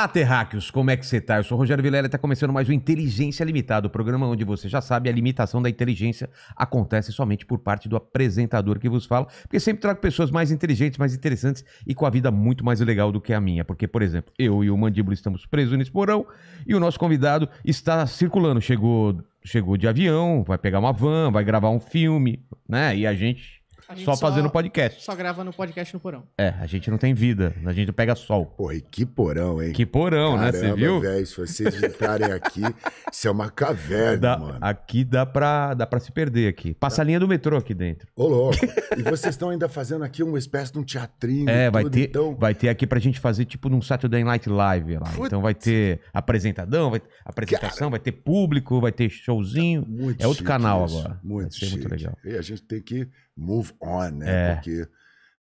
Olá, terráqueos, como é que você tá? Eu sou o Rogério Vilela e tá começando mais um Inteligência Limitada, o programa onde você já sabe a limitação da inteligência acontece somente por parte do apresentador que vos fala, porque sempre trago pessoas mais inteligentes, mais interessantes e com a vida muito mais legal do que a minha. Porque, por exemplo, eu e o Mandíbulo estamos presos nesse porão e o nosso convidado está circulando, chegou, chegou de avião, vai pegar uma van, vai gravar um filme, né? E a gente Gente só fazendo podcast. Só grava no podcast no porão. É, a gente não tem vida, a gente pega sol. Porra, e que porão, hein? Que porão, né? Você Caramba, viu? velho, se vocês entrarem aqui, isso é uma caverna, Dá- mano. aqui dá pra, dá pra se perder aqui. Passa a linha do metrô aqui dentro. Ô, louco. E vocês estão ainda fazendo aqui uma espécie de um teatrinho. É, vai tudo, ter, Então, vai ter aqui pra gente fazer tipo num Saturday Night Live lá. Putz. Então vai ter apresentadão, vai apresentação, vai ter público, vai ter showzinho. muito é outro canal isso, agora. Muito Vai ser muito legal. E a gente tem que move on, né? É. Porque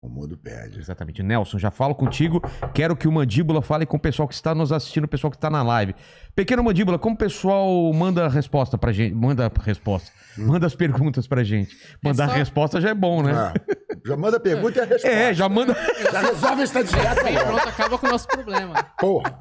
o mundo pede. Exatamente. Nelson, já falo contigo. Quero que o Mandíbula fale com o pessoal que está nos assistindo, o pessoal que está na live. Pequeno Mandíbula, como o pessoal manda a resposta pra gente? Manda a resposta. Manda as perguntas pra gente. Mandar só- a resposta já é bom, né? Ah, já manda a pergunta e a resposta. É, já manda. Já resolve essa dieta pronto, acaba com o nosso problema. Porra.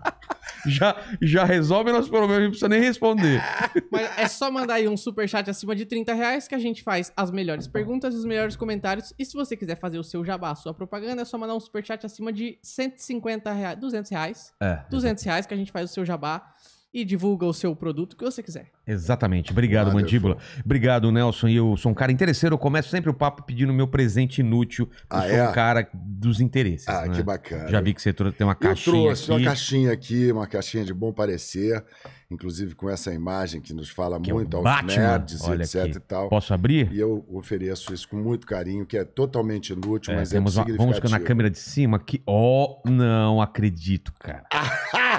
Já, já resolve nosso problema, não precisa nem responder. Mas é só mandar aí um superchat acima de 30 reais que a gente faz as melhores perguntas e os melhores comentários. E se você quiser fazer o seu jabá, a sua propaganda, é só mandar um superchat acima de 150 reais, 200 reais. É. 200 reais que a gente faz o seu jabá e divulga o seu produto que você quiser. Exatamente. Obrigado, Wonderful. Mandíbula. Obrigado, Nelson. E eu sou um cara interesseiro. Eu começo sempre o papo pedindo meu presente inútil. Eu Ah, sou é? um cara dos interesses. Ah, né? que bacana. Já vi que você trouxe tem uma Eu caixinha trouxe aqui. uma caixinha aqui, uma caixinha de bom parecer, inclusive com essa imagem que nos fala Que é muito aos Batman. nerds, Olha etc aqui. e tal. Posso abrir? E eu ofereço isso com muito carinho, que é totalmente inútil, É, mas temos é uma- vamos significativo. na câmera de cima aqui. Oh, não acredito, cara.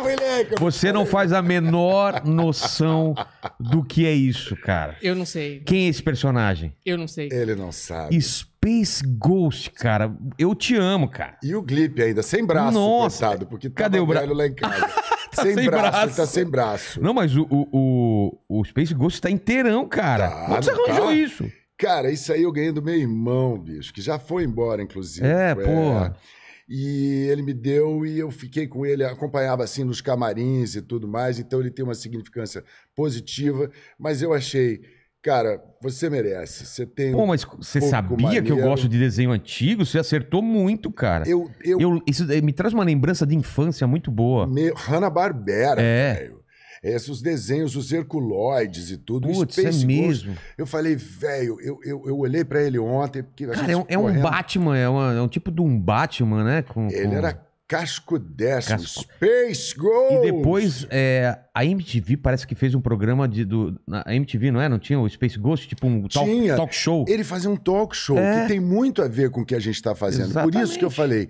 Moleque! Você não faz a menor noção do que é isso, cara. Eu não sei. Quem é esse personagem? Eu não sei. Ele não sabe. Space Ghost, cara. Eu te amo, cara. E o Glip ainda, sem braço, Nossa, coitado, porque cadê tava o bra- velho lá em casa. Tá sem, sem braço, braço. ele tá sem braço. Não, mas o, o, o, Space Ghost tá inteirão, cara. Tá, Onde você não arranjou tá? isso? Cara, isso aí eu ganhei do meu irmão, bicho, que já foi embora, inclusive. É, porra. E ele me deu e eu fiquei com ele, acompanhava assim nos camarins e tudo mais, então ele tem uma significância positiva, mas eu achei, cara, você merece. Você tem. Pô, mas você pouco sabia que eu maneiro. gosto de desenho antigo? Você acertou muito, cara. eu, eu, Eu, isso me traz uma lembrança de infância muito boa. Meu, Hanna-Barbera, É. velho. Esses desenhos, os herculoides e tudo. Putz, é Space Ghost. mesmo. Eu falei, velho, eu, eu, eu olhei pra ele ontem. Porque Cara, é um, é um Batman, é, uma- é um tipo de um Batman, né? Com, Ele com- era casco décimo. Casco- Space Ghost! E depois, é, a MTV parece que fez um programa de. Do, a MTV, não é? Não tinha o Space Ghost? Tipo um talk, Tinha. talk show. Ele fazia um talk show É. que tem muito a ver com o que a gente está fazendo. Por isso que eu Exatamente. falei,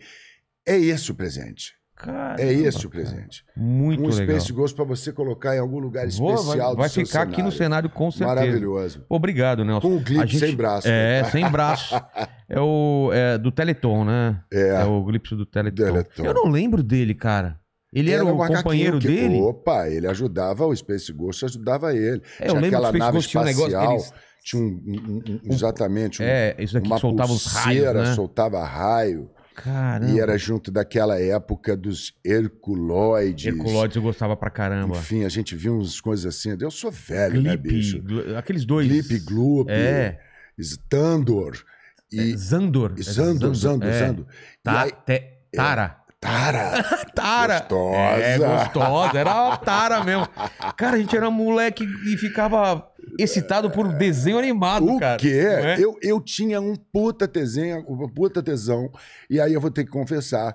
é esse o presente. Caramba, É esse o cara. presente. Muito um legal. Space Ghost para você colocar em algum lugar especial vai do vai seu ficar aqui no cenário com certeza. Maravilhoso. Obrigado, Nelson. Com o Glip A gente- sem braço. É, né? sem braço. É o é do Teleton, né? É. É o Glipso do Teleton. Teleton. Eu não lembro dele, cara. Ele era, o macaquinho companheiro que- dele? Opa, ele ajudava, o Space Ghost ajudava ele. É, eu lembro que o aquela Space nave Ghost tinha um negócio eles- tinha um, um- um- exatamente um, É, isso daqui uma soltava os raios, pulseira, né? soltava raio. Caramba. E era junto daquela época dos Herculoides. Herculoides eu gostava pra caramba. Enfim, a gente viu umas coisas assim. Eu sou velho, né, bicho? Gl- aqueles dois. Glip, Gloop, É. Standor e É, Zandor. e Zando, Zando, é. Zando. E Ta- aí, te- Tara. Tara. Tara. Gostosa. É, gostosa. Era uma Tara mesmo. Cara, a gente era moleque e ficava excitado por desenho animado, O cara. quê? Não é? Eu, eu tinha um puta tesenho, um puta tesão, e aí eu vou ter que confessar.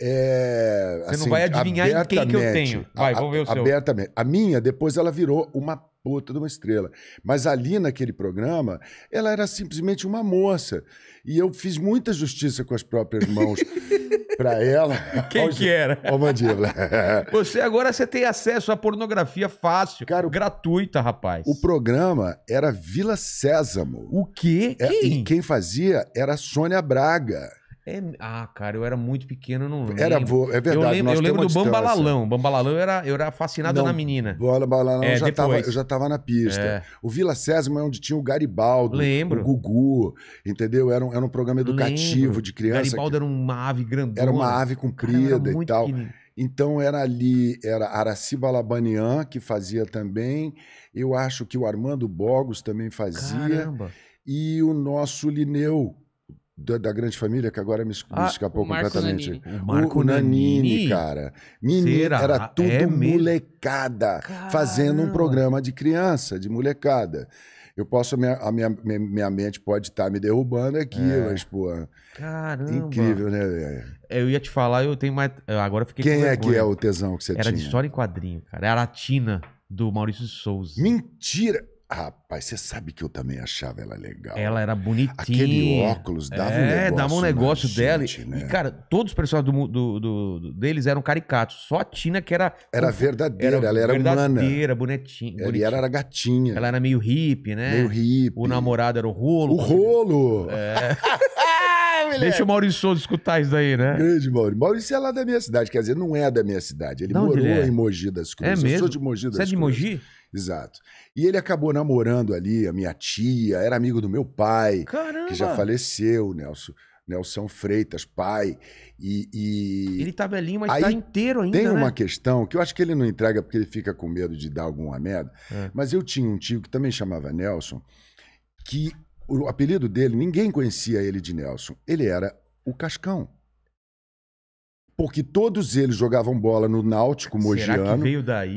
É, Você não vai adivinhar em quem que eu tenho. Vai, vamos ver o seu. Abertamente. A minha, depois ela virou uma puta de uma estrela. Mas ali naquele programa, ela era simplesmente uma moça. E eu fiz muita justiça com as próprias mãos pra ela. Quem que era? Ó, mandíbula. Você agora você tem acesso à pornografia fácil, Cara, gratuita, rapaz. O programa era Vila Sésamo. O quê? É, Quem? e quem fazia era a Sônia Braga. É- Ah, cara, eu era muito pequeno, eu não lembro. Era é verdade, Eu lembro, eu lembro do. Bambalalão. Bambalalão eu era, eu era fascinado Não, na menina. Não, É, eu, já tava, depois. eu já tava na pista. É. O Vila Sésamo é onde tinha o Garibaldo, Lembro. o Gugu, entendeu? Era um, era um programa educativo Lembro. de criança. Garibaldo era uma ave grandona. Era uma ave Cara, comprida era e tal. pequenininho. Então era ali, era Araciba Labanian que fazia também. Eu acho que o Armando Bogos também fazia. Caramba. E o nosso Lineu, da, da grande família, que agora me, es- me Ah, escapou completamente. Nanini. O Marco o, Nanini, Nanini. cara. Menino, Será? era tudo É mesmo? molecada, fazendo um programa de criança, de molecada. Eu posso, a minha, a minha, minha- minha mente pode estar me derrubando aqui, É. mas, pô, Caramba. incrível, né? velho? Eu ia te falar, eu tenho mais. Agora eu fiquei Quem com é que é o tesão que você Era tinha? de história em quadrinho, cara. Era a Tina, do Maurício de Souza. Mentira! Rapaz, você sabe que eu também achava ela legal. Ela era bonitinha. Aquele óculos dava um é, negócio. dava um negócio dela. gente, E, né? cara, todos os personagens do, do- do- deles eram caricatos. Só a Tina que era. Era verdadeira, ela era humana. verdadeira, bonitinha. Ela bonitinha. era, era gatinha. Ela era meio hippie, né? meio hippie. O namorado era o rolo. O rolo! É. Deixa o Maurício Souza escutar isso daí, né? Grande Maurício. Maurício é lá da minha cidade, quer dizer, não é da minha cidade. Ele morou ele é? em Mogi das Cruzes. É Eu mesmo? sou de Mogi das Você é de Cruzes. Mogi? Exato. E ele acabou namorando ali a minha tia, era amigo do meu pai, Caramba! que já faleceu, Nelson. Nelson Freitas, pai. E, e Ele tá velhinho, mas Aí tá inteiro ainda, tem né? uma questão que eu acho que ele não entrega porque ele fica com medo de dar alguma merda. É. Mas eu tinha um tio que também chamava Nelson, que o apelido dele, ninguém conhecia ele de Nelson. Ele era o Cascão. Porque todos eles jogavam bola no Náutico Será Mogiano,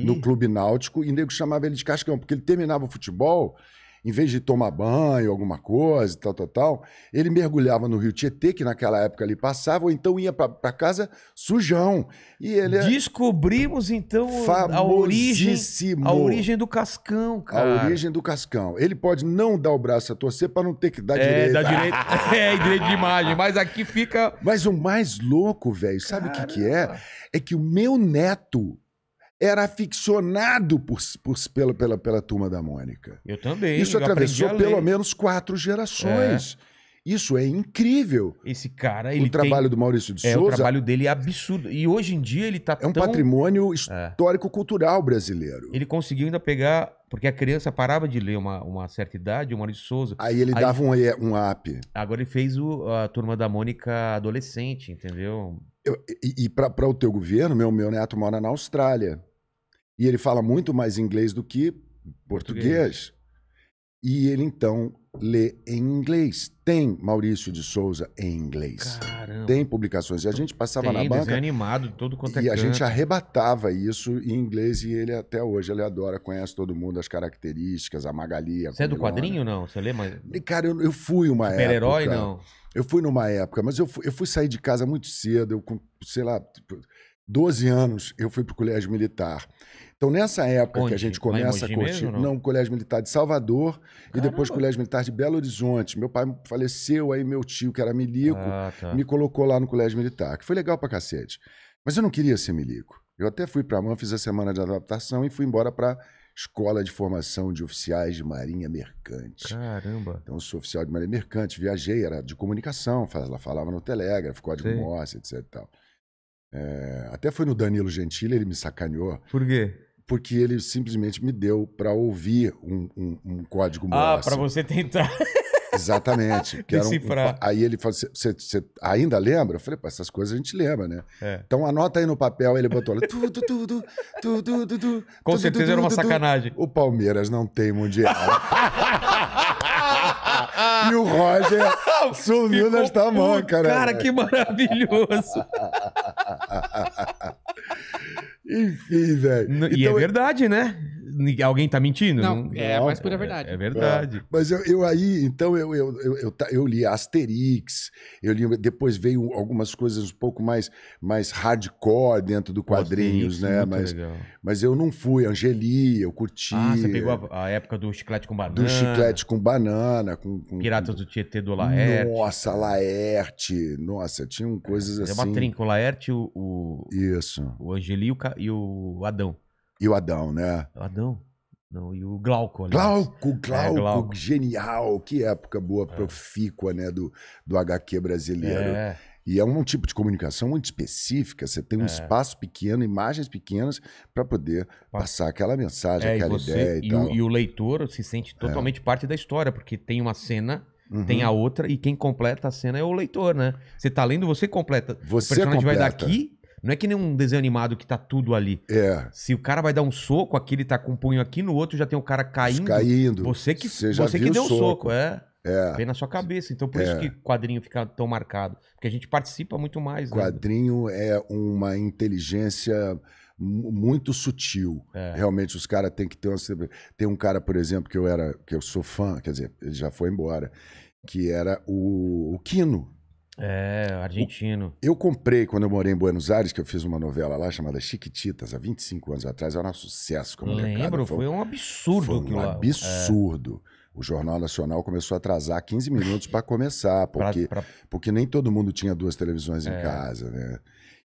no Clube Náutico, e nego chamava ele de Cascão, porque ele terminava o futebol, em vez de tomar banho, alguma coisa, tal, tal, tal, ele mergulhava no Rio Tietê, que naquela época ali passava, ou então ia pra casa sujão. E ele é Descobrimos, então, a origem, a origem do Cascão, A cara. origem do Cascão. Ele pode não dar o braço a torcer para não ter que dar É, direito. da direita. É, direito de imagem. Mas aqui fica. Mas o mais louco, velho, sabe o que, que é? É que o meu neto era aficionado por, por- pela, pela, pela turma da Mônica. Eu também. Isso eu atravessou pelo menos quatro gerações. Isso é incrível. Esse cara, ele o trabalho tem... do Maurício de É, o Souza trabalho dele é absurdo. E hoje em dia ele tá é um tão... patrimônio histórico-cultural brasileiro. Ele conseguiu ainda pegar... Porque a criança parava de ler uma, uma certa idade, o Maurício Souza. Aí ele Aí- dava um, um app. Agora ele fez o, a Turma da Mônica adolescente, entendeu? Eu- e e para o teu governo, meu, meu neto mora na Austrália. E ele fala muito mais inglês do que português. E ele, então, lê em inglês. Tem Maurício de Souza em inglês. Caramba. Tem publicações. E a gente passava Tem na banca animado, todo quanto é e a gente canto. arrebatava isso em inglês. E ele, até hoje, ele adora, conhece todo mundo, as características, a Magali. a Você é do quadrinho não? Você lê mais... Cara, eu, eu fui uma época... Super-herói, não? Eu fui numa época, mas eu fui, eu fui sair de casa muito cedo, eu com, sei lá, tipo, 12 anos, eu fui pro colégio militar. Então, nessa época que Onde? a gente começa a curtir. mesmo, não? não, colégio militar de Salvador e depois Caramba. colégio militar de Belo Horizonte. Meu pai faleceu, aí meu tio, que era milico, Ah, tá. me colocou lá no colégio militar, que foi legal pra cacete. Mas eu não queria ser milico. Eu até fui pra MAN, fiz a semana de adaptação e fui embora pra Escola de Formação de Oficiais de Marinha Mercante. Caramba. Então, eu sou oficial de marinha mercante, viajei, era de comunicação, ela falava no telégrafo, código. Morse, etc. e tal. É, até foi no Danilo Gentili, ele me sacaneou, Por quê? Porque ele simplesmente me deu para ouvir um, um- um código Ah, Morse. pra você tentar. Exatamente. que um- um Decifrar. pa- aí ele falou: "Você- ainda lembra? Eu falei, pô, essas coisas a gente lembra, né? É. Então anota aí no papel, ele botou lá. Tudo, tudo, tudo, tudo, tudo. Com tudo, certeza era uma sacanagem. O Palmeiras não tem mundial. e o Roger sumiu Ficou nesta puto. manca, né? Cara, que maravilhoso. Enfim, velho. N- e é Então, verdade, né? Alguém tá mentindo? Não, é Não, mais pura É, verdade. é verdade. Mas eu, eu aí, então, eu, eu, eu, eu, li Asterix, eu li, depois veio algumas coisas um pouco mais, mais hardcore dentro do quadrinhos, Asterix, né? Mas, legal. mas eu não fui, Angeli, eu curti. Ah, você pegou a, a época do chiclete com banana. Do chiclete com banana, com. com Piratas do Tietê do Laerte. Nossa, Laerte. Nossa, tinham coisas É assim. uma trinca, o Laerte, o, o, Isso. o Angeli e o e o Adão. E o Adão, né? O Adão? Não, e o Glauco. aliás. Glauco, Glauco, Glauco. genial. Que época boa, profícua, né? Do, do HQ brasileiro. É, E é um tipo de comunicação muito específica. Você tem um É. espaço pequeno, imagens pequenas, para poder passar aquela mensagem, é, e, aquela você, ideia e, e, tal. o, e o leitor se sente totalmente parte da história, porque tem uma cena, Uhum. tem a outra, e quem completa a cena é o leitor, né? Você tá lendo, você completa. Você o personagem vai completa. daqui Não é que nem um desenho animado que tá tudo ali. É, Se o cara vai dar um soco, aqui ele tá com o punho aqui, no outro já tem o cara caindo. caindo. Você que, Você você que deu o soco. soco, é. É. Vem na sua cabeça. Então por É. isso que o quadrinho fica tão marcado. Porque a gente participa muito mais. né? Quadrinho é uma inteligência mu- muito sutil. É. Realmente os caras têm que ter uma... Tem um cara, por exemplo, que eu era, que eu sou fã, quer dizer, ele já foi embora, que era o, o Quino. É, argentino. Eu comprei, quando eu morei em Buenos Aires, que eu fiz uma novela lá chamada Chiquititas, há 25 anos atrás, era um sucesso como Lembro, foi um absurdo Foi um lá. absurdo. O Jornal Nacional começou a atrasar 15 minutos para começar, Pra- porque, pra- porque nem todo mundo tinha duas televisões em É. casa, né?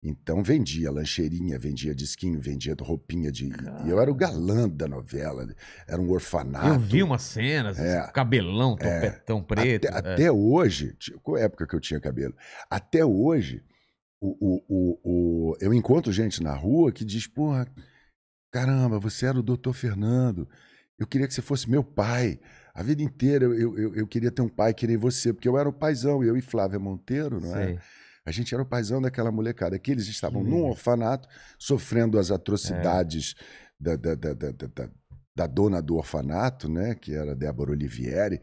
Então vendia lancheirinha, vendia disquinho, vendia roupinha de. E eu era o galã da novela. Era um orfanato. Eu vi umas cenas, É. cabelão, topetão preto. Até, é. até hoje, qual época que eu tinha cabelo? Até hoje, o, o, o, o- eu encontro gente na rua que diz: porra, caramba, você era o doutor Fernando. Eu queria que você fosse meu pai. A vida inteira eu, eu, eu- queria ter um pai que nem você, porque eu era o paizão, eu e Flávia Monteiro, não é? A gente era o paizão daquela molecada, que eles estavam Que num legal. orfanato, sofrendo as atrocidades da, da, da, da, da- da- da dona do orfanato, né, que era Débora Olivieri,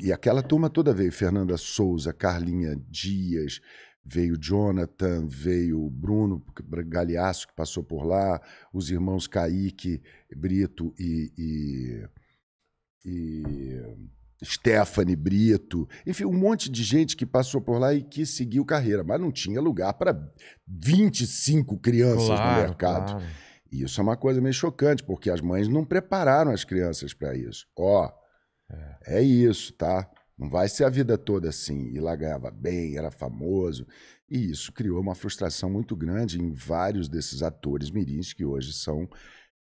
e aquela turma toda veio, Fernanda Souza, Carlinha Dias, veio Jonathan, veio Bruno Galeasso, que passou por lá, os irmãos Kaique, Brito e, e, e Stephanie Brito, enfim, um monte de gente que passou por lá e que seguiu carreira, mas não tinha lugar para 25 crianças no Claro, mercado. claro. E isso é uma coisa meio chocante, porque as mães não prepararam as crianças para isso. Ó, é. isso, tá? Não vai ser a vida toda assim. E lá ganhava bem, era famoso. E isso criou uma frustração muito grande em vários desses atores mirins que hoje são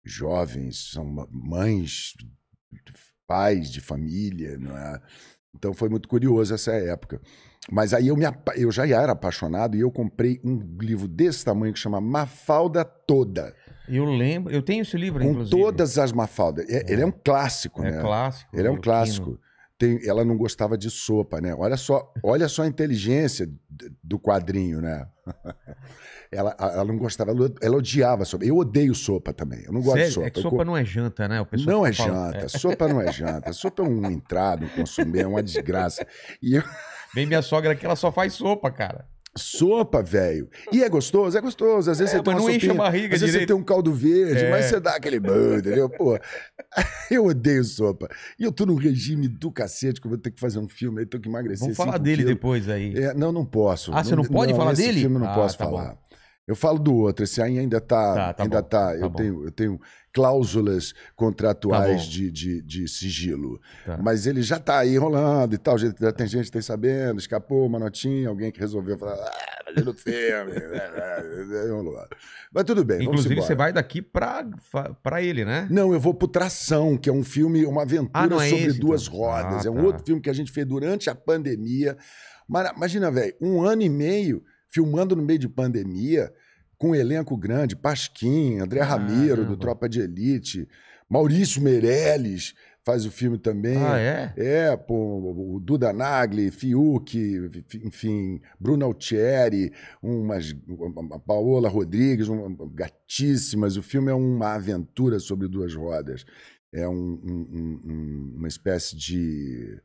jovens, são mães, pais de família, não é? Então foi muito curioso essa época. Mas aí eu, me, eu já era apaixonado e eu comprei um livro desse tamanho que chama Mafalda Toda. Eu lembro, eu tenho esse livro, Com inclusive. todas as Mafaldas. É- Ele é um clássico, É né? clássico. Ele é um clássico. Tem, ela não gostava de sopa, né? Olha só, olha só a inteligência do quadrinho, né? ela, ela não gostava, ela, odiava sopa. Eu odeio sopa também. Eu não gosto Sério? de sopa. É que Eu sopa co- não é janta, né? Não é falando- janta. Sopa não é janta. Sopa é um entrado, um consumir, é uma desgraça. E eu- Vem minha sogra aqui, ela só faz sopa, cara. Sopa, velho. E é gostoso, é gostoso. Às vezes É, você tem uma não enche a sopinha, barriga Às vezes você direito. tem um caldo verde, É. mas você dá aquele entendeu? Pô, eu odeio sopa. E eu tô num regime do cacete que eu vou ter que fazer um filme aí, tô que emagrecer Vamos falar dele quilos. depois aí. É, não, não posso. Ah, você não pode falar esse dele? filme eu não Ah, posso tá falar. Eu falo do outro, esse aí ainda tá. Tá, tá ainda bom, tá. tá eu, bom. tenho, eu tenho cláusulas contratuais Tá de, de, de sigilo. Tá. Mas ele já tá aí rolando e tal. Já, já tem gente que tá sabendo, escapou uma notinha, alguém que resolveu falar, ah, fazendo filme. Aí rolou. Mas tudo bem. Inclusive, você vai daqui pra ele, né? Não, eu vou pro Tração, que é um filme, uma aventura Ah, é sobre esse, duas então? rodas. Ah, é um tá. outro filme que a gente fez durante a pandemia. Imagina, velho, um ano e meio filmando no meio de pandemia, com um elenco grande, Pasquim, André Ramiro, do. Tropa de Elite, Maurício Meirelles faz o filme também. Ah, é? É, pô, o Duda Nagli, Fiuk, enfim, Bruno Altieri, umas, uma Paola Rodrigues, um, gatíssimas. O filme é uma aventura sobre duas rodas. É um- um- uma espécie de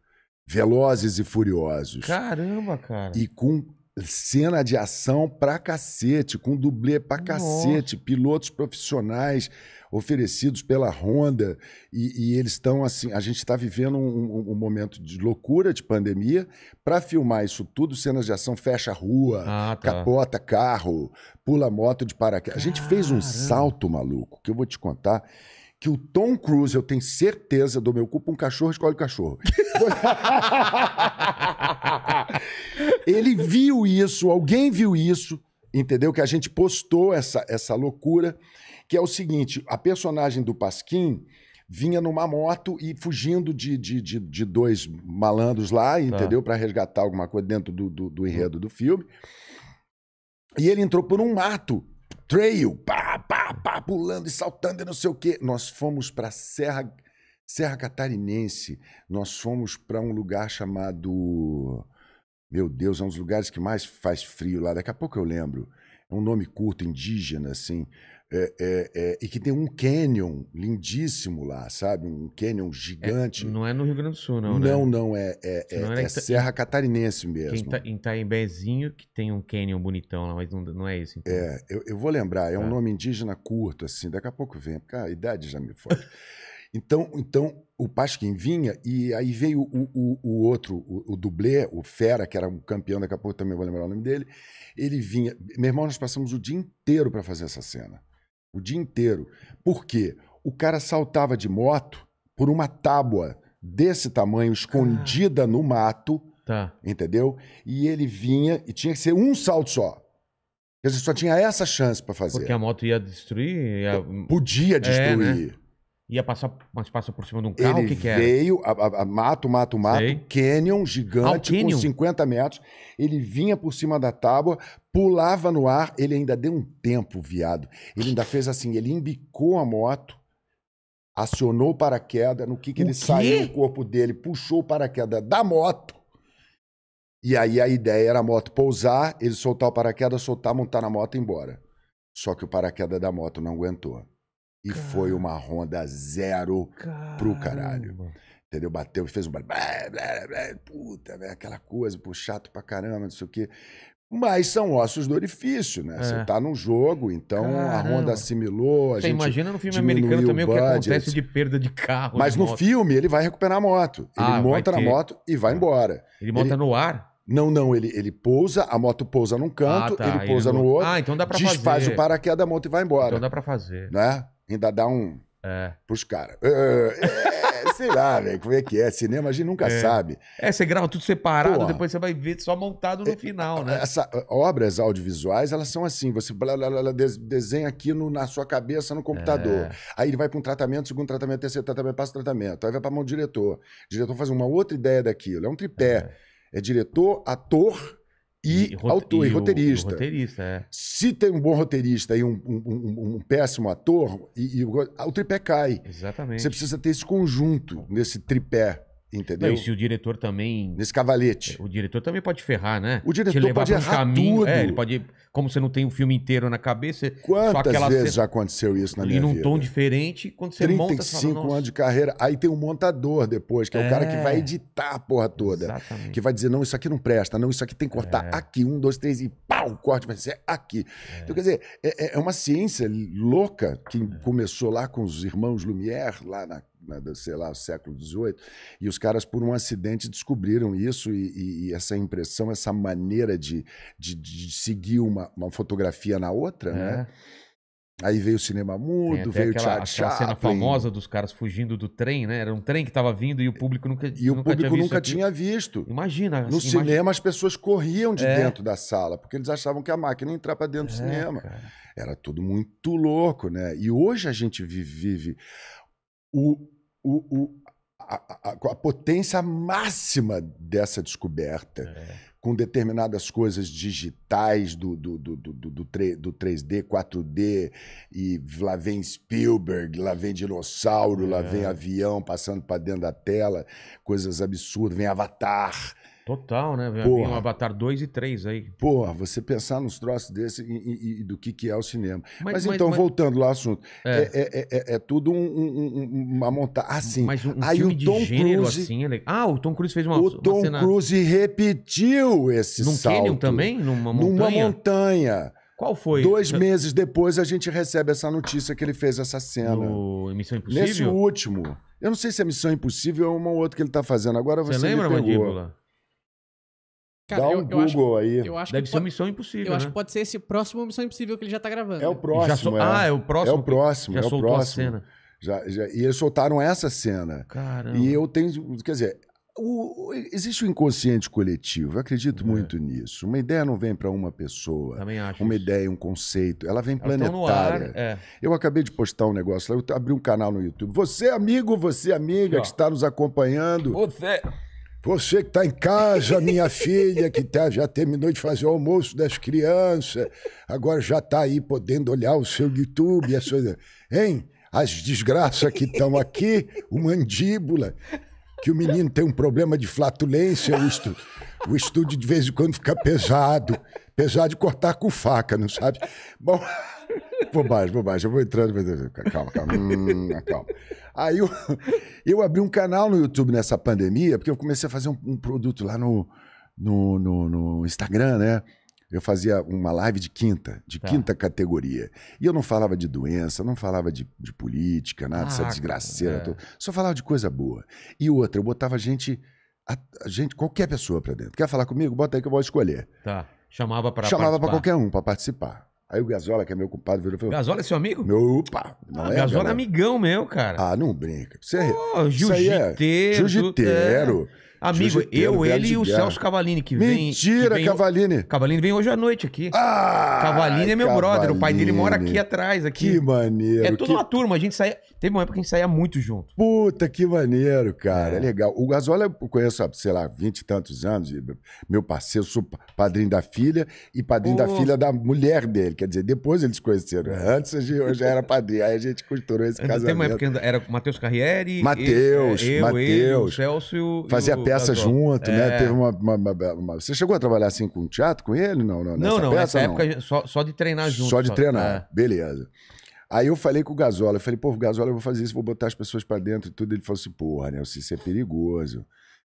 Velozes e Furiosos. Caramba, cara. E com cena de ação pra cacete, com dublê pra Nossa. cacete, pilotos profissionais oferecidos pela Honda. E, e eles estão assim. A gente está vivendo um, um- momento de loucura de pandemia. Para filmar isso tudo, cenas de ação fecha a rua, Ah, tá. capota carro, pula moto de paraquedas. A gente fez um salto maluco, que eu vou te contar. Que o Tom Cruise, eu tenho certeza, do meu cu um cachorro, escolhe o cachorro. Ele viu isso, alguém viu isso, entendeu? Que a gente postou essa, essa loucura, que é o seguinte: a personagem do Pasquim vinha numa moto e fugindo de, de, de, de dois malandros lá, entendeu? Para resgatar alguma coisa dentro do, do, do enredo do filme. E ele entrou por um mato, trail, pá, pá, pá, pulando e saltando e não sei o quê. Nós fomos para Serra, Serra Catarinense, nós fomos para um lugar chamado. Meu Deus, é um dos lugares que mais faz frio lá. Daqui a pouco eu lembro. é um nome curto, indígena, assim, é, é, é, e que tem um canyon lindíssimo lá, sabe? Um canyon gigante. Não é no Rio Grande do Sul, não, né? não, não, é, é, é, Não é é Serra Catarinense mesmo. em, Ta- em Taimbezinho que tem um canyon bonitão lá, mas não, não é esse. Então. É, eu, eu vou lembrar, é um Tá. nome indígena curto, assim, daqui a pouco vem, porque a idade já me foge. então, então, o Pasquim vinha e aí veio o, o, o outro, o, o dublê, o Fera, que era um campeão, daqui a pouco também vou lembrar o nome dele. Ele vinha. Meu irmão, nós passamos o dia inteiro para fazer essa cena. O dia inteiro. Por quê? O cara saltava de moto por uma tábua desse tamanho, escondida no mato Tá. entendeu? E ele vinha e tinha que ser um salto só. Quer dizer, só tinha essa chance para fazer. Porque a moto ia destruir, ia, Podia destruir. Ia passar, mas passa por cima de um carro, ele o que que era? veio, a, a- mato, mato, mato, Sei. canyon gigante Ah, canyon. com 50 metros. Ele vinha por cima da tábua, pulava no ar. Ele ainda deu um tempo, viado. Ele ainda fez assim: ele embicou a moto, acionou o paraquedas. No que, que ele saiu do corpo dele, puxou o paraquedas da moto. E aí a ideia era a moto pousar, ele soltar o paraquedas, soltar, montar na moto e ir embora. Só que o paraquedas da moto não aguentou. E foi uma Honda zero pro caralho. Caramba. Entendeu? Bateu e fez um. blá, blá, blá, Puta, velho, aquela coisa, pô, chato pra caramba, não sei o quê. Mas são ossos do orifício, né? É. Você tá num jogo, então a Caramba. Honda assimilou. A Você gente... imagina no filme americano também o que budget. acontece de perda de carro. Mas de no moto. filme ele vai recuperar a moto. Ele Ah, monta na moto e vai Ah. embora. Ele monta ele- no ar. Não, não, ele, ele pousa, a moto pousa num canto, ah, tá. ele pousa no outro, Ah, então dá pra desfaz fazer. o paraquedas da moto e vai embora. Então dá pra fazer. Né? Ainda dá um É. pros caras. É, é, sei lá, velho, como é que é. Cinema a gente nunca É. sabe. É, você grava tudo separado, depois você vai ver só montado no final, né? Essa, obras audiovisuais, elas são assim: você blá, blá, blá, blá, des- desenha aqui no- na sua cabeça no computador. É. Aí ele vai para um tratamento, segundo tratamento, terceiro tratamento, passa tratamento. Aí vai para mão do diretor. O diretor faz uma outra ideia daquilo. É um tripé. É, diretor, ator e, rote- autor, e, o- roteirista. o roteirista, é. Se tem um bom roteirista e um, um- um- um péssimo ator, e, e o, o tripé cai. Exatamente. Você precisa ter esse conjunto nesse tripé, Não, entendeu? e se o diretor também. Nesse cavalete. O diretor também pode ferrar, né? O diretor pode um errar caminho. tudo. É, ele pode. Como você não tem o filme inteiro na cabeça, Quantas vezes cena- já aconteceu isso na e minha num vida? tom diferente, quando você monta, você 35 fala, "Nossa". anos de carreira. Aí tem um montador depois, que é, o cara que É. vai editar a porra toda. Exatamente. Que vai dizer, não, isso aqui não presta, não, isso aqui tem que cortar É. aqui, um, dois, três, e pau, o corte vai ser aqui. Então, quer dizer, é, é uma ciência louca que É. começou lá com os irmãos Lumière, lá na, sei lá, século XVIII, e os caras, por um acidente, descobriram isso e, e- essa impressão, essa maneira de, de, de seguir uma, uma fotografia na outra, né? É. Aí veio o cinema mudo, veio o Charles aquela cena Chaplin. famosa dos caras fugindo do trem, né? Era um trem que tava vindo e o público nunca E o nunca público tinha visto nunca aquilo. tinha visto. Imagina. No assim, cinema, as pessoas corriam de É. dentro da sala, porque eles achavam que a máquina ia entrar para dentro do imagina- É, cinema. cara. Era tudo muito louco, né? E hoje a gente vi- vive o, o, o- a, a- a potência máxima dessa descoberta, É. com determinadas coisas digitais do, do, do, do, do, do tre- do 3D, 4D, e lá vem Spielberg, lá vem dinossauro, lá É. vem avião passando para dentro da tela, coisas absurdas, vem Avatar. Total, né? Vem Porra. um Avatar 2 e 3 aí. Porra, você pensar nos troços desse e, e- e do que, que é o cinema. Mas, Mas- mas- então, mas- voltando lá ao assunto, É. é, é, é- é tudo um- um- um- uma montagem. Assim, Mas um, um aí filme o de Tom gênero Cruise- assim é legal. Ah, o Tom Cruise fez uma, o uma Tom cena Cruise repetiu esse num salto. canyon também? Numa Numa montanha? montanha. Qual foi? Dois meses depois a gente recebe essa notícia que ele fez essa cena. No Missão Nesse Impossível? último. Eu não sei se é Missão Impossível ou uma outra que ele tá fazendo. Agora você, Você lembra, me pegou. Mandíbula? Cara, Dá um eu, eu acho, Google aí. eu acho Deve que ser pode, Missão Impossível, eu né? acho que pode ser esse próximo Missão Impossível que ele já tá gravando. É o Já próximo. é. Ah, é o É próximo. o próximo. Já é o soltou a próximo. cena. Já, já- e eles soltaram essa cena. Caramba. E eu tenho. Quer dizer, o- existe o inconsciente coletivo. Eu acredito É. muito nisso. Uma ideia não vem para uma pessoa. Também acho. Uma isso. ideia, um conceito. Ela vem no ar, planetária. é. Eu acabei de postar um negócio lá. Eu abri um canal no YouTube. Você, amigo, você, amiga, Ó. que está nos acompanhando. Você. Você que está em casa, minha filha, que tá- já terminou de fazer o almoço das crianças, agora já está aí podendo olhar o seu YouTube, a sua, hein? As desgraças que estão aqui, o mandíbula. que o menino tem um problema de flatulência, o, estu, o estúdio de vez em quando fica pesado. Pesado de cortar com faca, não sabe? Bom, bobagem, bobagem. Eu vou entrando. Calma, calma. Hum, calma. Aí eu, eu abri um canal no YouTube nessa pandemia, porque eu comecei a fazer um, um produto lá no, no, no, no Instagram, né? Eu fazia uma live de quinta, de Tá. quinta categoria. E eu não falava de doença, não falava de, de política, nada dessa Ah, desgraceira. é. toda. Só falava de coisa boa. E outra, eu botava gente, a, a gente, qualquer pessoa pra dentro. Quer falar comigo? Bota aí que eu vou escolher. Tá. Chamava pra Chamava pra participar. qualquer um pra participar. Aí o Gazola, que é meu compadre, virou e falou: Gasola é seu amigo? Meu, opa! Não ah, é, Gasola é amigão meu, cara. Ah, não brinca. Você isso aí é jiu-jiteiro. jiu-jiteiro. Amigo, Jiu-jiteiro, eu, ele e o. Celso Cavalini, que vem... Mentira, vem, Cavalini. Cavalini vem hoje à noite aqui. Ah! Cavalini é meu brother, o pai dele mora aqui Cavalini. atrás, aqui. Que maneiro. é toda que... uma turma, a gente saía... Teve uma época que a gente saía muito junto. Puta, que maneiro, cara. É. É. legal. O Gazola eu conheço há, sei lá, vinte e tantos anos. Meu parceiro, sou padrinho da filha e padrinho da filha da mulher dele. Quer dizer, depois eles conheceram. Antes eu já era padrinho. Aí a gente costurou esse Ainda Tem uma casamento. época que era o Matheus Carriere... Mateus, eu, eu, ele, o. Celso e o... Fazia o peça Gasola. junto, né? É. Teve uma, uma- uma- Você chegou a trabalhar assim com teatro com ele? Não, não. Não, nessa não, peça, nessa não? época só, só de treinar junto. Só de treinar. É. Beleza. Aí eu falei com o Gasola, eu falei, pô, Gasola, eu vou fazer isso, vou botar as pessoas pra dentro e tudo. Ele falou assim, porra, Nelson, isso é perigoso.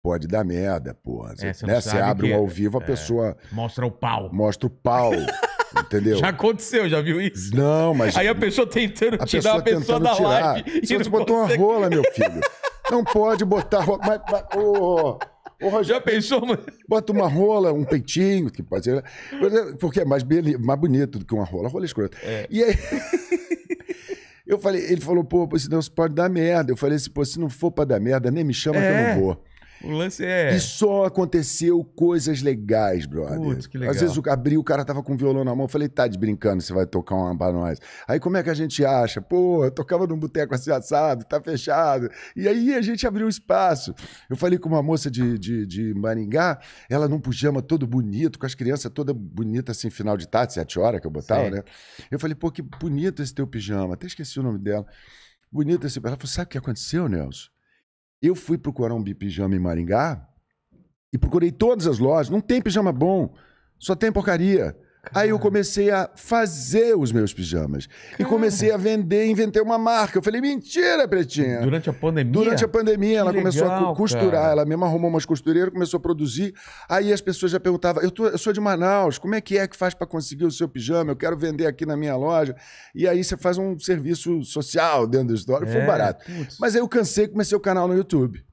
Pode dar merda, porra. Você, É, você né? você abre que- um ao vivo, a é. pessoa Mostra o pau. mostra o pau. entendeu? Já aconteceu, já viu isso? Não, mas Aí a pessoa tentando a tirar a pessoa da tirar. live. Você e não botou uma consegue. rola, meu filho. Não pode botar rola. Mas, mas, ô, Rogério, Já pensou, mano? Bota uma rola, um peitinho, que pode ser. Porque é mais, beli- mais bonito do que uma rola. Rola escrota. É. E aí. Eu falei, ele falou, pô, senão isso pode dar merda. Eu falei assim, pô, se não for pra dar merda, nem me chama que eu É. não vou. O lance é. E só aconteceu coisas legais, brother. Putz, que legal. Às vezes eu abri, o cara tava com o violão na mão, eu falei, tá de brincando, você vai tocar uma pra nós. Aí como é que a gente acha? Pô, eu tocava num boteco assim assado, tá fechado. E aí a gente abriu espaço. Eu falei com uma moça de, de, de Maringá, ela num pijama todo bonito, com as crianças toda bonita assim, final de tarde, sete horas que eu botava, Sei. né? Eu falei, pô, que bonito esse teu pijama. Até esqueci o nome dela. Bonito esse. Ela falou, sabe o que aconteceu, Nelson? Eu fui procurar um pijama em Maringá e procurei todas as lojas. Não tem pijama bom, só tem porcaria. Aí eu comecei a fazer os meus pijamas. E comecei a vender, inventei uma marca. Eu falei, mentira, Pretinha. Durante a pandemia. Durante a pandemia, ela Que começou a legal, costurar. cara. Ela mesma arrumou umas costureiras, começou a produzir. Aí as pessoas já perguntavam: eu, tô- eu sou de Manaus, como é que é que faz para conseguir o seu pijama? Eu quero vender aqui na minha loja. E aí você faz um serviço social dentro da história. Foi É, barato. putz. Mas aí eu cansei e comecei o canal no YouTube.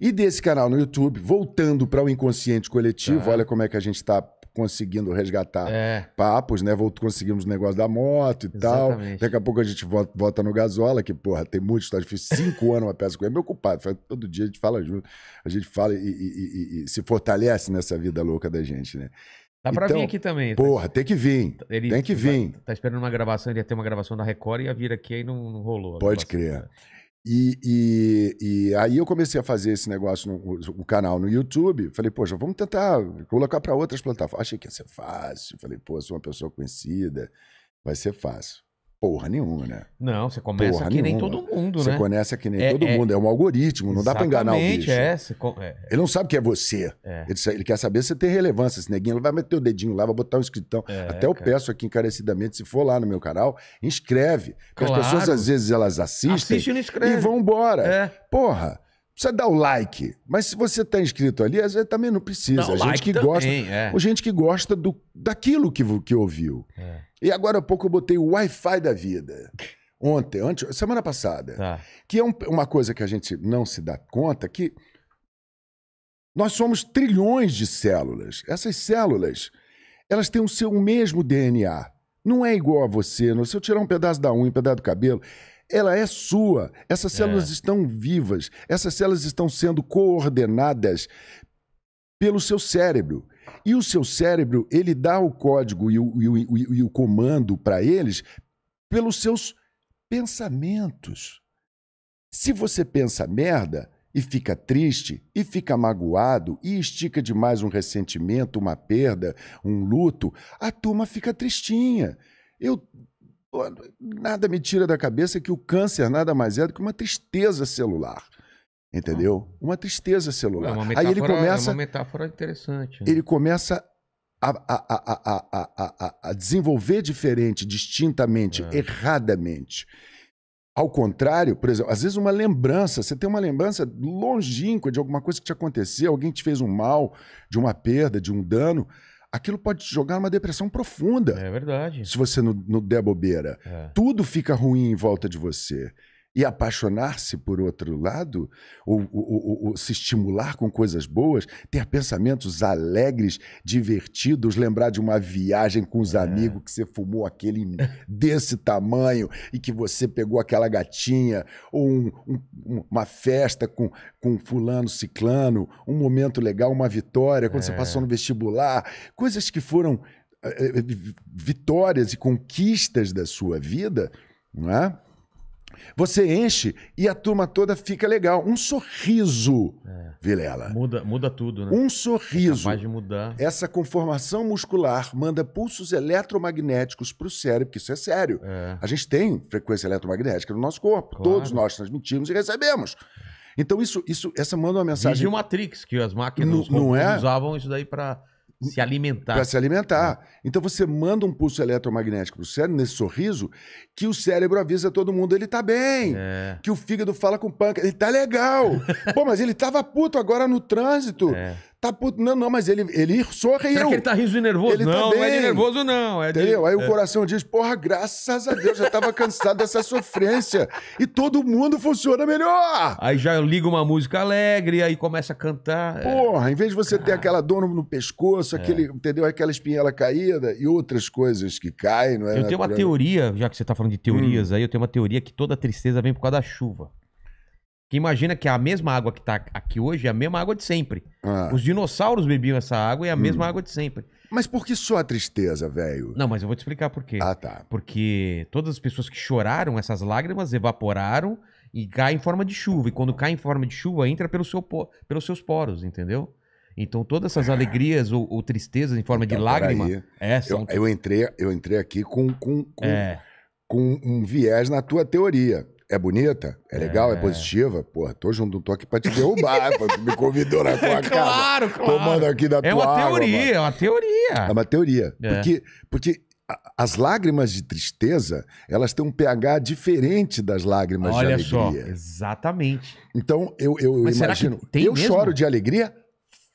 E desse canal no YouTube, voltando para o inconsciente coletivo, Tá. olha como é que a gente está conseguindo resgatar É. papos, né? Volt- Conseguimos o negócio da moto e tal. Exatamente. Daqui a pouco a gente volta, volta no Gasola, que, porra, tem muita história. Fiz cinco anos uma peça com ele. Meu culpado. Todo dia a gente fala junto. A gente fala e, e- e- e se fortalece nessa vida louca da gente, né? Dá pra Então, vir aqui também. Porra, tem que vir. Ele tem que tá- vir. Tá, esperando uma gravação, ele ia ter uma gravação da Record e ia vir aqui aí não, não rolou. Pode gravação. crer. E, e- e aí eu comecei a fazer esse negócio no o- canal no YouTube. Falei, poxa, vamos tentar colocar para outras plataformas. Achei que ia ser fácil. Falei, pô, sou uma pessoa conhecida, vai ser fácil. Porra nenhuma, né? Não, você começa Porra que nem nenhuma. todo mundo, Você né? conhece que nem É- todo é- mundo. É um algoritmo, não dá para enganar o Exatamente, bicho. É, você é, Ele não sabe que é você. é, Ele, ele quer saber se você tem relevância. Esse neguinho ele vai meter o dedinho lá, vai botar um escritão. é, Até eu cara. peço aqui encarecidamente, se for lá no meu canal, inscreve. Porque Claro. as pessoas, às vezes, elas assistem Assiste e e vão embora. É. Porra, precisa dar o like. Mas se você tá inscrito ali, às vezes também não precisa. Dá o a gente like que também, gosta. é. Gente que gosta do, daquilo que, que ouviu. É. E agora há pouco eu botei o Wi-Fi da vida. Ontem, antes, semana passada. Tá. Que é um- uma coisa que a gente não se dá conta que nós somos trilhões de células. Essas células, elas têm o seu mesmo DNA. Não é igual a você. não- Se eu tirar um pedaço da unha, um pedaço do cabelo, ela é sua. Essas células estão vivas. Essas células estão sendo coordenadas pelo seu cérebro. E o seu cérebro, ele dá o código e o, e o- e o- e o comando para eles pelos seus pensamentos. Se você pensa merda e fica triste e fica magoado e estica demais um ressentimento, uma perda, um luto, a turma fica tristinha. Eu pô, nada me tira da cabeça que o câncer nada mais é do que uma tristeza celular. Entendeu? Uma tristeza É celular. uma Aí metáfora, ele começa, é uma metáfora interessante. né? ele começa a, a- a- a- a- a- a- a desenvolver diferente, distintamente, É. erradamente. Ao contrário, por exemplo, às vezes uma lembrança, você tem uma lembrança longínqua de alguma coisa que te aconteceu, alguém te fez um mal, de uma perda, de um dano, aquilo pode te jogar numa depressão profunda, É verdade. se você não, não der bobeira. É. Tudo fica ruim em volta de você. E apaixonar-se por outro lado, ou, ou- ou- ou se estimular com coisas boas, ter pensamentos alegres, divertidos, lembrar de uma viagem com os É. amigos que você fumou aquele desse tamanho e que você pegou aquela gatinha, ou um- um- uma festa com, com fulano ciclano, um momento legal, uma vitória, quando você É. passou no vestibular, coisas que foram eh, vitórias e conquistas da sua vida, não é? Você enche e a turma toda fica legal. Um sorriso, Vilela. Muda, muda tudo, né? Um sorriso. Capaz de mudar. Essa conformação muscular manda pulsos eletromagnéticos para o cérebro, porque isso é sério. É. A gente tem frequência eletromagnética no nosso corpo. Claro. Todos nós transmitimos e recebemos. Então, isso, isso, essa manda uma mensagem Vídeo Matrix, que as máquinas Não- não é? usavam isso daí pra se alimentar. para se alimentar. Então você manda um pulso eletromagnético para o cérebro, nesse sorriso, que o cérebro avisa todo mundo, ele tá bem. É. Que o fígado fala com o pâncreas, ele tá legal. Pô, mas ele tava puto agora no trânsito. É. Tá puto. Não, não, mas ele, ele sorriu. Será que ele tá riso e nervoso? Ele tá não, não é de nervoso, não. É de- Entendeu? Aí é. o coração diz, porra, graças a Deus, já tava cansado dessa sofrência. E todo mundo funciona melhor. Aí já liga uma música alegre, aí começa a cantar. É. Porra, em vez de você ter aquela dor no, pescoço, aquele, entendeu? Aquela espinhela caída e outras coisas que caem, não é? Eu tenho uma teoria, já que você tá falando de Hum. teorias aí, eu tenho uma teoria que toda tristeza vem por causa da chuva. Que imagina que a mesma água que tá aqui hoje é a mesma água de sempre. Ah. Os dinossauros bebiam essa água e é a mesma água de sempre. Mas por que só a tristeza, velho? Não, mas eu vou te explicar por quê. Ah, tá. Porque todas as pessoas que choraram, essas lágrimas evaporaram e caem em forma de chuva. E quando cai em forma de chuva, entra pelo seu pelos seus poros, entendeu? Então todas essas alegrias ou, ou tristezas em forma de Então, lágrima. peraí. É, são. Eu, eu entrei, eu entrei aqui com, com, com, É. com um viés na tua teoria. É bonita? É legal? É, É. positiva? Porra, tô junto, não tô aqui pra te derrubar. tu me convidou na tua casa. Claro, Tomando claro. aqui da tua É uma água, teoria, mano. é uma teoria. É uma teoria. É. Porque, porque as lágrimas de tristeza, elas têm um pH diferente das lágrimas Olha de só, alegria. exatamente. Então, eu, eu Mas imagino. eu mesmo? choro de alegria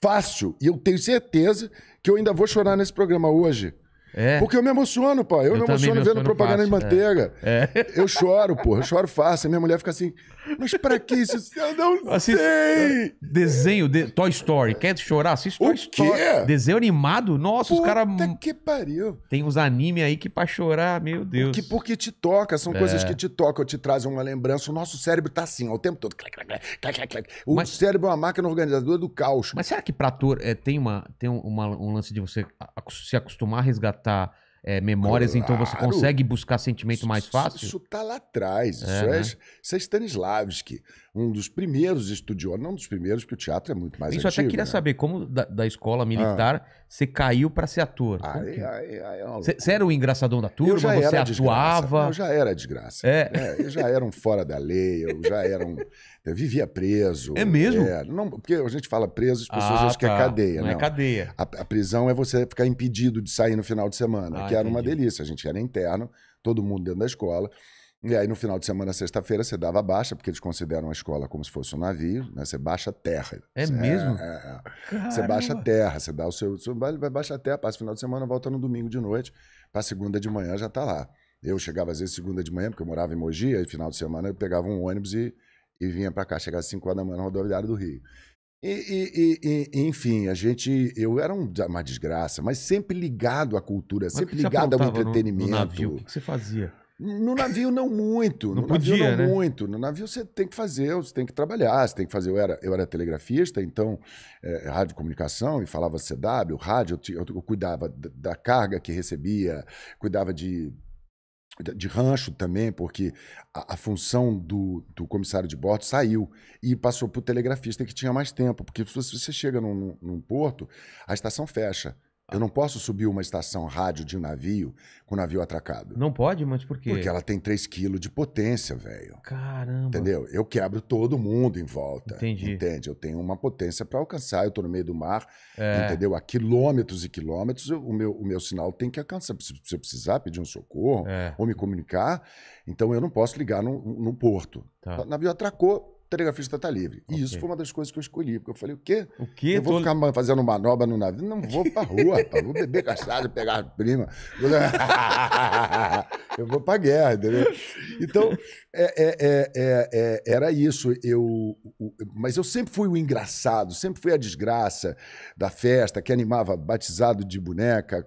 fácil. E eu tenho certeza que eu ainda vou chorar nesse programa hoje. É. Porque eu me emociono, pô. Eu, Eu me emociono me vendo emociono propaganda de fácil, manteiga. É. Eu choro, pô. Eu choro fácil. A minha mulher fica assim, mas pra que isso? Eu não Assiste- sei. Desenho, de... Toy Story. Quer chorar? Assiste O Toy Story. quê? Desenho animado? Nossa, os caras. Puta que pariu. Tem uns anime aí que pra chorar, meu Deus. Porque, porque te toca, são coisas É. que te tocam, te trazem uma lembrança. O nosso cérebro tá assim, ó, o tempo todo. O Mas- cérebro é uma máquina organizadora do caos. Mas será que pra ator é, tem, uma, tem um, uma- um lance de você se acostumar a resgatar é, memórias, então você Claro. consegue buscar sentimento mais fácil? Isso tá lá atrás. Isso É, é, né? isso é Stanislavski, um dos primeiros estudiosos, não dos primeiros, porque o teatro é muito mais Isso eu antigo. até queria né? saber, como da, da escola militar você caiu pra ser ator? Que- é Você era o engraçadão da turma? você desgraça. atuava? Eu já era desgraça. É. É, eu já era um fora da lei, eu já era um. Eu vivia preso. É mesmo? É, não, porque a gente fala preso, as pessoas Ah, acham que é tá. cadeia. Não, Não, é cadeia. A, a prisão é você ficar impedido de sair no final de semana, Ah, que era uma delícia. A gente era interno, todo mundo dentro da escola. E aí, no final de semana, sexta-feira, você dava baixa, porque eles consideram a escola como se fosse um navio, né? Você baixa terra. É Você- mesmo? é, é. Você baixa terra, você dá o seu. seu vai, vai baixar terra, passa o final de semana, volta no domingo de noite, para segunda de manhã já tá lá. Eu chegava às vezes segunda de manhã, porque eu morava em Mogi, aí final de semana eu pegava um ônibus e, e vinha para cá, chegava às 5 horas da manhã na rodoviária do Rio. E, e- e- e- enfim, a gente. Eu era um- uma desgraça, mas sempre ligado à cultura, Mas sempre você ligado ao aprontava no- entretenimento. No, navio? O que você fazia? No navio não muito. Não no podia, navio não né? muito. No navio você tem que fazer, você tem que trabalhar, você tem que fazer. Eu era, eu era telegrafista, então, é, rádio comunicação, e falava CW, rádio, eu, eu, cuidava da, carga que recebia, cuidava de, de rancho também, porque a, a função do, do comissário de bordo saiu e passou para o telegrafista que tinha mais tempo, porque se você chega num- num porto, a estação fecha. Eu não posso subir uma estação rádio de navio com navio atracado. Não pode, mas por quê? Porque ela tem 3 quilos de potência, velho. Caramba. Entendeu? Eu quebro todo mundo em volta. Entendi. Entende? Eu tenho uma potência para alcançar. Eu tô no meio do mar, É. entendeu? A quilômetros e quilômetros, o meu, o meu sinal tem que alcançar. Se eu precisar pedir um socorro É, ou me comunicar, então eu não posso ligar no, no porto. tá. O navio atracou, o telegrafista está livre. E Ok. isso foi uma das coisas que eu escolhi. Porque eu falei, o quê? O quê? Eu vou Tô- ficar fazendo manobra no navio? Não vou pra rua, rapaz. Vou beber cachaça, pegar a prima. Eu vou pra guerra, entendeu? Então, é- é- é- é- é- era isso. Eu, o- mas eu sempre fui o engraçado, sempre fui a desgraça da festa, que animava batizado de boneca,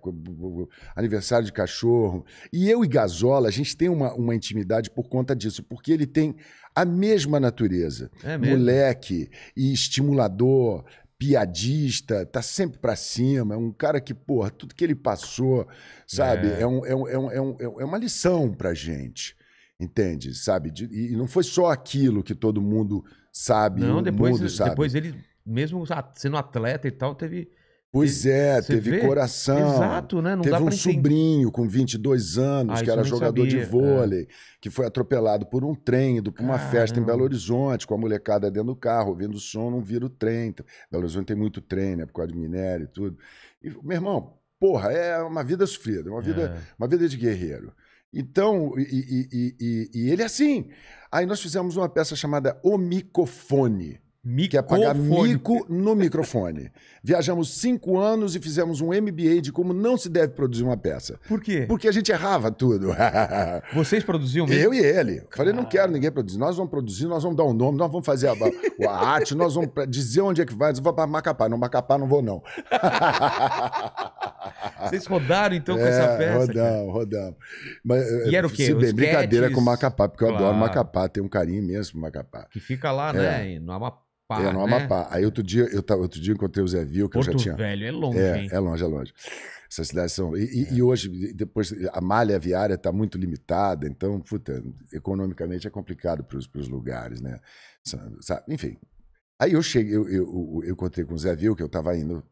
aniversário de cachorro. E eu e Gazola, a gente tem uma, uma intimidade por conta disso, porque ele tem a mesma natureza É mesmo. moleque e estimulador, piadista, tá sempre pra cima, é um cara que, porra, tudo que ele passou, sabe, É. é, um, é, um, é, um, é, um- é uma lição pra gente, entende? Sabe? E não foi só aquilo que todo mundo sabe, Não, depois, mundo sabe. depois ele, mesmo sendo atleta e tal, teve. Pois é, teve vê? coração. Exato, né? Não Teve um sobrinho com 22 anos, Ah, que era jogador de sabia, é. vôlei, que foi atropelado por um trem, indo para uma festa em Caramba. Belo Horizonte, com a molecada dentro do carro, ouvindo o som, não vira o trem. Belo Horizonte tem muito trem, né? Por causa de minério e tudo. E, meu irmão, porra, é uma vida sofrida, uma vida, É. uma vida de guerreiro. Então, e, e- e- e- e ele é assim. Aí nós fizemos uma peça chamada O Micofone que é pagar Micofone. mico no microfone. Viajamos cinco anos e fizemos um MBA de como não se deve produzir uma peça. Por quê? Porque a gente errava tudo. Vocês produziam mesmo? Eu e ele. Falei, não quero ninguém produzir. Nós vamos produzir, nós vamos dar um nome, nós vamos fazer a, a arte, nós vamos dizer onde é que vai. Eu vou para Macapá. Não, Macapá não vou, não. Vocês rodaram então com É, essa peça? Rodamos, rodamos. Mas, E era o eh, quê? Se bem, Os brincadeira com Macapá, porque eu adoro Claro. Macapá, tenho um carinho imenso por Macapá. Que fica lá, É. né? No Amapá. É, no né? Amapá. Aí outro dia, eu, ta- outro dia eu encontrei o Zé Vil, que eu Porto já tinha. Velho, é longe, É, hein? é longe, é longe. Essas cidades são. E, e- e hoje, depois, a malha viária está muito limitada, então, puta, economicamente é complicado para os lugares, né? Sabe? Enfim. Aí eu cheguei, eu, eu, eu encontrei com o Zé Vil, que eu estava indo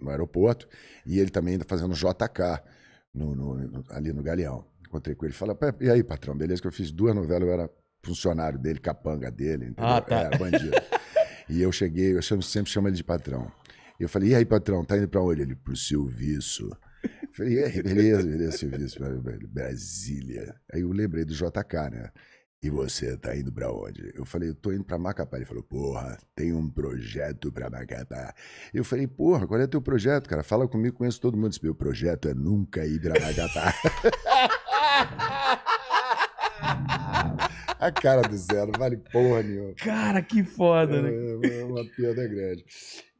no aeroporto, e ele também ainda fazendo JK no, no- no- ali no Galeão. Encontrei com ele e falei, "Pé, e aí, patrão, beleza? Que eu fiz duas novelas, eu era funcionário dele, capanga dele, entendeu? Ah, tá. Era bandido. e eu cheguei, eu chamo- sempre chamo ele de patrão. E eu falei, e aí, patrão, tá indo pra onde? Ele, pro serviço. Eu falei, e aí, beleza, beleza, serviço, Brasília. Aí eu lembrei do JK, né? E você tá indo pra onde? Eu falei, eu tô indo pra Macapá. Ele falou, porra, tem um projeto pra Macapá. Eu falei, porra, qual é teu projeto, cara? Fala comigo, conheço todo mundo. Disse, meu projeto é nunca ir pra Macapá. A cara do Zé, não vale porra nenhuma. Cara, que foda, né? É, uma perda grande.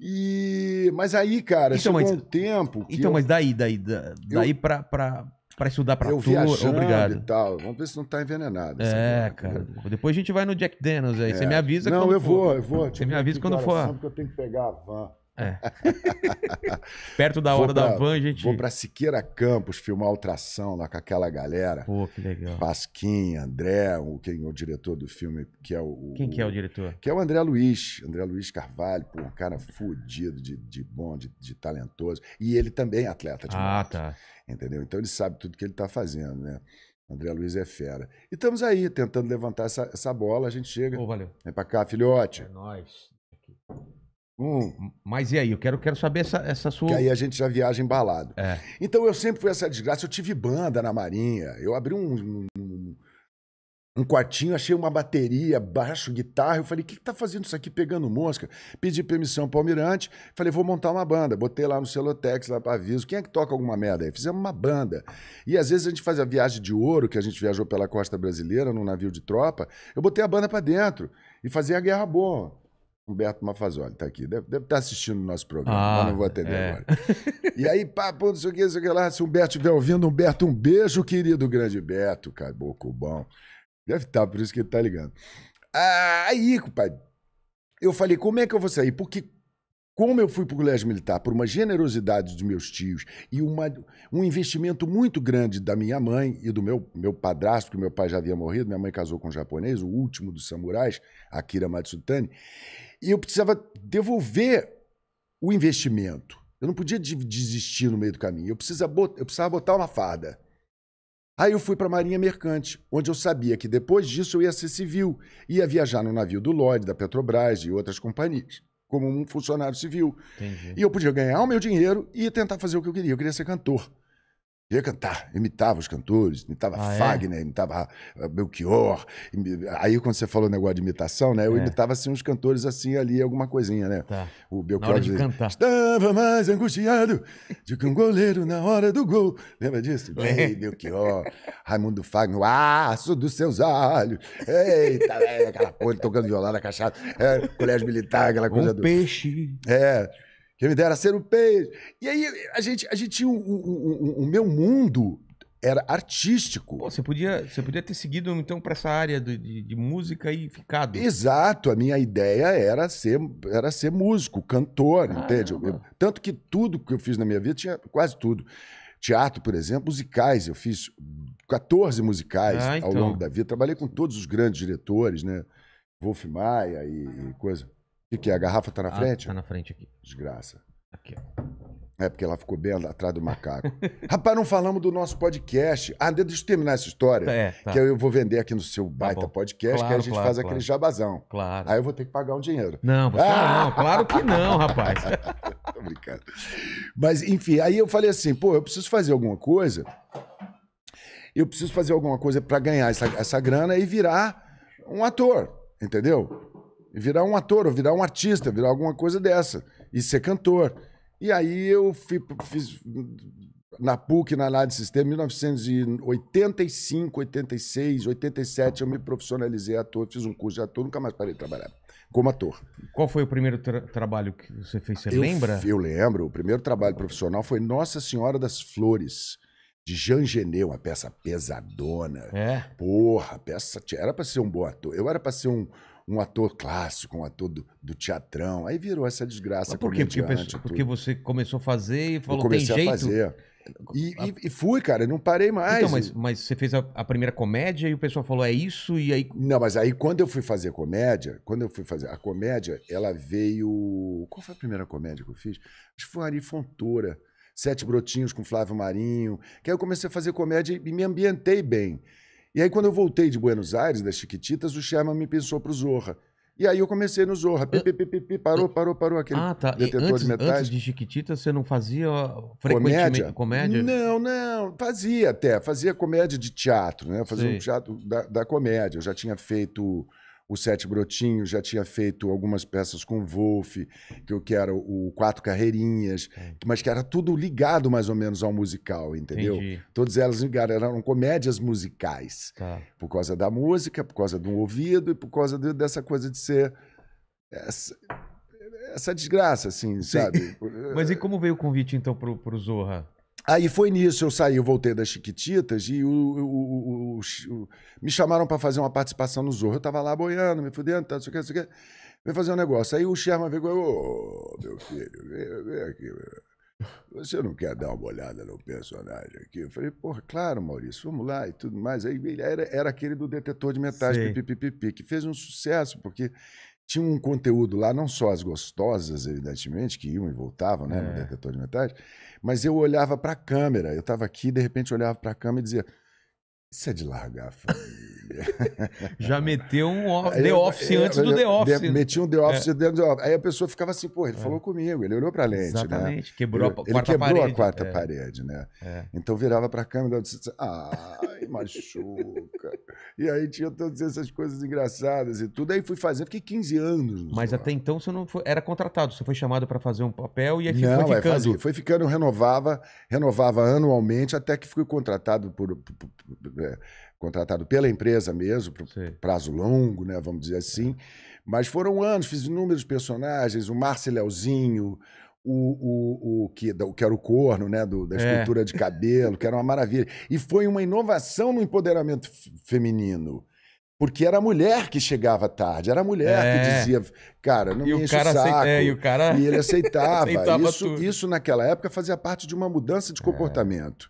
E... Mas aí, cara, Então, chegou mas- um tempo Então, eu, mas daí, daí, da- daí pra, pra, pra estudar pra eu viajando obrigado. e tal. Vamos ver se não tá envenenado. É, cara. entendeu? Depois a gente vai no Jack Daniels aí. Você É. me avisa Não, quando eu for. vou, eu vou. Você me avisa quando for. Porque eu tenho que pegar a van. É. Perto da hora da pra- van, a gente. Vou pra Siqueira Campos filmar ultração lá com aquela galera. Pô, que legal. Pasquim, André, o, quem, o diretor do filme, que é o. Quem que é o diretor? Que é o André Luiz, André Luiz Carvalho, pô, um cara fudido, de, de bom, de, de talentoso. E ele também é atleta de Ah, moto, tá. entendeu? Então ele sabe tudo que ele está fazendo, né? André Luiz é fera. E estamos aí, tentando levantar essa, essa bola, a gente chega. Pô, valeu. Vem pra cá, filhote. É nóis. Hum, Mas e aí? Eu quero, quero saber essa, essa sua. que aí a gente já viaja embalado. É. Então eu sempre fui essa desgraça. Eu tive banda na Marinha. Eu abri um, um, um quartinho, achei uma bateria, baixo, guitarra. Eu falei, o que, que tá fazendo isso aqui pegando mosca? Pedi permissão pro almirante. Falei, vou montar uma banda. Botei lá no Celotex, lá para aviso. Quem é que toca alguma merda aí? Fizemos uma banda. E às vezes a gente fazia viagem de ouro, que a gente viajou pela costa brasileira, num navio de tropa. Eu botei a banda para dentro e fazia a guerra boa. Humberto Mafazoli tá aqui. Deve, deve estar assistindo o nosso programa, Ah, mas não vou atender é. agora. E aí, pá, pô, não sei o que, não sei o que lá. Se o Humberto estiver ouvindo, Humberto, um beijo, querido grande Beto, caboclo bom. Deve estar, por isso que ele tá ligando. Ah, Aí, compadre, eu falei, como é que eu vou sair? Porque como eu fui para o colégio militar por uma generosidade dos meus tios e uma, um investimento muito grande da minha mãe e do meu, meu padrasto, porque meu pai já havia morrido, minha mãe casou com um japonês, o último dos samurais, Akira Matsutani, e eu precisava devolver o investimento. Eu não podia de- desistir no meio do caminho. Eu precisava, bot- eu precisava botar uma farda. Aí eu fui para a Marinha Mercante, onde eu sabia que depois disso eu ia ser civil. Ia viajar no navio do Lloyd, da Petrobras e outras companhias, como um funcionário civil. Entendi. E eu podia ganhar o meu dinheiro e tentar fazer o que eu queria. Eu queria ser cantor. Ia cantar, imitava os cantores, imitava Ah, é? Fagner, imitava ah, Belchior. Aí quando você falou o negócio de imitação, né? Eu É. imitava assim uns cantores assim ali, alguma coisinha, né? Tá. O Na Belchior hora de dizia, cantar. Estava mais angustiado de que um goleiro na hora do gol. Lembra disso? Lembro. Ei, Belchior, Raimundo Fagner, o aço dos seus olhos. Eita, velho, aquela porra, tocando violão na cachaça. É, colégio militar, aquela coisa Um do. peixe. É, quem me dera ser o peixe. E aí a gente, a gente tinha um, um- um- o meu mundo era artístico. Pô, você podia, você podia ter seguido então pra essa área de, de- de música e ficado. Exato, a minha ideia era ser, era ser músico, cantor, Caramba. entende? Eu- eu- tanto que tudo que eu fiz na minha vida, tinha quase tudo. Teatro, por exemplo, musicais, eu fiz 14 musicais Ah, ao então. longo da vida. Trabalhei com todos os grandes diretores, né? Wolf Maia e, e coisa. O que, que é? A garrafa tá na Ah, frente? Tá na frente aqui. Desgraça. Aqui, ó. É, porque ela ficou bem atrás do macaco. Rapaz, não falamos do nosso podcast. Ah, deixa eu terminar essa história. É, tá. Que eu vou vender aqui no seu baita bom. podcast, que Claro, aí a gente claro, faz claro. aquele jabazão. Claro. Aí eu vou ter que pagar um dinheiro. Não, você Ah! não. Claro que não, rapaz. Tô brincando. Mas, enfim, aí eu falei assim, pô, eu preciso fazer alguma coisa. Eu preciso fazer alguma coisa para ganhar essa, essa grana e virar um ator, entendeu? Virar um ator, ou virar um artista, virar alguma coisa dessa. E ser cantor. E aí eu fui- fiz na PUC, na análise de sistema, em 1985, 86, 87, eu me profissionalizei ator, fiz um curso de ator, nunca mais parei de trabalhar como ator. Qual foi o primeiro tra- trabalho que você fez? Você Eu lembra? Eu lembro. O primeiro trabalho profissional foi Nossa Senhora das Flores, de Jean Genet, uma peça pesadona. É. Porra, peça era para ser um bom ator. Eu era para ser um, um ator clássico, um ator do, do teatrão. Aí virou essa desgraça Mas por quê? Porque, porque você começou a fazer e Eu falou, tem comecei jeito? a fazer. E, e- e fui, cara, não parei mais. Então, mas, mas você fez a, a primeira comédia e o pessoal falou, é isso? E aí... Não, mas aí quando eu fui fazer comédia, quando eu fui fazer a comédia, ela veio. Qual foi a primeira comédia que eu fiz? Acho que foi Ari Fontoura. Sete Brotinhos com Flávio Marinho. Que aí eu comecei a fazer comédia e me ambientei bem. E aí, quando eu voltei de Buenos Aires, das Chiquititas, o Sherman me pensou pro Zorra. E aí eu comecei no Zorra. Pi, pi, pi, pi, parou, parou, parou. Aquele ah, tá. Detetor antes, de metais. antes de Chiquitita, você não fazia frequentemente comédia? Não, não. Fazia até. Fazia comédia de teatro, né? Fazia Sei. um teatro da, da comédia. Eu já tinha feito o Sete Brotinhos, já tinha feito algumas peças com o Wolf, que eu que era o Quatro Carreirinhas, É. mas que era tudo ligado mais ou menos ao musical, entendeu? Entendi. Todas elas ligadas, eram comédias musicais. Tá. Por causa da música, por causa um ouvido e por causa de- dessa coisa de ser. Essa, essa desgraça, assim, Sim. sabe? Mas e como veio o convite, então, pro, pro Zorra? Aí foi nisso, eu saí, eu voltei das Chiquititas e o, o- o- me chamaram para fazer uma participação no Zorro. Eu tava lá boiando, me fudendo, tá, não sei o que, não sei o que. Vem fazer um negócio. Aí o Sherman veio e falou, ô, meu filho, vem, vem aqui. meu. Você não quer dar uma olhada no personagem aqui? Eu falei, porra, claro, Maurício, vamos lá e tudo mais. Aí ele era, era aquele do detetor de metais, pipipipi, que fez um sucesso, porque tinha um conteúdo lá, não só as gostosas, evidentemente, que iam e voltavam, né, no É. detetor de metais, mas eu olhava para a câmera. Eu estava aqui, de repente eu olhava para a câmera e dizia: Isso é de largar a família. Já meteu um The eu- Office eu- antes do eu- The Office. de- Meti um The Office dentro do The Office. Aí a pessoa ficava assim: Pô, ele É. falou comigo, ele olhou para a lente. Né? Exatamente. Quebrou a Ele, ele quarta quebrou parede. a quarta É, parede, né? é. Então virava para a câmera e disse: Ai, machuca. e aí tinha todas essas coisas engraçadas e tudo. Aí fui fazendo, fiquei 15 anos. no Mas até então você não foi, era contratado, você foi chamado pra fazer um papel e aí Não, foi é, ficando. fazia. foi ficando, renovava, renovava anualmente, até que fui contratado por, por- por- é, contratado pela empresa mesmo, por Sei. prazo longo, né, vamos dizer assim. Mas foram anos, fiz inúmeros personagens, o Márcio Leozinho, o, o, o, que, o que era o corno, né, do- da É. escultura de cabelo, que era uma maravilha. E foi uma inovação no empoderamento feminino. Porque era a mulher que chegava tarde, era a mulher É. que dizia, cara, não E me o enche cara o saco. aceita, é, e o cara E ele aceitava. Aceitava isso, tudo. isso, naquela época, fazia parte de uma mudança de comportamento.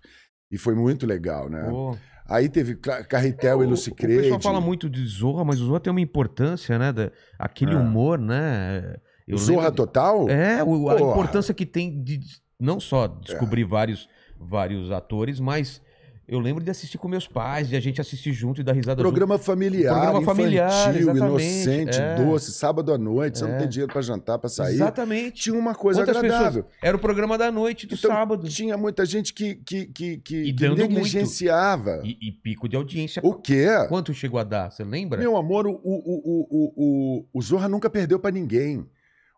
E foi muito legal, né? Pô. Aí teve Carretel e O- Lucy O pessoal fala muito de Zorra, mas o Zorra tem uma importância, né? Da, aquele É. humor, né? Eu Zorra lembro Total? É, o- a importância que tem de não só descobrir vários, vários atores, mas eu lembro de assistir com meus pais, de a gente assistir junto e dar risada junto. Programa familiar, Programa familiar, infantil, exatamente, inocente, é. doce, sábado à noite, você não É. tem dinheiro pra jantar, pra sair. Exatamente. Tinha uma coisa Quantas agradável. pessoas? Era o programa da noite, do Então, sábado. Tinha muita gente que, que, que, que, que negligenciava. E, e pico de audiência. O quê? Quanto chegou a dar? Você lembra? Meu amor, o, o, o, o, o, o Zorra nunca perdeu pra ninguém.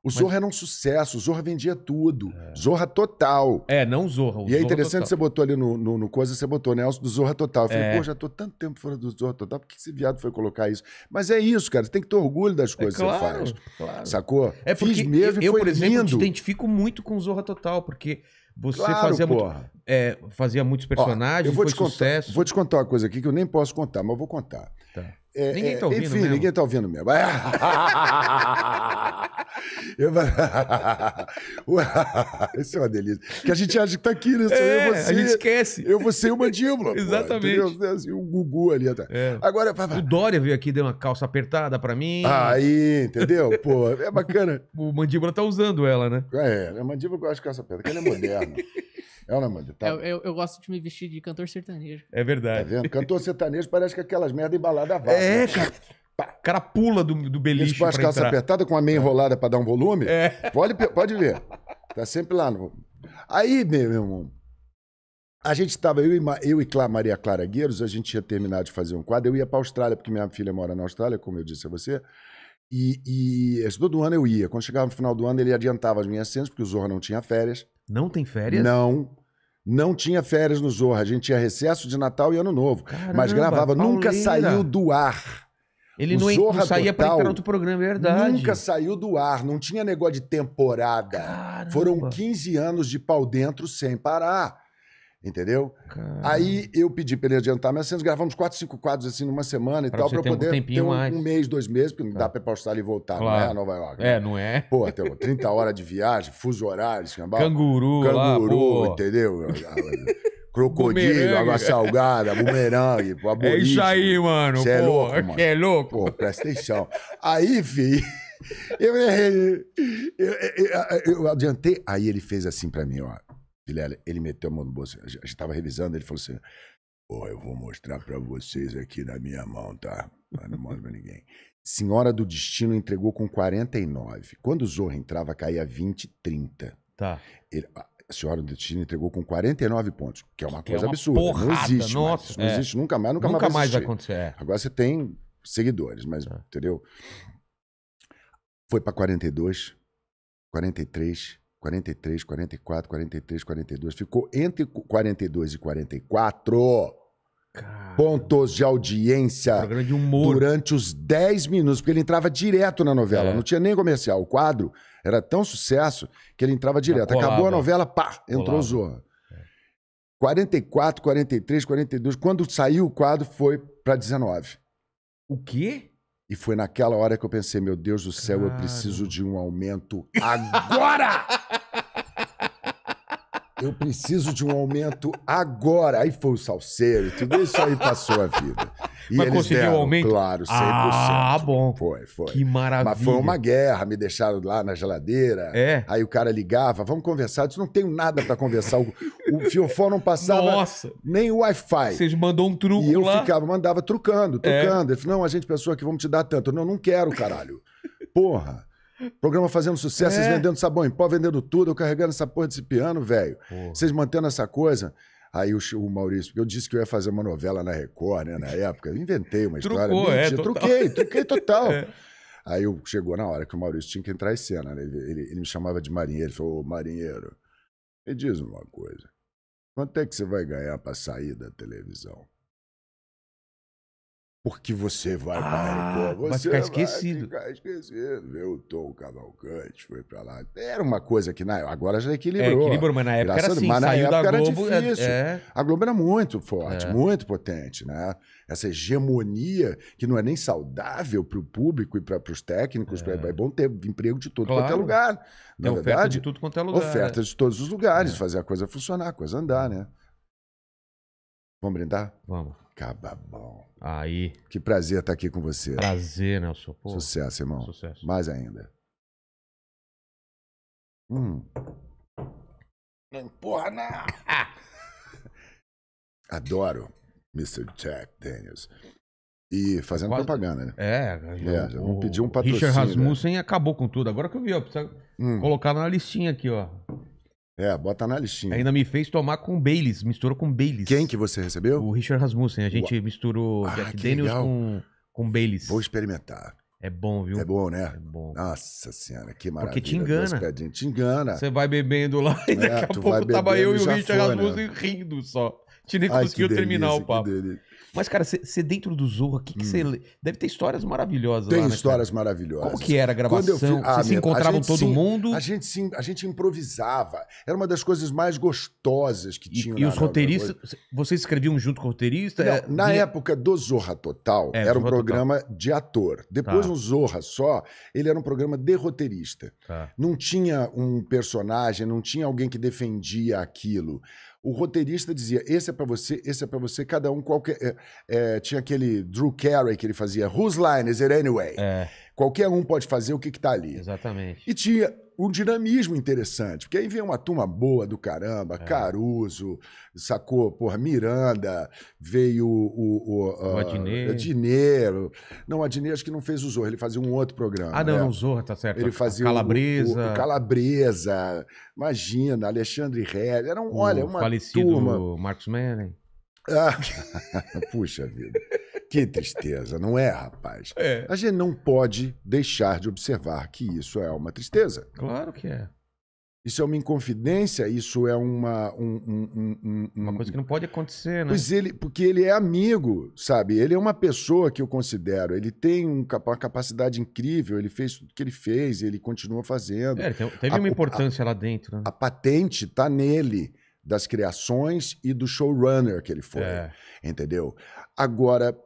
O Zorra era um sucesso, o Zorra vendia tudo. Zorra total. É, não Zorra. o E é interessante, total. você botou ali no, no, no coisa, você botou, né? Do Zorra Total. Eu falei, É. pô, já tô tanto tempo fora do Zorra Total, por que esse viado foi colocar isso? Mas é isso, cara, você tem que ter orgulho das É coisas que claro, você faz. claro. Sacou? É porque Fiz mesmo eu, e eu, foi por exemplo, lindo. identifico muito com Zorra Total, porque você Claro, fazia, muito, é, fazia muitos Ó, personagens, eu vou te, contar, sucesso. vou te contar uma coisa aqui que eu nem posso contar, mas eu vou contar. Tá. É, Ninguém é, tá ouvindo Enfim, mesmo. ninguém tá ouvindo mesmo. Eu- Isso é uma delícia. Que a gente acha que tá aqui, né? É, eu, você, a gente esquece. eu, você e o mandíbula. pô, Exatamente. entendeu? Assim, o Gugu ali. Tá. É. Agora, O Dória veio aqui, deu uma calça apertada pra mim. aí, entendeu? Pô, é bacana. O Mandíbula tá usando ela, né? É, a mandíbula gosta de calça pedra, que ele é moderno. É ou não é mandíbula? Tá, Eu, eu- eu gosto de me vestir de cantor sertanejo. É tá verdade. vendo? Cantor sertanejo parece que aquelas merda embalada vaca. É, né? cara. O cara pula do, do Eles beliche põem as pra calças entrar. apertadas com a meia enrolada pra dar um volume. É. Pode, pode ver. Tá sempre lá. No... Aí, meu irmão, a gente tava, eu e, Ma- eu e Clá, Maria Clara Gueiros, a gente tinha terminado de fazer um quadro. Eu ia pra Austrália, porque minha filha mora na Austrália, como eu disse a você. E, e todo ano eu ia. Quando chegava no final do ano, ele adiantava as minhas cenas, porque o Zorra não tinha férias. Não tem férias? Não. Não tinha férias no Zorra. A gente tinha recesso de Natal e Ano Novo. Caramba, mas gravava, nunca pauleira. saiu do ar. Ele O não, en- não Zorra saía Total entrar outro programa, é verdade. Nunca saiu do ar. Não tinha negócio de temporada. Caramba. Foram 15 anos de pau dentro sem parar. Entendeu? Caramba. Aí eu pedi pra ele adiantar minhas cenas, gravamos quatro, cinco quadros assim numa semana e Pra tal, você pra eu um poder tempinho ter um, um mês, dois meses, porque não Tá. dá pra Austrália e voltar, não Claro. é a Nova York. É, né? não é? Pô, tem 30 horas de viagem, fuso horário, escambau, Canguru, canguru, pô. entendeu? Crocodilo, água salgada, bumerangue, É isso aí, mano. Cê é louco, mano. é louco. Pô, presta atenção. Aí, filho, eu, eu, eu, eu- eu adiantei. Aí ele fez assim pra mim, ó. Vilela, ele meteu a mão no bolso. A gente tava revisando, ele falou assim: Pô, eu vou mostrar pra vocês aqui na minha mão, tá? Mas não mostra pra ninguém. Senhora do Destino entregou com 49. Quando o Zorro entrava, caía 20, 30. Tá. Ele- a Senhora do Destino entregou com 49 pontos, que é uma Que é coisa uma absurda. não porrada, existe nossa, mais. Isso não é. existe nunca mais, nunca, Nunca, mais mais vai acontecer. é. Agora você tem seguidores, mas Tá. entendeu? Foi pra 42, 43, 43, 44, 43, 42. Ficou entre 42 e 44 Cara, pontos de audiência de humor. durante os 10 minutos, porque ele entrava direto na novela, É. não tinha nem comercial. O quadro era tão sucesso que ele entrava direto. Acabou a novela, pá, entrou Colava. o Zorra. 44, 43, 42. Quando saiu o quadro, foi pra 19. O quê? E foi naquela hora que eu pensei, meu Deus do céu, eu preciso de um aumento agora! Eu preciso de um aumento agora. Aí foi o salseiro, tudo isso aí passou a vida. E Mas conseguiu o aumento? Claro, 100%. Ah, bom. Foi, foi. Que maravilha. Mas foi uma guerra, me deixaram lá na geladeira. É. Aí o cara ligava, vamos conversar. Eu disse, não tenho nada para conversar. O, o fiofó não passava Nossa. nem o Wi-Fi. Vocês mandou um truco E eu lá. ficava, mandava trucando, É. trucando. Ele falou, não, a gente pensou que vamos te dar tanto. Eu, Não, não quero, caralho. Porra. Programa fazendo sucesso, É. vocês vendendo sabão em pó, vendendo tudo, eu carregando essa porra desse piano, velho. Vocês mantendo essa coisa. Aí o, o Maurício, porque eu disse que eu ia fazer uma novela na Record, né, na época. Eu inventei uma história. Trucou, é, total. truquei, truquei total. É. Aí eu, chegou na hora que o Maurício tinha que entrar em cena, né? Ele, ele- ele me chamava de marinheiro. Ele falou, ô marinheiro, me diz uma coisa. Quanto é que você vai ganhar pra sair da televisão? Porque você vai Ah, pra Record. vai Você ficar esquecido. Vai ficar esquecido. Tom Cavalcante foi pra lá. Era uma coisa que na, agora já equilibrou. É, equilibrou, mas na época Graças era assim. Mas na saiu época da era Globo. é- difícil. É, A Globo era muito forte, É. muito potente, né? Essa hegemonia que não é nem saudável para o público e para os técnicos. É. É. bom ter emprego de todo Claro. quanto é lugar. tem Na oferta verdade, de tudo quanto é lugar. oferta de todos os lugares, É. fazer a coisa funcionar, a coisa andar, né? Vamos brindar? é. Vamos. Acaba bom. Aí. Que prazer estar aqui com você. Prazer, Nelson. Pô, Sucesso, irmão. sucesso. Mais ainda. Hum. Não empurra, não! Adoro Mr. Jack Daniels. E fazendo Quase- propaganda, né? É, É, já vamos pedir um patrocínio, Richard Rasmussen acabou com tudo. Agora que eu vi, ó, precisa Hum. colocar na listinha aqui, ó. É, bota na listinha. Ainda me fez tomar com Baileys, misturou com Baileys. Quem que você recebeu? O Richard Rasmussen. A gente misturou Ah, Jack Daniels legal. com, com Baileys. Vou experimentar. É bom, viu? É bom, né? É bom. Nossa senhora, que maravilha. te engana. Te engana. Você vai bebendo lá e É, daqui a tu pouco tava eu e o e Richard né? Rasmussen rindo só. A gente nem que terminar o papo. que delícia. Mas, cara, você dentro do Zorro, o que, você. lê? Deve ter histórias maravilhosas Hum. Tem lá, né, histórias cara? maravilhosas. Como que era a gravação? Ah, Vocês se meu, a encontravam todo sim- mundo? A gente, sim, a gente improvisava. Era uma das coisas mais gostosas que E, tinham e na- os roteiristas, vocês escreviam junto com o roteirista? Não, É, na vinha- época do Zorra Total, É, era um Zorra programa de ator. Depois, Tá. no Zorra só, ele era um programa de roteirista. Tá. Não tinha um personagem, não tinha alguém que defendia aquilo. O roteirista dizia: esse é pra você, esse é pra você, cada um qualquer. é, é, tinha aquele Drew Carey que ele fazia: Whose line is it anyway? É, Qualquer um pode fazer o que, que tá ali. exatamente. E tinha um dinamismo interessante, porque aí veio uma turma boa do caramba, É. Caruso, sacou, porra, Miranda, veio o... O, O ah, Adnet. Adnet. Não, o Adnet acho que não fez o Zorro, ele fazia um outro programa. Ah, não, né? não, Zorra, tá certo. Ele fazia o- Calabresa. O, o Calabresa, imagina, Alexandre Ré, era um, o olha, uma falecido turma. Marcos Manning. Ah, puxa vida, que tristeza, não é, rapaz? É. A gente não pode deixar de observar que isso é uma tristeza. Claro que é. Isso é uma inconfidência, isso é uma. um- um- um- um- Uma coisa que não pode acontecer, né? Pois ele, porque ele é amigo, sabe? Ele é uma pessoa que eu considero. Ele tem um uma capacidade incrível, ele fez tudo que ele fez, ele continua fazendo. É, teve A- uma importância lá dentro, né? A patente tá nele, das criações e do showrunner que ele foi. É, Entendeu? Agora,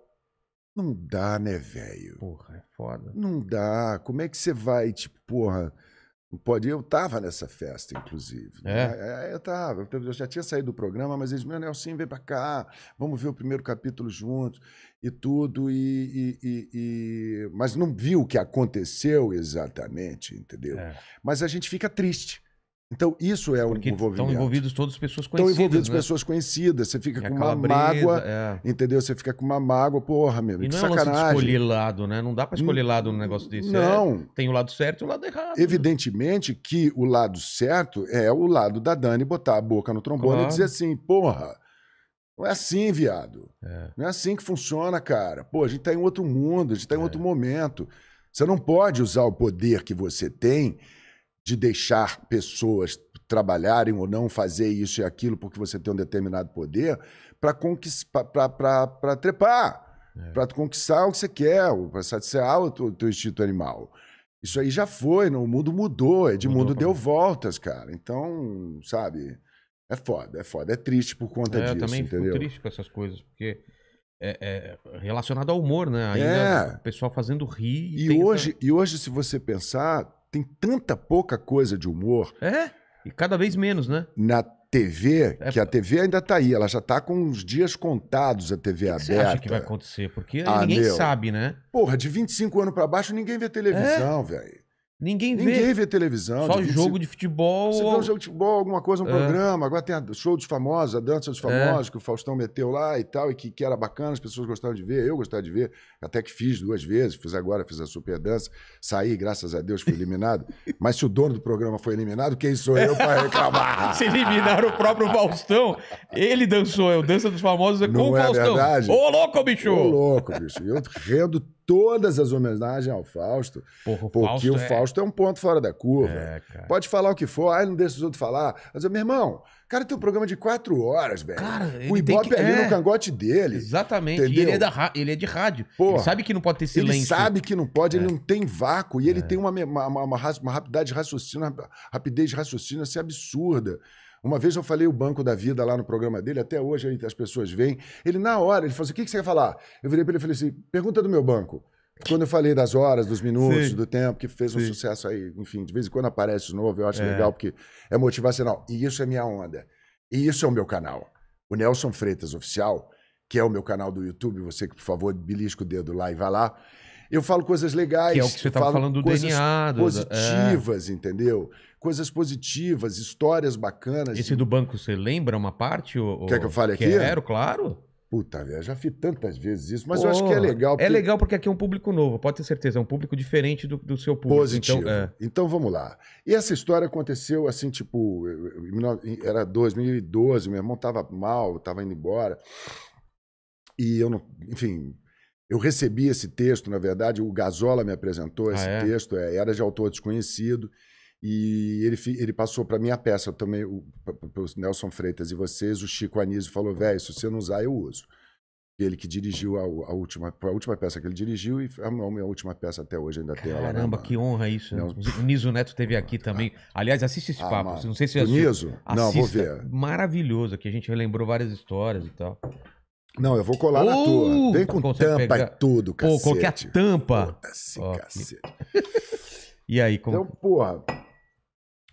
não dá, né, velho? porra, é foda. Não dá. Como é que você vai, tipo, porra. Não pode. Eu tava nessa festa, inclusive. É? né? eu tava. Eu já tinha saído do programa, mas eles, meu Nelson, vem pra cá, vamos ver o primeiro capítulo juntos e tudo. E, e- e- e- Mas não viu o que aconteceu exatamente, entendeu? É, Mas a gente fica triste. Então, isso é o porque estão envolvimento. envolvidos todas pessoas Estão conhecidas, envolvidos né? pessoas conhecidas. Você fica é com uma mágoa. é. Entendeu? Você fica com uma mágoa, porra, meu, E que não é um lance de sacanagem. escolher lado, né? Não dá pra escolher lado num negócio desse. É, Não, tem o lado certo e o lado errado. né? Evidentemente que o lado certo é o lado da Dani botar a boca no trombone Claro. e dizer assim, porra, não é assim, viado. É. Não é assim que funciona, cara. Pô, a gente tá em outro mundo, a gente tá em É. outro momento. Você não pode usar o poder que você tem de deixar pessoas trabalharem ou não fazer isso e aquilo porque você tem um determinado poder para trepar, É. para conquistar o que você quer, para satisfazer o teu, teu instinto animal. Isso aí já foi, não, o mundo mudou, Edmundo Mudou deu cá. voltas, cara. Então, sabe, é foda, é foda, é triste por conta É, eu disso, também entendeu? fico triste com essas coisas, porque é, é relacionado ao humor, né? Ainda É. o pessoal fazendo rir. E essa- hoje, e hoje, se você pensar, tem tanta pouca coisa de humor É, e cada vez menos, né? na TV, É. que a TV ainda tá aí, ela já tá com uns dias contados, a TV que você aberta. acha que vai acontecer? Porque Ah, ninguém meu. sabe, né? Porra, de 25 anos pra baixo, ninguém vê televisão, velho. Ninguém vê. Ninguém vê televisão. Só de 25 jogo de futebol. Você vê um jogo de futebol, alguma coisa, um É. programa. Agora tem o show dos famosos, a dança dos famosos, que o Faustão meteu lá e tal, e que, que era bacana, as pessoas gostaram de ver, eu gostava de ver, até que fiz duas vezes, fiz agora, fiz a super dança, saí, graças a Deus, fui eliminado. Mas se o dono do programa foi eliminado, quem sou eu para reclamar? Se eliminaram o próprio Faustão. Ele dançou, é o Dança dos Famosos é com Não o é Faustão. verdade? Ô, louco, bicho! Ô, louco, bicho. Eu rendo todas as homenagens ao Fausto, Porra, o porque Fausto o é- Fausto é um ponto fora da curva. É. Pode falar o que for, ai, não deixa os outros falar. Mas, meu irmão, o cara tem um programa de quatro horas, velho. Cara, o Ibope que- ali é. no cangote dele. Exatamente. E Entendeu? ele é, da ra- ele é de rádio. Porra. Ele sabe que não pode ter silêncio. Ele sabe que não pode, É. ele não tem vácuo. E ele tem uma, uma, uma, uma ra- uma rapidez de raciocínio, rapidez de raciocínio assim, absurda. Uma vez eu falei o Banco da Vida lá no programa dele, até hoje as pessoas vêm. Ele, na hora, ele falou assim: o que que você quer falar? Eu virei para ele e falei assim: pergunta do meu banco. Quando eu falei das horas, dos minutos, Sim. do tempo, que fez um Sim. sucesso aí, enfim, de vez em quando aparece de novo, eu acho É. legal, porque é motivacional. E isso é minha onda. E isso é o meu canal. O Nelson Freitas Oficial, que é o meu canal do YouTube, você que, por favor, belisca o dedo lá e vá lá. Eu falo coisas legais. Que é o que você eu estava falando do coisas DNA. Do, Positivas, entendeu? Coisas positivas, histórias bacanas. é. Esse do banco, você lembra uma parte? Ou, Quer que eu fale aqui? Quero, claro. Puta, velho, já fiz tantas vezes isso, mas Pô, eu acho que é legal. É legal porque aqui é um público novo, pode ter certeza. É um público diferente do, do seu público. Positivo. Então, é. Então vamos lá. E essa história aconteceu assim, tipo, eu- eu- em 19 era 2012, meu irmão tava mal, tava indo embora. E eu não, enfim, eu recebi esse texto, na verdade, o Gazola me apresentou esse Ah, é? texto, é, era de autor desconhecido. E ele, ele passou para minha peça, eu também, o Nelson Freitas e vocês, o Chico Anísio falou, velho, se você não usar, eu uso. Ele que dirigiu a, a última, a última peça que ele dirigiu e a minha última peça até hoje ainda tem ela. Caramba, que honra isso. né? O Niso Neto teve aqui também. Aliás, assiste esse Ah, papo. mano. Não sei se você. Niso? Não, vou Assista. ver. Maravilhoso, que a gente relembrou várias histórias e tal. Não, eu vou colar na tua. Vem com tampa pegar- e tudo, Pô, cacete. coloquei a tampa. Foda-se, Ó, cacete. E aí, como... Então, porra.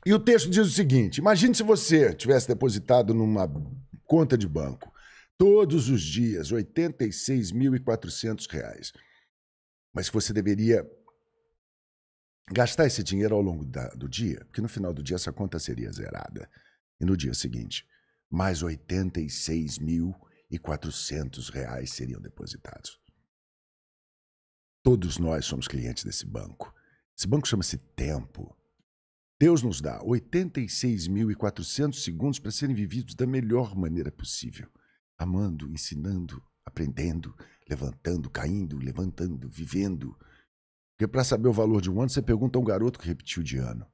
E o texto diz o seguinte: imagine se você tivesse depositado numa conta de banco todos os dias 86.400 reais. Mas que você deveria gastar esse dinheiro ao longo da- do dia, porque no final do dia essa conta seria zerada. E no dia seguinte, mais 86.400 reais seriam depositados. Todos nós somos clientes desse banco. Esse banco chama-se Tempo. Deus nos dá 86.400 segundos para serem vividos da melhor maneira possível. Amando, ensinando, aprendendo, levantando, caindo, levantando, vivendo. Porque para saber o valor de um ano, você pergunta a um garoto que repetiu de ano.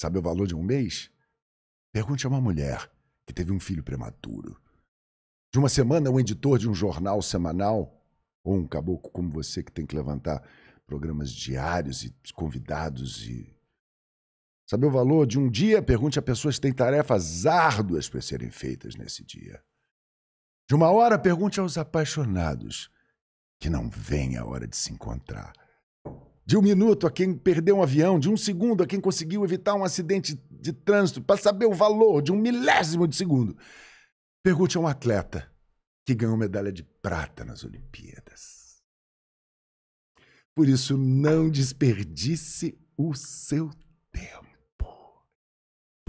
Sabe o valor de um mês? Pergunte a uma mulher que teve um filho prematuro. De uma semana, um editor de um jornal semanal, ou um caboclo como você que tem que levantar programas diários e convidados e Saber o valor de um dia? Pergunte a pessoas que têm tarefas árduas para serem feitas nesse dia. De uma hora, pergunte aos apaixonados que não vem a hora de se encontrar. De um minuto a quem perdeu um avião, de um segundo a quem conseguiu evitar um acidente de trânsito, para saber o valor de um milésimo de segundo. Pergunte a um atleta que ganhou medalha de prata nas Olimpíadas. Por isso, não desperdice o seu tempo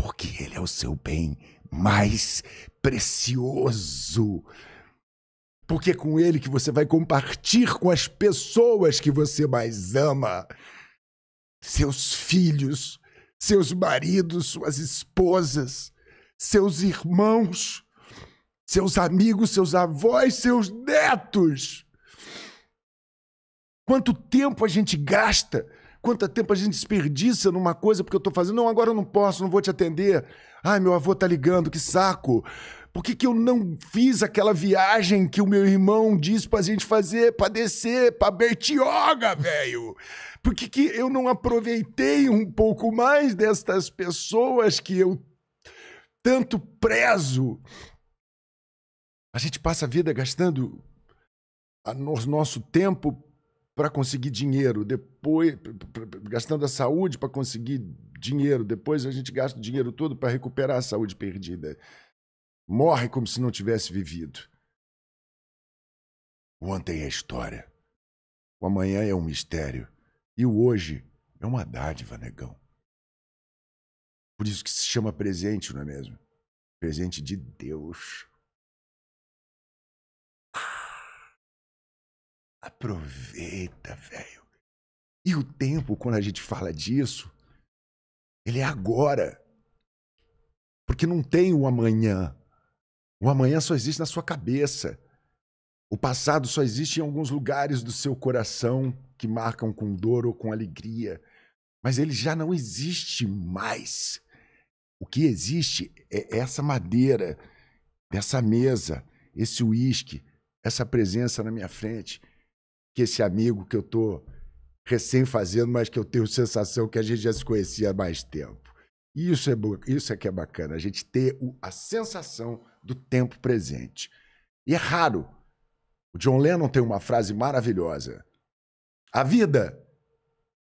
porque ele é o seu bem mais precioso. Porque é com ele que você vai compartilhar com as pessoas que você mais ama. Seus filhos, seus maridos, suas esposas, seus irmãos, seus amigos, seus avós, seus netos. Quanto tempo a gente gasta Quanto tempo a gente desperdiça numa coisa porque eu tô fazendo? Não, agora eu não posso, não vou te atender. Ai, meu avô tá ligando, que saco. Por que, que eu não fiz aquela viagem que o meu irmão disse pra gente fazer, pra descer, pra Bertioga, velho? Por que, que eu não aproveitei um pouco mais destas pessoas que eu tanto prezo? A gente passa a vida gastando a no- nosso tempo para conseguir dinheiro, depois gastando a saúde para conseguir dinheiro, depois a gente gasta o dinheiro todo para recuperar a saúde perdida. Morre como se não tivesse vivido. O ontem é história. O amanhã é um mistério. E o hoje é uma dádiva, negão. Por isso que se chama presente, não é mesmo? Presente de Deus. Aproveita, velho. E o tempo, quando a gente fala disso, ele é agora. Porque não tem o amanhã. O amanhã só existe na sua cabeça. O passado só existe em alguns lugares do seu coração que marcam com dor ou com alegria. Mas ele já não existe mais. O que existe é essa madeira, essa mesa, esse uísque, essa presença na minha frente que esse amigo que eu tô recém fazendo, mas que eu tenho sensação que a gente já se conhecia há mais tempo. Isso é, isso é que é bacana, a gente ter o- a sensação do tempo presente. E é raro. O John Lennon tem uma frase maravilhosa. A vida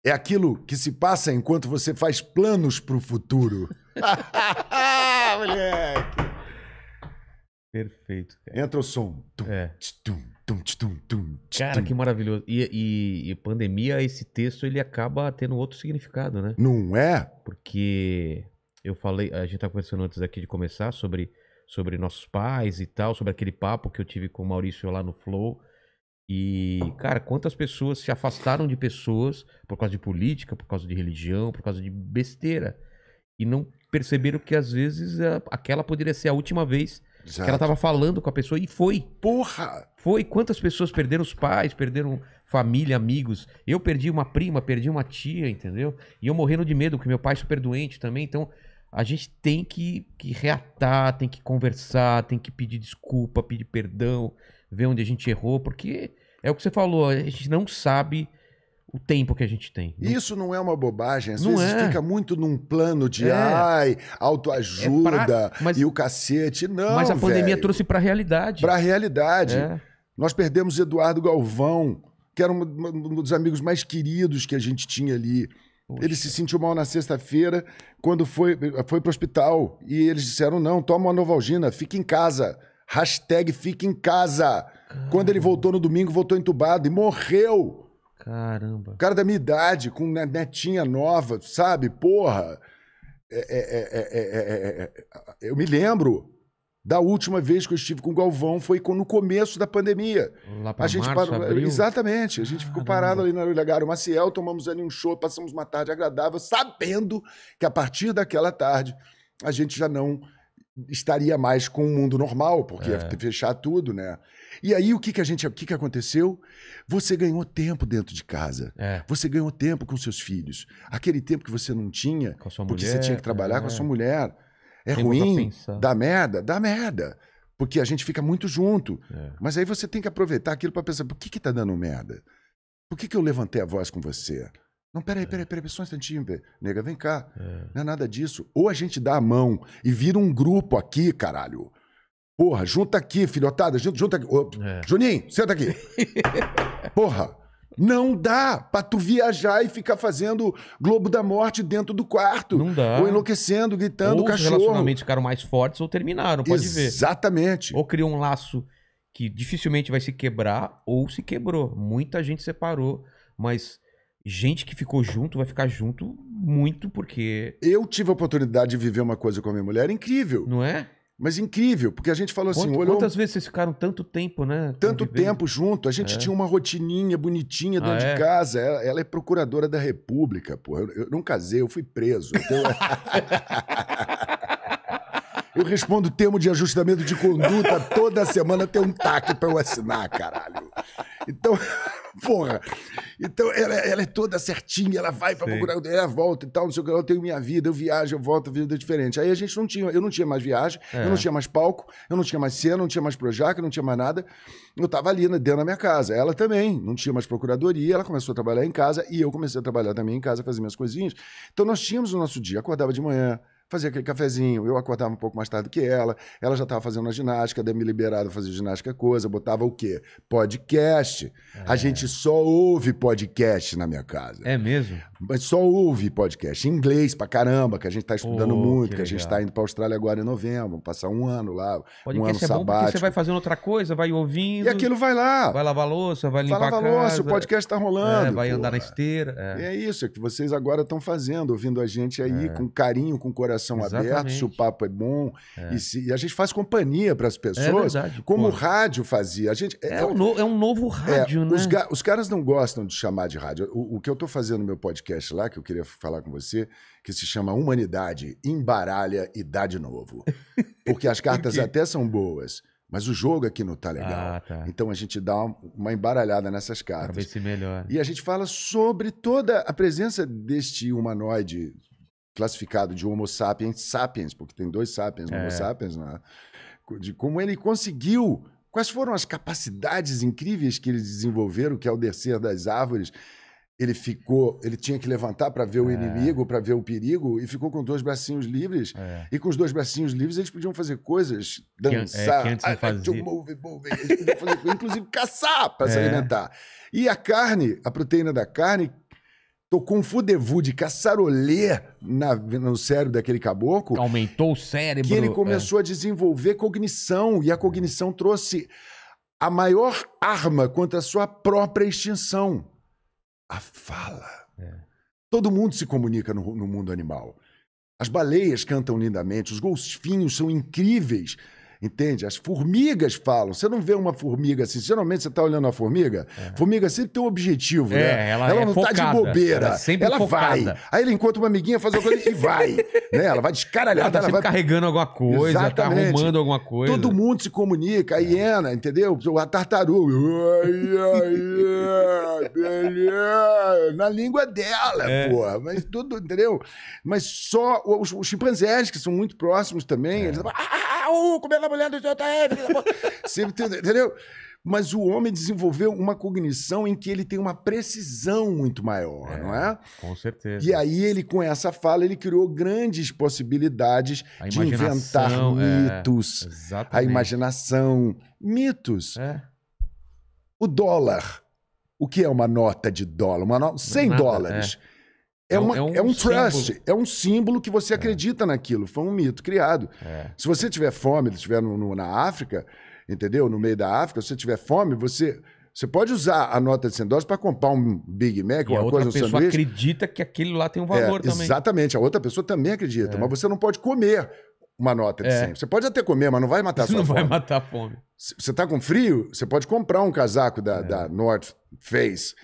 é aquilo que se passa enquanto você faz planos para o futuro. Moleque! Perfeito. cara. Entra o som. Tum, É. tum, tum, tum, tum, Cara, que maravilhoso. E, e- e pandemia, esse texto, ele acaba tendo outro significado, né? Não é? Porque eu falei, a gente tá conversando antes aqui de começar sobre, sobre nossos pais e tal, sobre aquele papo que eu tive com o Maurício lá no Flow. E, cara, quantas pessoas se afastaram de pessoas por causa de política, por causa de religião, por causa de besteira. E não perceberam que às vezes aquela poderia ser a última vez que ela tava falando com a pessoa e foi. Porra! Foi. Quantas pessoas perderam os pais, perderam família, amigos. Eu perdi uma prima, perdi uma tia, entendeu? E eu morrendo de medo, porque meu pai é super doente também. Então, a gente tem que, que reatar, tem que conversar, tem que pedir desculpa, pedir perdão, ver onde a gente errou, porque é o que você falou, a gente não sabe o tempo que a gente tem. Não- Isso não é uma bobagem. Às Não vezes é. fica muito num plano de É. ai, autoajuda É pra- mas- e o cacete. Não, Mas a pandemia velho. trouxe pra realidade. Pra realidade. É. Nós perdemos Eduardo Galvão, que era um, um dos amigos mais queridos que a gente tinha ali. Poxa. Ele se sentiu mal na sexta-feira, quando foi, foi pro hospital. E eles disseram: não, toma uma Novalgina, fica em casa. Hashtag fica em casa. Quando ele voltou no domingo, voltou entubado e morreu. Caramba. O cara da minha idade, com ne- netinha nova, sabe? Porra. É, é, é, é, é, eu me lembro da última vez que eu estive com o Galvão, foi no começo da pandemia. Lá pra A gente março, parou. abril. Exatamente. A gente ficou parado ali na Legário Maciel, tomamos ali um show, passamos uma tarde agradável, sabendo que a partir daquela tarde a gente já não estaria mais com o mundo normal, porque ia É. ter- fechar tudo, né? E aí o que, que a gente, o que, que aconteceu? Você ganhou tempo dentro de casa. É, Você ganhou tempo com seus filhos. Aquele tempo que você não tinha, porque mulher. você tinha que trabalhar com a é. sua mulher. É pra ruim, dá merda, dá merda. Porque a gente fica muito junto. É. Mas aí você tem que aproveitar aquilo para pensar, por que que tá dando merda? Por que que eu levantei a voz com você? Não, peraí, peraí, peraí, só um instantinho, Bê. nega, vem cá. É. Não é nada disso. Ou a gente dá a mão e vira um grupo aqui, caralho. Porra, junta aqui, filhotada, junta, junta aqui. Ô, É. Juninho, senta aqui. Porra, não dá pra tu viajar e ficar fazendo Globo da Morte dentro do quarto. Não dá. Ou enlouquecendo, gritando, ou os cachorro. relacionamentos ficaram mais fortes ou terminaram, pode ver. Exatamente. Ou criou um laço que dificilmente vai se quebrar, ou se quebrou. Muita gente separou, mas gente que ficou junto vai ficar junto muito, porque. Eu tive a oportunidade de viver uma coisa com a minha mulher incrível. Não é? Mas incrível, porque a gente falou assim, Quanto- olhou quantas vezes vocês ficaram tanto tempo, né? tanto convivendo? tempo junto, a gente É. tinha uma rotininha bonitinha dentro Ah, é? de casa. Ela, ela é procuradora da República, pô. Eu, eu não casei, eu fui preso. Tenho- Eu respondo termo de ajustamento de conduta toda semana tem um TAC pra eu assinar, caralho. Então, porra. Então, ela, ela é toda certinha, ela vai pra Sei. procurar, ela volta e tal, não sei o que, eu tenho minha vida, eu viajo, eu volto, vida é diferente. Aí a gente não tinha, eu não tinha mais viagem, É. eu não tinha mais palco, eu não tinha mais cena, não tinha mais Projac, não tinha mais nada. Eu tava ali né, dentro da minha casa. Ela também, não tinha mais procuradoria, ela começou a trabalhar em casa e eu comecei a trabalhar também em casa, fazer minhas coisinhas. Então nós tínhamos o nosso dia, acordava de manhã, fazia aquele cafezinho, eu acordava um pouco mais tarde que ela, ela já estava fazendo a ginástica, daí me liberava fazer ginástica coisa, botava o quê? Podcast. A gente só ouve podcast na minha casa. É mesmo? Mas só ouve podcast em inglês pra caramba, que a gente tá estudando Pô, muito, que que, a gente tá indo pra Austrália agora em novembro, vamos passar um ano lá, um ano Podcast é sabático. você vai fazendo outra coisa, vai ouvindo. E aquilo vai lá. Vai lavar louça, vai limpar Fala a valor, casa. se o podcast tá rolando. é, vai andar na porra. esteira. E É. é isso, é que vocês agora estão fazendo, ouvindo a gente aí com carinho, com o coração Exatamente. aberto, se o papo é bom. E, se- e a gente faz companhia para as É pessoas, verdade. como o pô. rádio fazia. A gente, É, um no- é um novo é, rádio, né? os, os caras não gostam de chamar de rádio. O, o que eu estou fazendo no meu podcast lá, que eu queria falar com você, que se chama Humanidade, Embaralha e Dá de Novo. Porque as cartas até são boas, mas o jogo aqui não tá legal. Ah, tá. Então a gente dá uma- embaralhada nessas Pra ver cartas. se melhora. E a gente fala sobre toda a presença deste humanoide classificado de Homo sapiens sapiens, porque tem dois sapiens, É. Homo sapiens, né? de como ele conseguiu, quais foram as capacidades incríveis que eles desenvolveram, que ao descer das árvores ele ficou, ele tinha que levantar para ver o É. inimigo, para ver o perigo, e ficou com dois bracinhos livres. É. E com os dois bracinhos livres eles podiam fazer coisas, é, dançar, que antes to fazia. move, move. Eles podiam fazer, coisas, inclusive caçar para se É. alimentar. E a carne, a proteína da carne, tocou um fudevu de caçarolê na- no cérebro daquele caboclo, Aumentou o cérebro. que ele é. começou a desenvolver cognição, e a cognição trouxe a maior arma contra a sua própria extinção: a fala. É. Todo mundo se comunica no, no mundo animal. As baleias cantam lindamente, os golfinhos são incríveis. Entende? As formigas falam. Você não vê uma formiga assim. Geralmente você está olhando uma formiga. Formiga sempre tem um objetivo, É, né? ela é não tá de bobeira. Ela é sempre ela vai. Aí ela encontra uma amiguinha, faz uma coisa e vai. né? Ela vai Ela descaralhada. tá ela sempre vai carregando alguma coisa, tá arrumando alguma coisa. Todo mundo se comunica, a hiena, entendeu? A tartaruga. Na língua dela, É. porra. Mas tudo, entendeu? Mas só os, os chimpanzés, que são muito próximos também, eles falam, ah, uh, comendo a mulher do seu tá filho da puta." Sempre, tem- entendeu? Mas o homem desenvolveu uma cognição em que ele tem uma precisão muito maior, É. não é? Com certeza. E aí ele, com essa fala, ele criou grandes possibilidades A de inventar é. mitos, a Exatamente. imaginação, mitos. É. O dólar. O que é uma nota de dólar? Uma no... 100 Nada, dólares. É, É um- uma- é um é um trust, símbolo. é um símbolo que você acredita naquilo. Foi um mito criado. É. Se você tiver fome, estiver na África, entendeu? No meio da África, se você tiver fome, você, você pode usar a nota de 100 dólares para comprar um Big Mac, E a uma outra coisa, um pessoa sanduíche. acredita que aquele lá tem um valor É, também. Exatamente, a outra pessoa também acredita, É. mas você não pode comer uma nota de É. 100. Você pode até comer, mas não vai matar a Isso sua não vai fome. matar a fome. Se você está com frio, você pode comprar um casaco É. da, da North Face,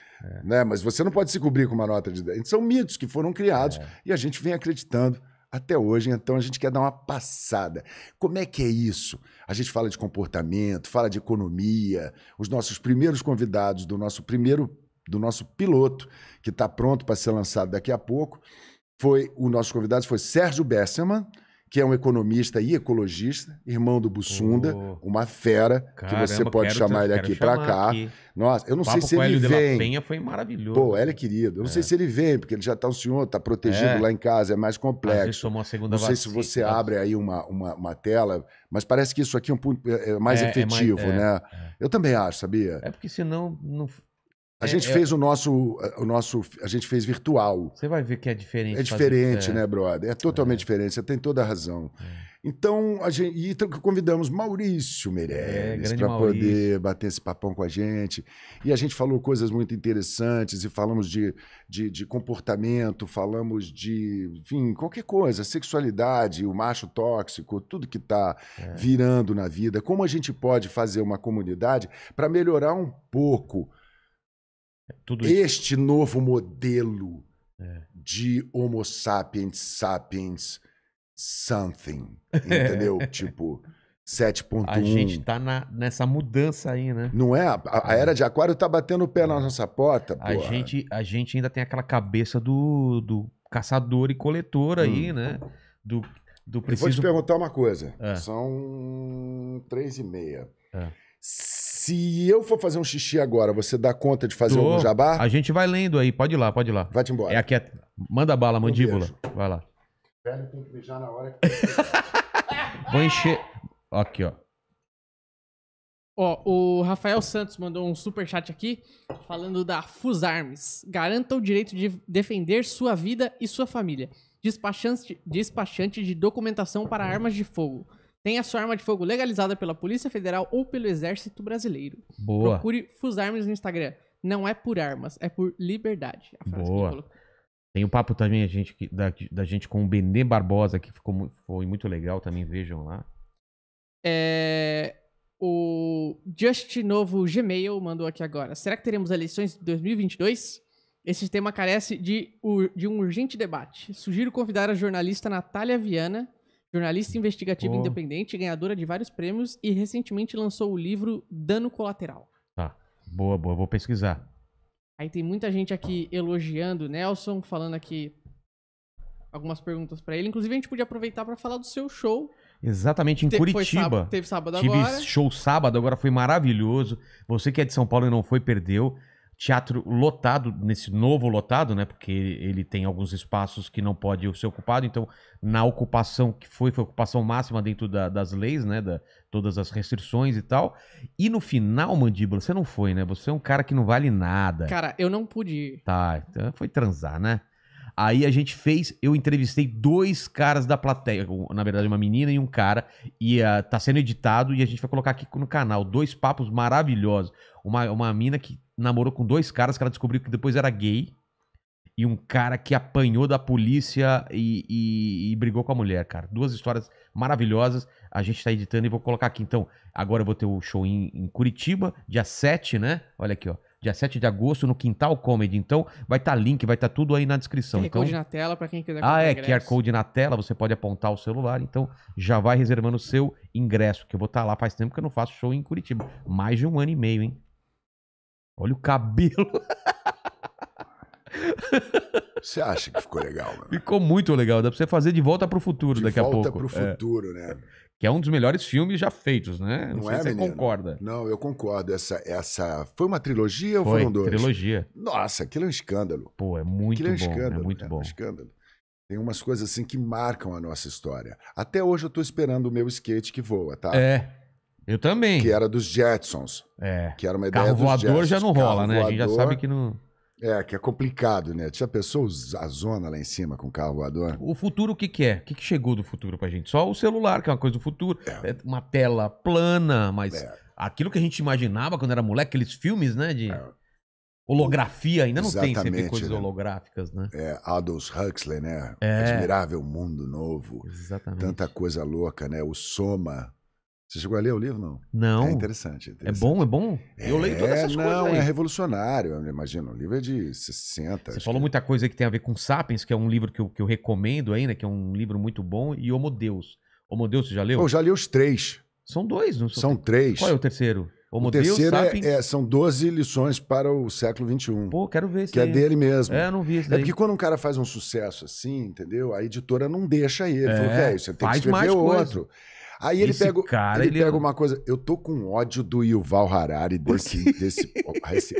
né? mas você não pode se cobrir com uma nota de 10. São mitos que foram criados É. e a gente vem acreditando até hoje, então a gente quer dar uma passada. Como é que é isso? A gente fala de comportamento, fala de economia. Os nossos primeiros convidados do nosso primeiro, do nosso piloto, que está pronto para ser lançado daqui a pouco, foi o nosso convidado foi Sérgio Besserman, que é um economista e ecologista, irmão do Bussunda, Oh. uma fera Caramba, que você pode quero chamar ele aqui para cá. aqui. Nossa, eu não sei se ele vem. Penha foi maravilhoso. Pô, ele é querido. Eu não sei se ele vem, porque ele já tá um senhor, tá protegido É. lá em casa, é mais complexo. tomou a segunda Não sei se você abre aí uma, uma, uma tela, mas parece que isso aqui é, um, é- é mais É, é mais- efetivo, é, né? Eu também acho, sabia? É porque senão não... A é- gente é- fez o nosso, o nosso, a gente fez virtual. Você vai ver que é diferente. É fazer- diferente, é. né, brother? É totalmente diferente. Você tem toda a razão. Então, a gente, e então convidamos Maurício É, Meirelles grande para poder bater esse papão com a gente. E a gente falou coisas muito interessantes e falamos de, de, de comportamento, falamos de, enfim, qualquer coisa, sexualidade, o macho tóxico, tudo que está É. virando na vida. Como a gente pode fazer uma comunidade para melhorar um pouco Tudo isso. este novo modelo É. de Homo sapiens sapiens something, entendeu? tipo 7.1. A gente tá na, nessa mudança aí, né? Não é? A, a era de aquário tá batendo o pé na nossa porta, A porra. gente, a gente ainda tem aquela cabeça do, do caçador e coletor aí, né? Do, do Eu vou te preciso... perguntar uma coisa. É. São três e meia. É. Se eu for fazer um xixi agora, você dá conta de fazer Tô. algum jabá? A gente vai lendo aí, pode ir lá, pode ir lá. Vai-te embora. É aqui, a- manda bala, mandíbula. Vai lá. Velho, tem que mijar na hora que... Vou encher. Aqui, ó. Ó, o Rafael Santos mandou um super chat aqui falando da Fusarmes. Garanta o direito de defender sua vida e sua família. Despachante, despachante de documentação para armas de fogo. Tenha sua arma de fogo legalizada pela Polícia Federal ou pelo Exército Brasileiro. Boa. Procure Fusarmes no Instagram. Não é por armas, é por liberdade. Boa. Tem um papo também a gente, da, da gente com o Benê Barbosa, que ficou, foi muito legal também, vejam lá. É, o Just Novo Gmail mandou aqui agora. Será que teremos eleições de 2022? Esse tema carece de, de um urgente debate. Sugiro convidar a jornalista Natália Viana, jornalista investigativa Oh. independente, ganhadora de vários prêmios e recentemente lançou o livro Dano Colateral. Tá. Boa, boa. Vou pesquisar. Aí tem muita gente aqui elogiando o Nelson, falando aqui algumas perguntas pra ele. Inclusive, a gente podia aproveitar pra falar do seu show. Exatamente, em Te- Curitiba. sábado- teve sábado Tive agora. show sábado, agora foi maravilhoso. Você que é de São Paulo e não foi, perdeu. Teatro lotado, nesse novo lotado, né? Porque ele tem alguns espaços que não pode ser ocupado. Então, na ocupação que foi, foi ocupação máxima dentro da- das leis, né? Da, todas as restrições e tal. E no final, Mandíbula, você não foi, né? Você é um cara que não vale nada. Cara, eu não pude ir. Tá, então foi transar, né? Aí a gente fez, eu entrevistei dois caras da plateia, na verdade uma menina e um cara, e ah, tá sendo editado e a gente vai colocar aqui no canal. Dois papos maravilhosos. Uma, uma mina que namorou com dois caras que ela descobriu que depois era gay. E um cara que apanhou da polícia e, e- e brigou com a mulher, cara. Duas histórias maravilhosas. A gente tá editando e vou colocar aqui. Então, agora eu vou ter o show em, em Curitiba, dia 7, né? Olha aqui, ó. Dia 7 de agosto no Quintal Comedy. Então, vai estar link, vai estar tudo aí na descrição. QR Então, Code na tela pra quem quiser ah, é, ingresso. QR Code na tela, você pode apontar o celular, então já vai reservando o seu ingresso, que eu vou estar lá faz tempo que eu não faço show em Curitiba. Mais de um ano e meio, hein? Olha o cabelo. Você acha que ficou legal, mano? Ficou muito legal. Dá pra você fazer de volta pro futuro De daqui a volta pouco. pro É, futuro, né? que é um dos melhores filmes já feitos, né? Não, Não é, se você menino? concorda. Não, eu concordo. Essa, essa foi uma trilogia ou Foi, foram dois? trilogia. Nossa, aquilo é um escândalo. Pô, é muito aquilo é um bom. escândalo. É muito é bom. um escândalo. Tem umas coisas assim que marcam a nossa história. Até hoje eu tô esperando o meu skate que voa, tá? É. Eu também. Que era dos Jetsons. É. Que era uma ideia Carro voador já Jetsons. não rola, Carro né? A gente já voador, sabe que não. É, que é complicado, né? Já pensou a zona lá em cima com carro voador? O futuro, o que, que é? O que, que chegou do futuro pra gente? Só o celular, que é uma coisa do futuro. É uma tela plana, mas É. aquilo que a gente imaginava quando era moleque, aqueles filmes, né? De É. holografia, ainda não tem sempre Exatamente, coisas né? holográficas, né? É, Aldous Huxley, né? É. Admirável Mundo Novo. Exatamente. Tanta coisa louca, né? O Soma. Você chegou a ler o livro, não? Não. É É, interessante. interessante. bom, é bom. Eu leio todas essas não, coisas aí. é revolucionário, eu imagino. O livro é de 60. Você falou que- muita coisa aí que tem a ver com Sapiens, que é um livro que eu, que eu recomendo ainda, que é um livro muito bom, e Homo Deus. Homo Deus, você já leu? Eu já li os três. São dois, não São três. Qual é o terceiro? Homo o Deus, terceiro é- é- são 12 lições para o século XXI. Pô, quero ver esse que é daí. dele mesmo. É, eu não vi esse É daí. porque quando um cara faz um sucesso assim, entendeu? A editora não deixa ele. É, Falou, velho, você tem que escrever mais coisa. Aí ele Esse pega, cara, ele ele- pega uma coisa. Eu tô com ódio do Yuval Harari, desse. desse, esse,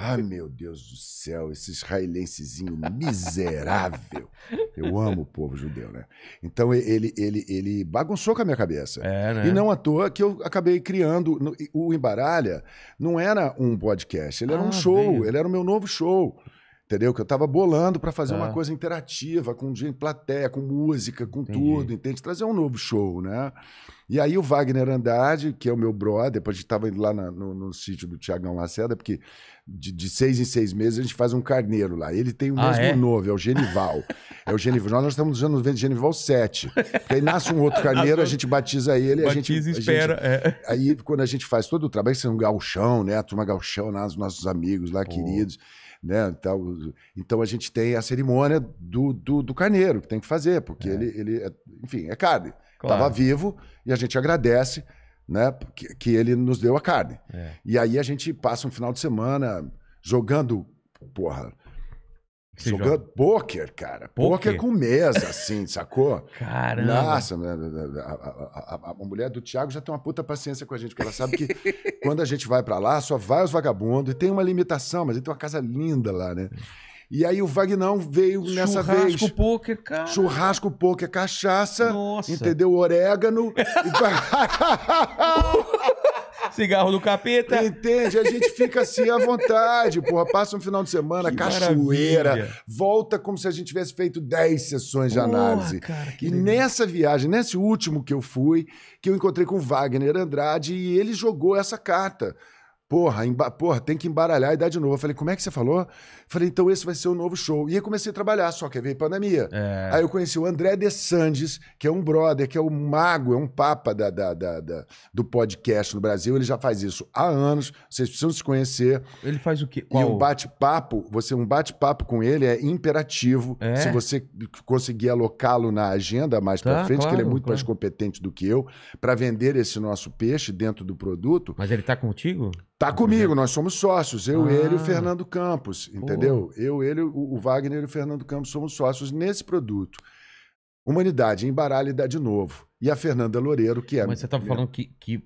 Ai, meu Deus do céu, esse israelensezinho miserável. Eu amo o povo judeu, né? Então ele, ele, ele bagunçou com a minha cabeça. É, né? E não à toa que eu acabei criando. O Embaralha não era um podcast, ele era Ah, um show, veio. ele era o meu novo show. Entendeu? Que eu tava bolando para fazer Tá. uma coisa interativa, com gente, plateia, com música, com Entendi. tudo, entende? Trazer um novo show, né? E aí o Wagner Andrade, que é o meu brother, depois a gente estava indo lá na- no, no sítio do Tiagão Lacerda, porque de, de seis em seis meses a gente faz um carneiro lá. Ele tem o Ah, mesmo é? nome, é o Genival. é o Genival. Nós, nós estamos usando o Genival 7. Porque aí nasce um outro carneiro, a gente batiza ele, a gente... Batiza e a gente- espera. é. Aí, quando a gente faz todo o trabalho, isso é um galchão, né? A turma galchão, né? os nossos amigos lá, Pô. queridos, né? Tal. Então a gente tem a cerimônia do, do, do carneiro que tem que fazer, porque É. ele, ele é- enfim, é carne. Claro. Estava vivo e a gente agradece, né? Que, que ele nos deu a carne. É. E aí a gente passa um final de semana jogando, porra. Você jogando joga? pôquer, cara. Pôquer? Pôquer com mesa, assim, sacou? Caramba. Nossa, a, a- a- a mulher do Thiago já tem uma puta paciência com a gente, porque ela sabe que quando a gente vai pra lá, só vai os vagabundos, e tem uma limitação, mas ele tem uma casa linda lá, né? E aí o Vagnão veio nessa Churrasco, vez. pôquer, cara. Churrasco, poker, cachaça, Nossa. entendeu? Orégano. Cigarro do capeta. Entende? A gente fica assim à vontade, porra. Passa um final de semana, Que cachoeira, maravilha. volta como se a gente tivesse feito 10 sessões de Porra, análise. cara, E legal. nessa viagem, nesse último que eu fui, que eu encontrei com o Wagner Andrade e ele jogou essa carta. Porra, porra, tem que embaralhar e dar de novo. Eu falei, como é que você falou? Falei, então esse vai ser o novo show. E aí comecei a trabalhar, só que veio pandemia. É. Aí eu conheci o André De Sandes, que é um brother, que é o mago, é um papa da, da- da- da- do podcast no Brasil. Ele já faz isso há anos. Vocês precisam se conhecer. Ele faz o quê? E um bate-papo, você um bate-papo com ele é imperativo. É? Se você conseguir alocá-lo na agenda mais Tá, pra frente, que ele é claro, muito mais claro. competente do que eu, para vender esse nosso peixe dentro do produto. Mas ele tá contigo? Tá comigo, nós somos sócios, eu, Ah. ele e o Fernando Campos, entendeu? Eu, ele, o, Wagner e o Fernando Campos somos sócios nesse produto. Humanidade, embaralha e dá de novo. E a Fernanda Loureiro, que é. Mas você tava falando que, que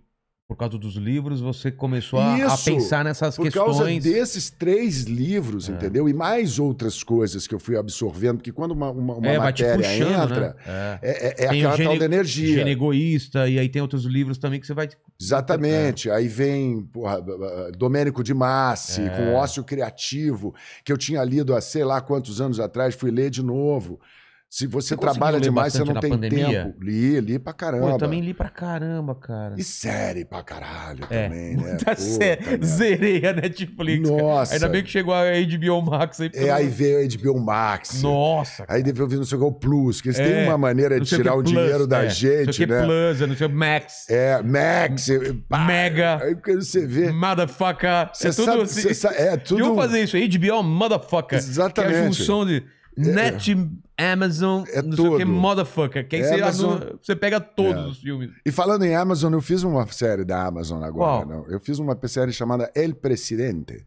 Por causa dos livros, você começou a, a Isso, pensar nessas Por causa questões. desses três livros, entendeu? E mais outras coisas que eu fui absorvendo, porque quando uma, uma, uma é, matéria puxando, entra, né? É. é, é- é aquela gene- tal da energia. Gene egoísta, e aí tem outros livros também que você vai. Exatamente. Aí vem porra, Domênico de Massi, É. com Ócio Criativo, que eu tinha lido há sei lá quantos anos atrás, fui ler de novo. Se você, Você trabalha demais, você não tem pandemia? tempo. Li, li pra caramba. Pô, eu também li pra caramba, cara. E série pra caralho É, também, né? Puta merda. Zerei a Netflix. cara. Nossa. Ainda bem que chegou a HBO Max aí. É, eu aí não- veio a HBO Max. Nossa. Aí depois veio não sei o que, o Plus, que eles É, têm uma maneira Não de sei tirar o Plus, dinheiro da é. Não gente, sei o que né? Plus, não sei o Max. É, Max. pá. Mega. Aí quando você vê. Motherfucker. Você é tudo sabe, assim. você sa- é tudo. Deviam fazer isso HBO Motherfucker. Exatamente. Que é a junção de Net, Amazon, É não sei o que, tudo. Motherfucker. Que aí É você, Amazon. você pega todos É. os filmes. E falando em Amazon, eu fiz uma série da Amazon agora. Não. Eu fiz uma série chamada El Presidente,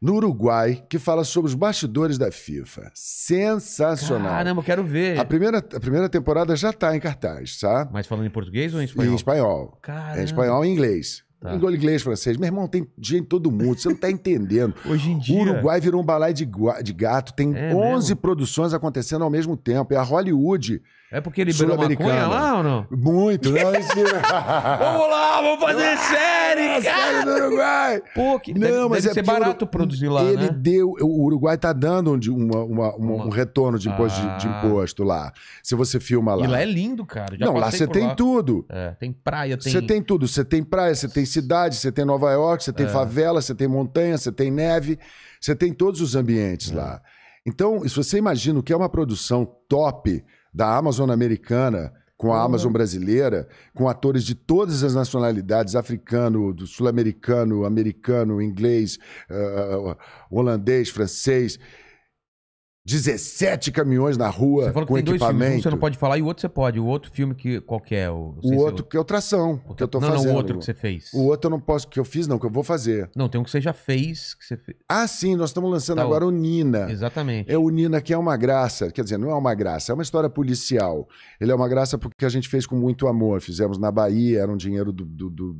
no Uruguai, que fala sobre os bastidores da FIFA. Sensacional. Caramba, eu quero ver. A primeira, a primeira temporada já está em cartaz, tá? Mas falando em português ou em Em espanhol? espanhol. Caramba. É em espanhol e inglês. Tá. Em inglês, francês. Meu irmão, tem gente em todo mundo, você não tá entendendo. Hoje em dia. O Uruguai virou um balai de, de gato. Tem É 11 mesmo? produções acontecendo ao mesmo tempo. É a Hollywood. É porque liberou maconha lá ou não? Muito, né? Vamos lá, vamos fazer série, Série cara! do Uruguai! Pô, que Não, deve, mas deve é ser barato produzir lá, ele né? deu. O Uruguai tá dando um, uma- uma- uma- um retorno de imposto, de- de, Ah. imposto lá. Se você filma lá. E lá é lindo, cara. Já Não, lá você tem lá. tudo. É, tem praia, tem... Você tem tudo. Você tem praia, você tem cidade, você tem Nova York, você tem É. favela, você tem montanha, você tem neve, você tem todos os ambientes É. lá. Então, se você imagina o que é uma produção top da Amazon americana com a. Amazon brasileira, com atores de todas as nacionalidades, africano, sul-americano, americano, inglês, ah, holandês, francês, 17 caminhões na rua Você falou que com tem dois filmes, um equipamento. você não pode falar e o outro você pode. O outro filme que qual que é? O, O outro que é o Tração, que eu tô não, fazendo. não, o outro que você fez. O outro eu não posso, que eu fiz não, que eu vou fazer. Não, tem um que você já fez, que você fez. Ah, sim, nós estamos lançando Tá, agora o Nina. Exatamente. É o Nina que é uma graça. Quer dizer, não é uma graça, é uma história policial. Ele é uma graça porque a gente fez com muito amor. Fizemos na Bahia, era um dinheiro do- do- do-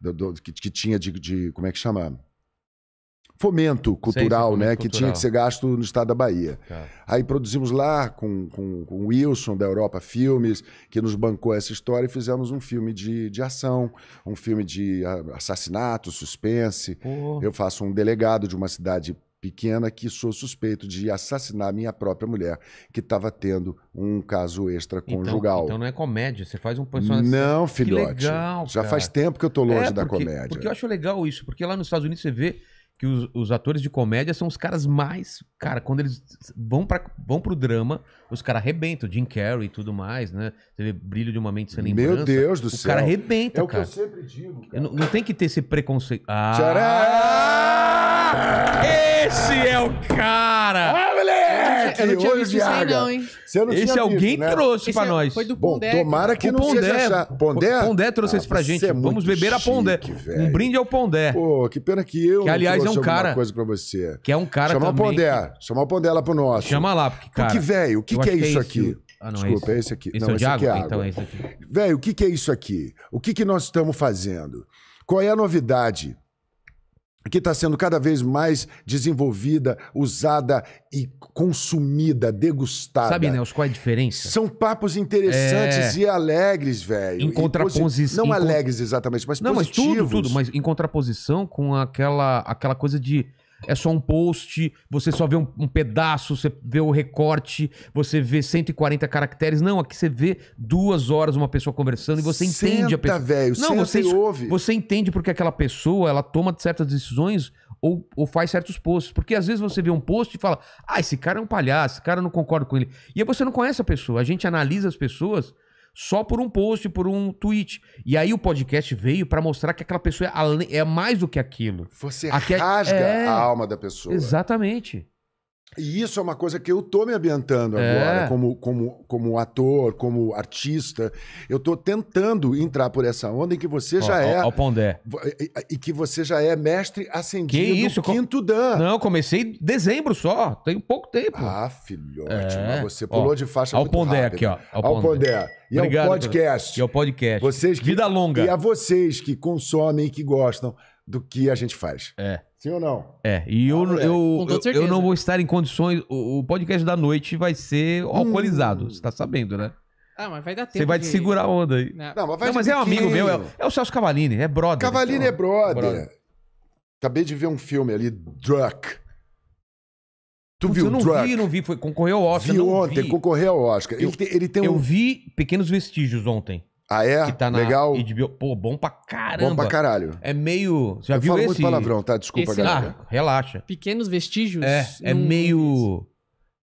do- que, que tinha de, de- Como é que chama? Fomento cultural, fomento né? Que cultural. tinha que ser gasto no estado da Bahia. Aí produzimos lá com, com, com o Wilson da Europa Filmes, que nos bancou essa história, e fizemos um filme de, de ação, um filme de assassinato, suspense. Eu faço um delegado de uma cidade pequena que sou suspeito de assassinar minha própria mulher, que estava tendo um caso então, extraconjugal. então não é comédia, você faz um personagem. não, Que filhote. legal, Já cara. faz tempo que eu tô longe É, da porque- comédia. Porque eu acho legal isso, porque lá nos Estados Unidos você vê que os, os atores de comédia são os caras mais. Cara, quando eles vão, pra, vão pro drama, os caras arrebentam. Jim Carrey e tudo mais, né? Você vê Brilho de uma Mente Sem Lembrança. Meu Deus do o céu. cara arrebenta, é o que cara. eu sempre digo. cara. Não, não tem que ter esse preconceito. Tcharam! Ah! Esse é o cara! Ah, moleque! Eu não tinha Olho de água. não, hein? Você não Esse tinha alguém visto, né? trouxe Esse pra é- nós. Foi do Bom, Pondé. tomara que O não seja Pondé, chá. Pondé? Pondé trouxe Ah, isso pra gente. é Vamos beber a Pondé. chique, velho. um brinde ao Pondé. Pô, que pena que eu Que, não aliás, é um cara- coisa pra você. Que é um cara Chamar o também. Pondé. Chamar o Pondé lá pro nosso. Chama lá, porque, cara. Porque, velho, o que, eu que é isso aqui? o- Ah, não, Desculpa, é é esse. aqui. Esse não, é o esse aqui é água? água. Então é esse aqui. Velho, o que, que é isso aqui? O que, que nós estamos fazendo? Qual é a novidade? Que está sendo cada vez mais desenvolvida, usada e consumida, degustada. Sabe, Nelson, qual é a diferença? São papos interessantes e alegres, velho. Em contraposi- posi- Não em alegres exatamente, mas Não, mas tudo, positivos. tudo. Mas em contraposição com aquela, aquela coisa de. É só um post, você só vê um, um pedaço, você vê o recorte, você vê 140 caracteres. Não, aqui você vê duas horas uma pessoa conversando e você entende a Senta, pessoa. velho. Não, Senta você, ouve. você entende porque aquela pessoa ela toma certas decisões ou, ou faz certos posts. Porque às vezes você vê um post e fala: Ah, esse cara é um palhaço, esse cara eu não concordo com ele. E aí você não conhece a pessoa. A gente analisa as pessoas só por um post, por um tweet. E aí o podcast veio pra mostrar que aquela pessoa é, é mais do que aquilo. Você é- rasga é. a alma da pessoa. Exatamente. E isso é uma coisa que eu tô me ambientando É. agora, como, como, como ator, como artista. Eu tô tentando entrar por essa onda em que você já Ó, é. ó, ó o Pondé. E, e que você já é mestre ascendido Que isso, quinto Dan. Não, comecei em dezembro só. Tem pouco tempo. Ah, filhote, É. você pulou Ó, de faixa ó o muito Pondé rápido. aqui, ó. Ó o Ó o Pondé. Pondé. E Obrigado, é um podcast. Que é o podcast. Vocês que- Vida longa. E a vocês que consomem e que gostam do que a gente faz. É. Sim ou não? É, e eu, eu, Com toda eu, eu certeza. não vou estar em condições. O, o podcast da noite vai ser alcoolizado. Você tá sabendo, né? Ah, mas vai dar tempo. Você vai te de- segurar a onda aí. Não, mas vai Não, mas é um amigo meu, é, é o Celso Cavalini, é brother. Cavalini é Então, brother. brother. Acabei de ver um filme ali, Druck. Tu Putz, viu eu não Druck? vi, não vi. Foi, concorreu ao Oscar. Vi não ontem, vi. concorreu ao Oscar. Eu- ele tem, ele tem Eu um... vi Pequenos Vestígios ontem. Ah, é? Que tá na Legal? HBO. Pô, bom pra caramba. Bom pra caralho. É meio. Você já eu viu falo esse? muito palavrão, tá? Desculpa, esse- galera. Ah, relaxa. Pequenos vestígios. É, é num- meio.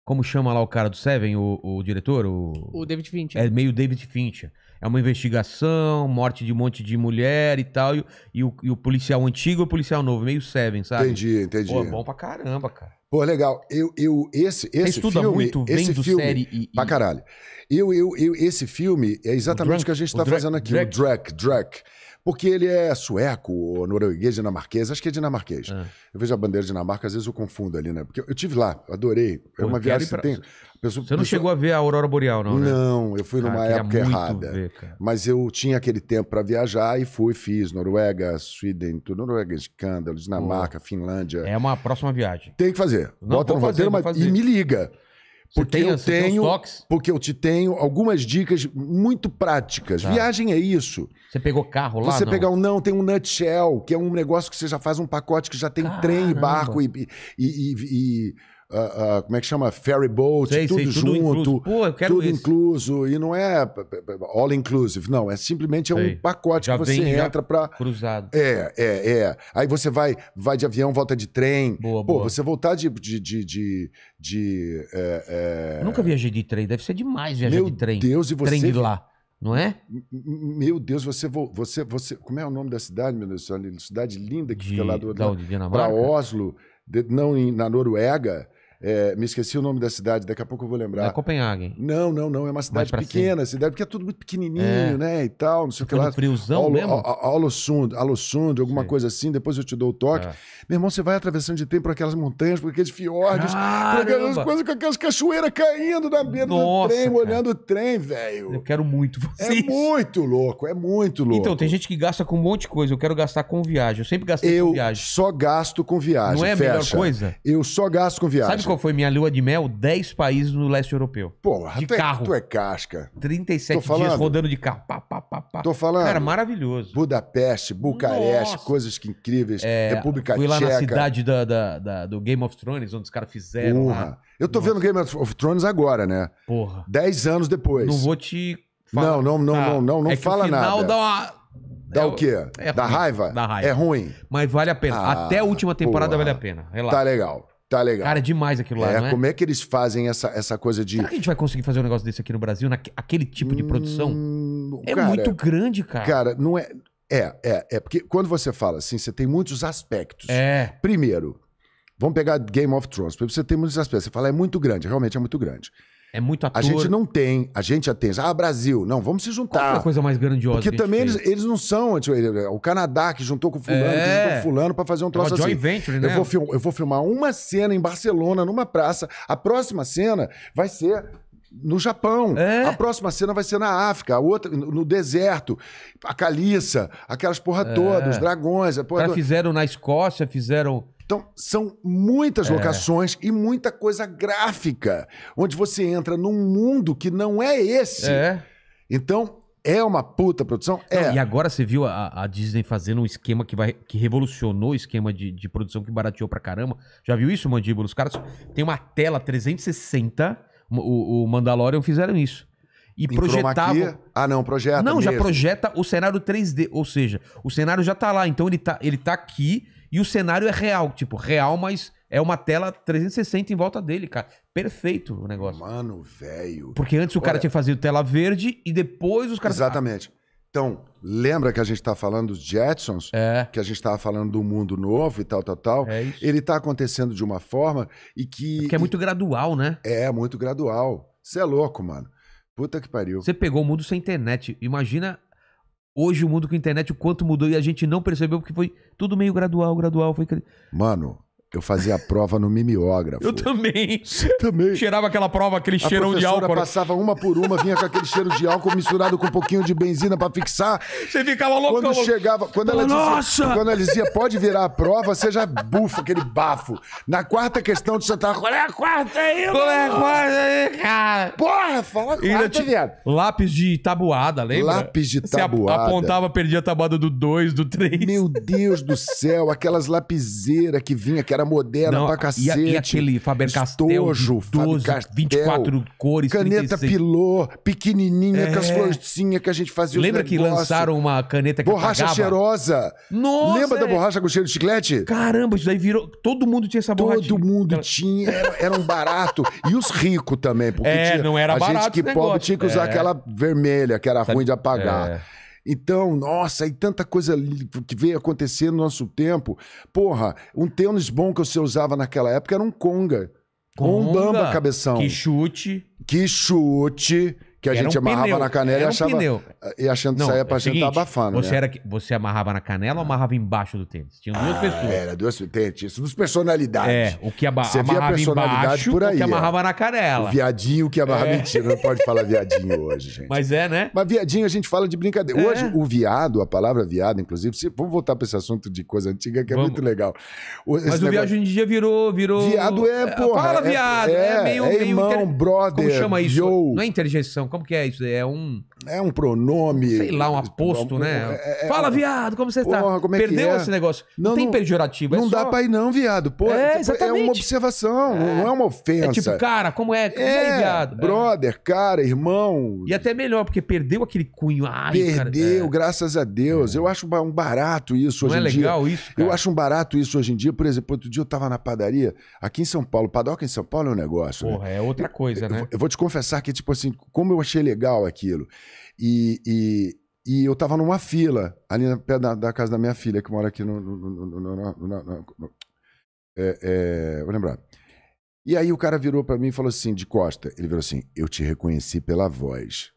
Como chama lá o cara do Seven, o, o diretor? O... O David Fincher. É meio David Fincher. É uma investigação, morte de um monte de mulher e tal. E, e o, e o policial antigo e o policial novo, meio Seven, sabe? Entendi, entendi. Pô, é bom pra caramba, cara. Pô, legal. Eu, eu, esse, Você esse estuda filme, muito esse vendo filme, série e. e- Pra caralho. Eu, eu, eu, esse filme é exatamente o, Drunk? que a gente O tá Drunk- fazendo aqui, Drunk? o Druck, Druck. Porque ele é sueco, ou norueguês, dinamarquês. Acho que é dinamarquês. Ah. Eu vejo a bandeira dinamarca, às vezes eu confundo ali, né? Porque eu tive lá, adorei. É Pô, uma viagem quero que pra- tem. pessoa- Você não pessoa- chegou a ver a Aurora Boreal, não, né? Não, eu fui Cara, numa queria época errada. ver. Mas eu tinha aquele tempo para viajar e fui, fiz Noruega, Sweden, tudo, Noruega, Escândalo, Dinamarca, Finlândia. É uma próxima viagem. Tem que fazer. Não, Bota no fazer, roteiro mas- fazer. e me liga. Porque tem, eu tenho, porque eu te tenho algumas dicas muito práticas. Tá. Viagem é isso. Você pegou carro lá? você não? pegar um não, tem um nutshell, que é um negócio que você já faz um pacote que já tem trem, Caramba. barco e, e, e- e, ah, ah, como é que chama? Ferry boat, Sei, tudo sei, tudo junto. incluso. Pô, tudo incluso. E não é all inclusive, não. É simplesmente é um pacote Já que você vem entra pra. Cruzado. É, é, é. Aí você vai, vai de avião, volta de trem. Boa, Pô, boa. você voltar de. de, de, de, de, é, é, nunca viajei de trem. Deve ser demais viajar Meu de trem. Deus, e você. Trem de lá. Não é? Meu Deus, você, vo- você, você. Como é o nome da cidade, meu Deus? Cidade linda que De, fica lá do. Para? Oslo, de- não na Noruega. É, me esqueci o nome da cidade, daqui a pouco eu vou É lembrar. Copenhague. Não, não, não. É uma cidade pequena, cidade, porque é tudo muito pequenininho, É. né? E tal, não sei o que lá. friozão Alo- mesmo? Alossund, Alossund, alguma Sei. coisa assim, depois eu te dou o toque. É. Meu irmão, você vai atravessando de trem por aquelas montanhas, por aqueles fiordes, por aquelas coisas com aquelas cachoeiras caindo na beira Nossa, do trem, cara. olhando o trem, Eu velho. quero muito É isso. muito louco, é muito louco. Então, tem gente que gasta com um monte de coisa. Eu quero gastar com viagem. Eu sempre gastei Eu com viagem. só gasto com viagem. Não é a melhor fecha. coisa? Eu só gasto com viagem. Sabe qual foi minha lua de mel? 10 países no leste europeu. Porra, de tu, carro? É, tu é casca. 37 Tô falando. dias rodando de carro. Pá, pá, pá, pá. Tô falando. Cara, maravilhoso. Budapeste, Bucareste, Nossa. coisas que incríveis. É, República fui lá Tcheca. na cidade da, da- da- do Game of Thrones, onde os caras fizeram lá. Porra. Eu tô vendo Game of Thrones agora, né? Porra. Dez anos depois. Não vou te Não, não, não, Tá. não, não, não é fala o final nada. dá uma... Dá é o quê? é Dá ruim. raiva? Dá raiva. É ruim? Mas vale a pena. Ah, Até a última temporada porra. vale a pena. Relaxa. Tá legal, tá legal. Cara, é demais aquilo lá, é, não é? como é que eles fazem essa, essa coisa de. Será que a gente vai conseguir fazer um negócio desse aqui no Brasil, aquele tipo de produção? Hum, é cara, muito grande, cara. Cara, não é. É, é, é. Porque quando você fala assim, você tem muitos aspectos. É. Primeiro, vamos pegar Game of Thrones. Porque você tem muitos aspectos. Você fala, é muito grande, realmente é muito grande. É muito ator. A gente não tem, a gente já tem. Ah, Brasil. Não, vamos se Qual foi juntar. a coisa mais grandiosa Porque também eles, eles não são. tipo, O Canadá que juntou com fulano, É. que juntou com fulano pra fazer um É troço joint assim. venture, né? Eu vou, fil- eu vou filmar uma cena em Barcelona, numa praça. A próxima cena vai ser no Japão. É. A próxima cena vai ser na África, a outra no deserto. A caliça, aquelas porra toda, os dragões. A porra toda. fizeram na Escócia, fizeram... Então, são muitas É. locações e muita coisa gráfica, onde você entra num mundo que não é esse. É. Então, é uma puta produção? Não, É. E agora você viu a, a Disney fazendo um esquema que, vai, que revolucionou o esquema de, de produção que barateou pra caramba. Já viu isso, Mandíbula? Os caras têm uma tela 360, o, o- Mandalorian fizeram isso. E Em projetavam... Ah, não, projeta Não, já mesmo. projeta o cenário 3D, ou seja, o cenário já tá lá, então ele tá, ele tá aqui e o cenário é real, tipo, real, mas é uma tela 360 em volta dele, cara. Perfeito o negócio. Mano, velho. Porque antes o cara Olha- tinha que fazer tela verde e depois os caras... Exatamente. Então, lembra que a gente tá falando dos Jetsons? É. Que a gente tava falando do mundo novo e tal, tal, tal. É isso. Ele tá acontecendo de uma forma e que. Porque é muito gradual, né? É, muito gradual. Você é louco, mano. Puta que pariu. Você pegou o mundo sem internet. Imagina hoje o mundo com internet, o quanto mudou e a gente não percebeu porque foi tudo meio gradual, gradual. Foi... Mano, eu fazia a prova no mimeógrafo. Eu também. Você também. Cheirava aquela prova, aquele A cheirão de álcool. passava uma por uma, vinha com aquele cheiro de álcool misturado com um pouquinho de benzina pra fixar. Você ficava louco. Quando chegava, quando ela, dizia, Nossa! quando ela dizia pode virar a prova, você já bufa aquele bafo. Na quarta questão você tava, qual é a quarta aí? Qual é a quarta aí, cara? Porra, fala quarta, ti- viado. Lápis de tabuada, lembra? Lápis de Você tabuada. apontava, perdia a tabuada do 2, do 3. Meu Deus do céu, aquelas lapiseiras que vinha, que era moderna Não, pra e, cacete. a- e aquele Faber-Castell Estojo, de 12, Faber-Castell. 24 cores, Caneta 36. pilô, pequenininha, com as É. florzinhas que a gente fazia Lembra que lançaram uma caneta que Borracha apagava? cheirosa. Nossa! Lembra da é. borracha com cheiro de chiclete? Caramba, isso daí virou... Todo mundo tinha essa borracha. Todo mundo tinha, era, era um barato. E os ricos também, porque É, tinha, não era a barato gente que pobre negócio. tinha que usar É. aquela vermelha, que era ruim de apagar. É. Então, nossa, e tanta coisa que veio acontecer no nosso tempo. Porra, um tênis bom que você usava naquela época era um conga. Ou um Conga, bamba cabeção. Que Que, chute. Que a gente um amarrava pneu, na canela e um achava. pneu. E achando que Não, saía é pra o gente seguinte, tá abafando. você, né? era, que- você amarrava na canela ou amarrava embaixo do tênis? Tinham duas Ah, pessoas. Era duas tem isso, dos personalidades. É, o que aba Você amarrava personalidade embaixo por aí, o que é. amarrava na O canela. viadinho que amarrava. É. Mentira, não pode falar viadinho hoje, gente. Mas é, né? Mas viadinho a gente fala de brincadeira. É. Hoje, o viado, a palavra viado, inclusive, se, vamos voltar para esse assunto de coisa antiga que é Vamos. muito legal. O- Mas o negócio- viagem de dia virou, virou. Viado é, porra. Fala é, viado, é, meio. é meio irmão, inter- brother. Como chama isso? yo. Não é interjeição, como que é isso? É um. É um pronome. Sei lá, um aposto, né? É- é- Fala, viado, como você está? Como é Perdeu é? esse negócio. Não, Não, tem pejorativo. é Não dá pra ir, não, viado. Pô, É, tipo, é exatamente. uma observação, não é uma ofensa. É tipo, cara, como é? Aí, É, viado? É. brother, cara, irmão. E até melhor, porque perdeu aquele cunho. Ai, Perdeu, cara, graças a Deus. Eu acho um barato isso é. Não hoje é em dia. legal isso, cara? Eu acho um barato isso hoje em dia. Por exemplo, outro dia eu tava na padaria, aqui em São Paulo. Padoca em São Paulo é um negócio, né? Porra, é outra coisa, Eu, né? eu vou te confessar que, tipo assim, como eu achei legal aquilo. E, e, e eu tava numa fila, ali na- perto da, da casa da minha filha, que mora aqui no. no, no, no- no- é, é, vou lembrar. E aí o cara virou pra mim e falou assim, de costa. Ele virou assim: Eu te reconheci pela voz.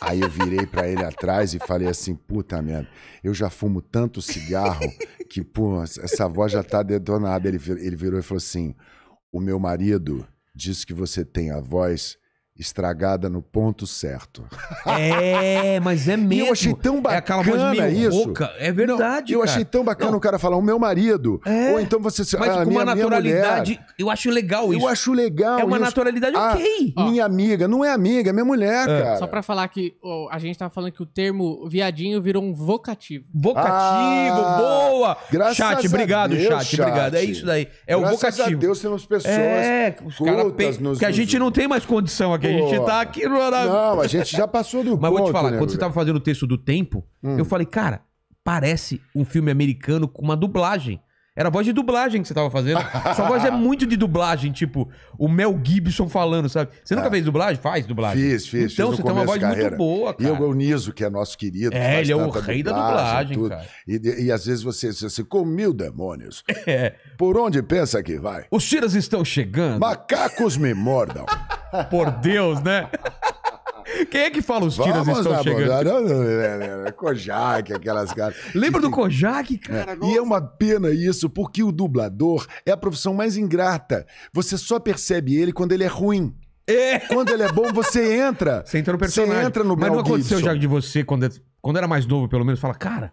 Aí eu virei pra ele atrás e falei assim: puta merda, eu já fumo tanto cigarro que, pô, essa voz já tá detonada. Ele, ele virou e falou assim: o meu marido disse que você tem a voz estragada no ponto certo. É, mas é mesmo. E eu achei tão É aquela bacana meio isso. rouca. É verdade, Não, eu cara. achei tão bacana Não. o cara falar o meu marido. É. Ou então você... Mas ah, com minha, uma naturalidade. mulher. Eu acho legal isso. Eu acho legal É uma isso. naturalidade Ah, ok. Minha amiga. Não é amiga, é minha mulher, cara. Só pra falar que ó, a gente tava falando que o termo viadinho virou um vocativo. Vocativo, Ah, boa! graças chat, a obrigado, Deus, chat, obrigado. É chat. isso daí. É o Graças vocativo. a Deus temos pessoas... É, os caras que a nos- gente não tem mais condição aqui. A gente tá aqui no horário. Não, a gente já passou do Mas vou te ponto, falar, né, quando você tava fazendo o texto do tempo, Hum. eu falei, cara, parece um filme americano com uma dublagem. Era voz de dublagem que você tava fazendo. Sua voz é muito de dublagem, tipo, o Mel Gibson falando, sabe? Você nunca fez dublagem? Faz dublagem. É. Fiz, fiz. Então fiz você tem uma voz muito boa, E cara. o o Niso, que é nosso querido. É, ele é o rei da dublagem, tudo. cara. E, e às vezes você, você, você com mil demônios. É. Por onde pensa que vai? Os tiras estão chegando. Macacos me mordam. Por Deus, né? Quem é que fala os tiras Vamos estão chegando? Não, não, não, não, não, Kojak, aquelas caras. Lembra do Kojak, cara? E é uma pena isso, porque o dublador é a profissão mais ingrata. Você só percebe ele quando ele é ruim. É. Quando ele é bom, você entra. Você entra no personagem. Você entra no Mas Mel não aconteceu Gibson. já de você, quando, quando era mais novo, pelo menos, fala, cara,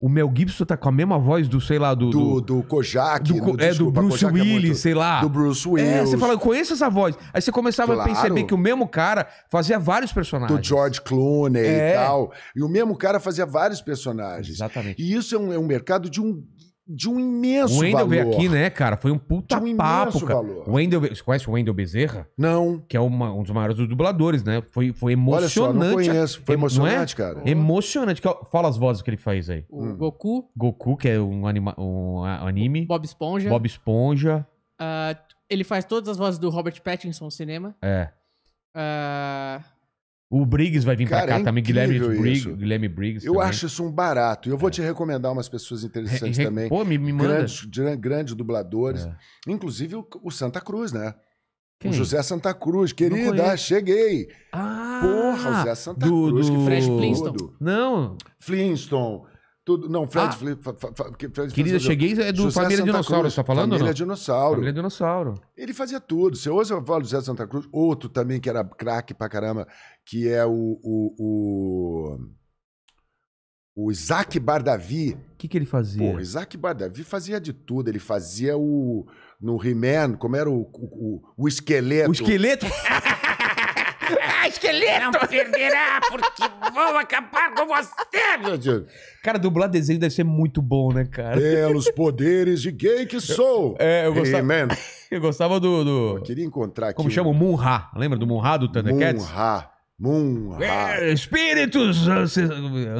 o Mel Gibson tá com a mesma voz do, sei lá, do. Do, do, Kojak. do no- é, do Bruce Kojak é Willis, muito- sei lá. Do Bruce Willis. É, você fala, eu conheço essa voz. Aí você começava a Claro. perceber que o mesmo cara fazia vários personagens. do George Clooney É. e tal. E o mesmo cara fazia vários personagens. Exatamente. E isso é um, é um mercado de um, de um imenso O Wendel valor. veio aqui, né, cara? Foi um puta De um papo, cara. valor. O Wendel, você conhece o Wendel Bezerra? Não. Que é uma- um dos maiores dubladores, né? Foi, foi Olha só, emocionante. não conheço. Foi é? emocionante, cara. Emocionante. Que- Fala as vozes que ele faz aí. O Hum. Goku, Goku, que é um, anima, um anime. Bob Esponja. Bob Esponja. Ah, ele faz todas as vozes do Robert Pattinson no cinema. É. Ah, O Briggs vai vir Cara, pra cá é também. Guilherme Briggs. Guilherme Briggs. Eu também. acho isso um barato. E eu vou te recomendar umas pessoas interessantes Re- re- também. Pô, me, me manda. Grandes, gran- grandes dubladores. É. Inclusive o, o Santa Cruz, né? Quem? O José Santa Cruz. Querida, cheguei. Ah, Porra, o José Santa do- Cruz, do- que Fred tudo. Não, Flintstone. Tudo, não, Fred, Ah. Que- Fred querida, cheguei é do José Família Santa Dinossauro, Cruz. você tá falando Família não? Dinossauro. Família Dinossauro. Ele fazia tudo. Você ouve eu falo do José Santa Cruz, outro também que era craque pra caramba, que é o. O, o, o Isaac Bardavi. O que, que ele fazia? Pô, Isaac Bardavi fazia de tudo. Ele fazia o. No He-Man, como era o, o, o- o esqueleto. O esqueleto? ah, esqueleto! Não perderá, porque vou acabar com você, meu Deus. Cara, dublar desenho deve ser muito bom, né, cara? Pelos poderes de gay que sou. É, eu gostava, eu gostava do. do- Eu queria encontrar aqui. como um- chama? O Moonra. Lembra do Moonra do Thundercats? Moon-Ra. Moon-Ra. É, espíritos ah,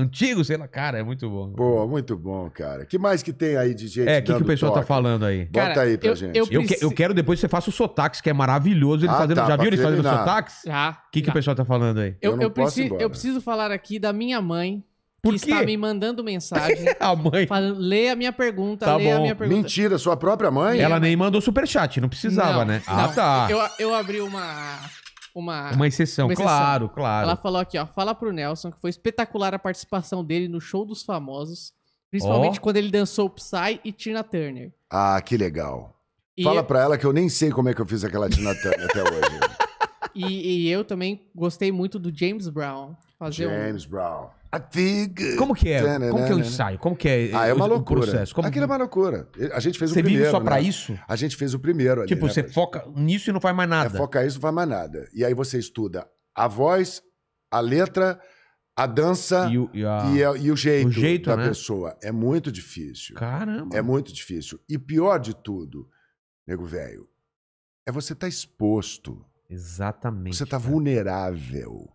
antigos, sei lá, cara, é muito bom. Pô, muito bom, cara. que mais que tem aí de gente é, o que, que o pessoal tá toque? falando aí? Bota Cara, aí pra eu- gente. eu- Eu, que- preci- eu quero depois que você faça o sotaques, que é maravilhoso ele Ah, fazendo. tá, já viu ele fazendo terminar. O Já. que, que já. o pessoal tá falando aí? Eu Eu, não eu, posso ir preciso, eu preciso falar aqui da minha mãe, que Por está quê? me mandando mensagem, A mãe. falando, lê a minha pergunta, Tá lê a bom. minha pergunta. Mentira, sua própria mãe? Ela nem mandou superchat, não precisava, Não, né? Ah, não. tá. Eu, eu abri uma... Uma... Uma exceção, Uma exceção. claro, claro. Ela falou aqui, ó. Fala pro Nelson que foi espetacular a participação dele no show dos famosos. Principalmente Ó. quando ele dançou Psy e Tina Turner. Ah, que legal. E, Fala pra ela que eu nem sei como é que eu fiz aquela Tina Turner até hoje. e, e eu também gostei muito do James Brown. Fazer um- James Brown. Como que é? Como que é o ensaio? Como que é, Ah, é uma o- loucura. o processo? Como... Aquilo é uma loucura. A gente fez Você o primeiro, vive só pra né? isso? A gente fez o primeiro ali, Tipo, né? você foca nisso e não faz mais É, nada. foca isso, não faz mais nada. E aí você estuda a voz, a letra, a dança E o, e a- e, é- e o jeito, o jeito, da né? pessoa. É muito difícil. Caramba. É muito difícil. E pior de tudo, nego velho, é você estar exposto. Exatamente. Você está vulnerável.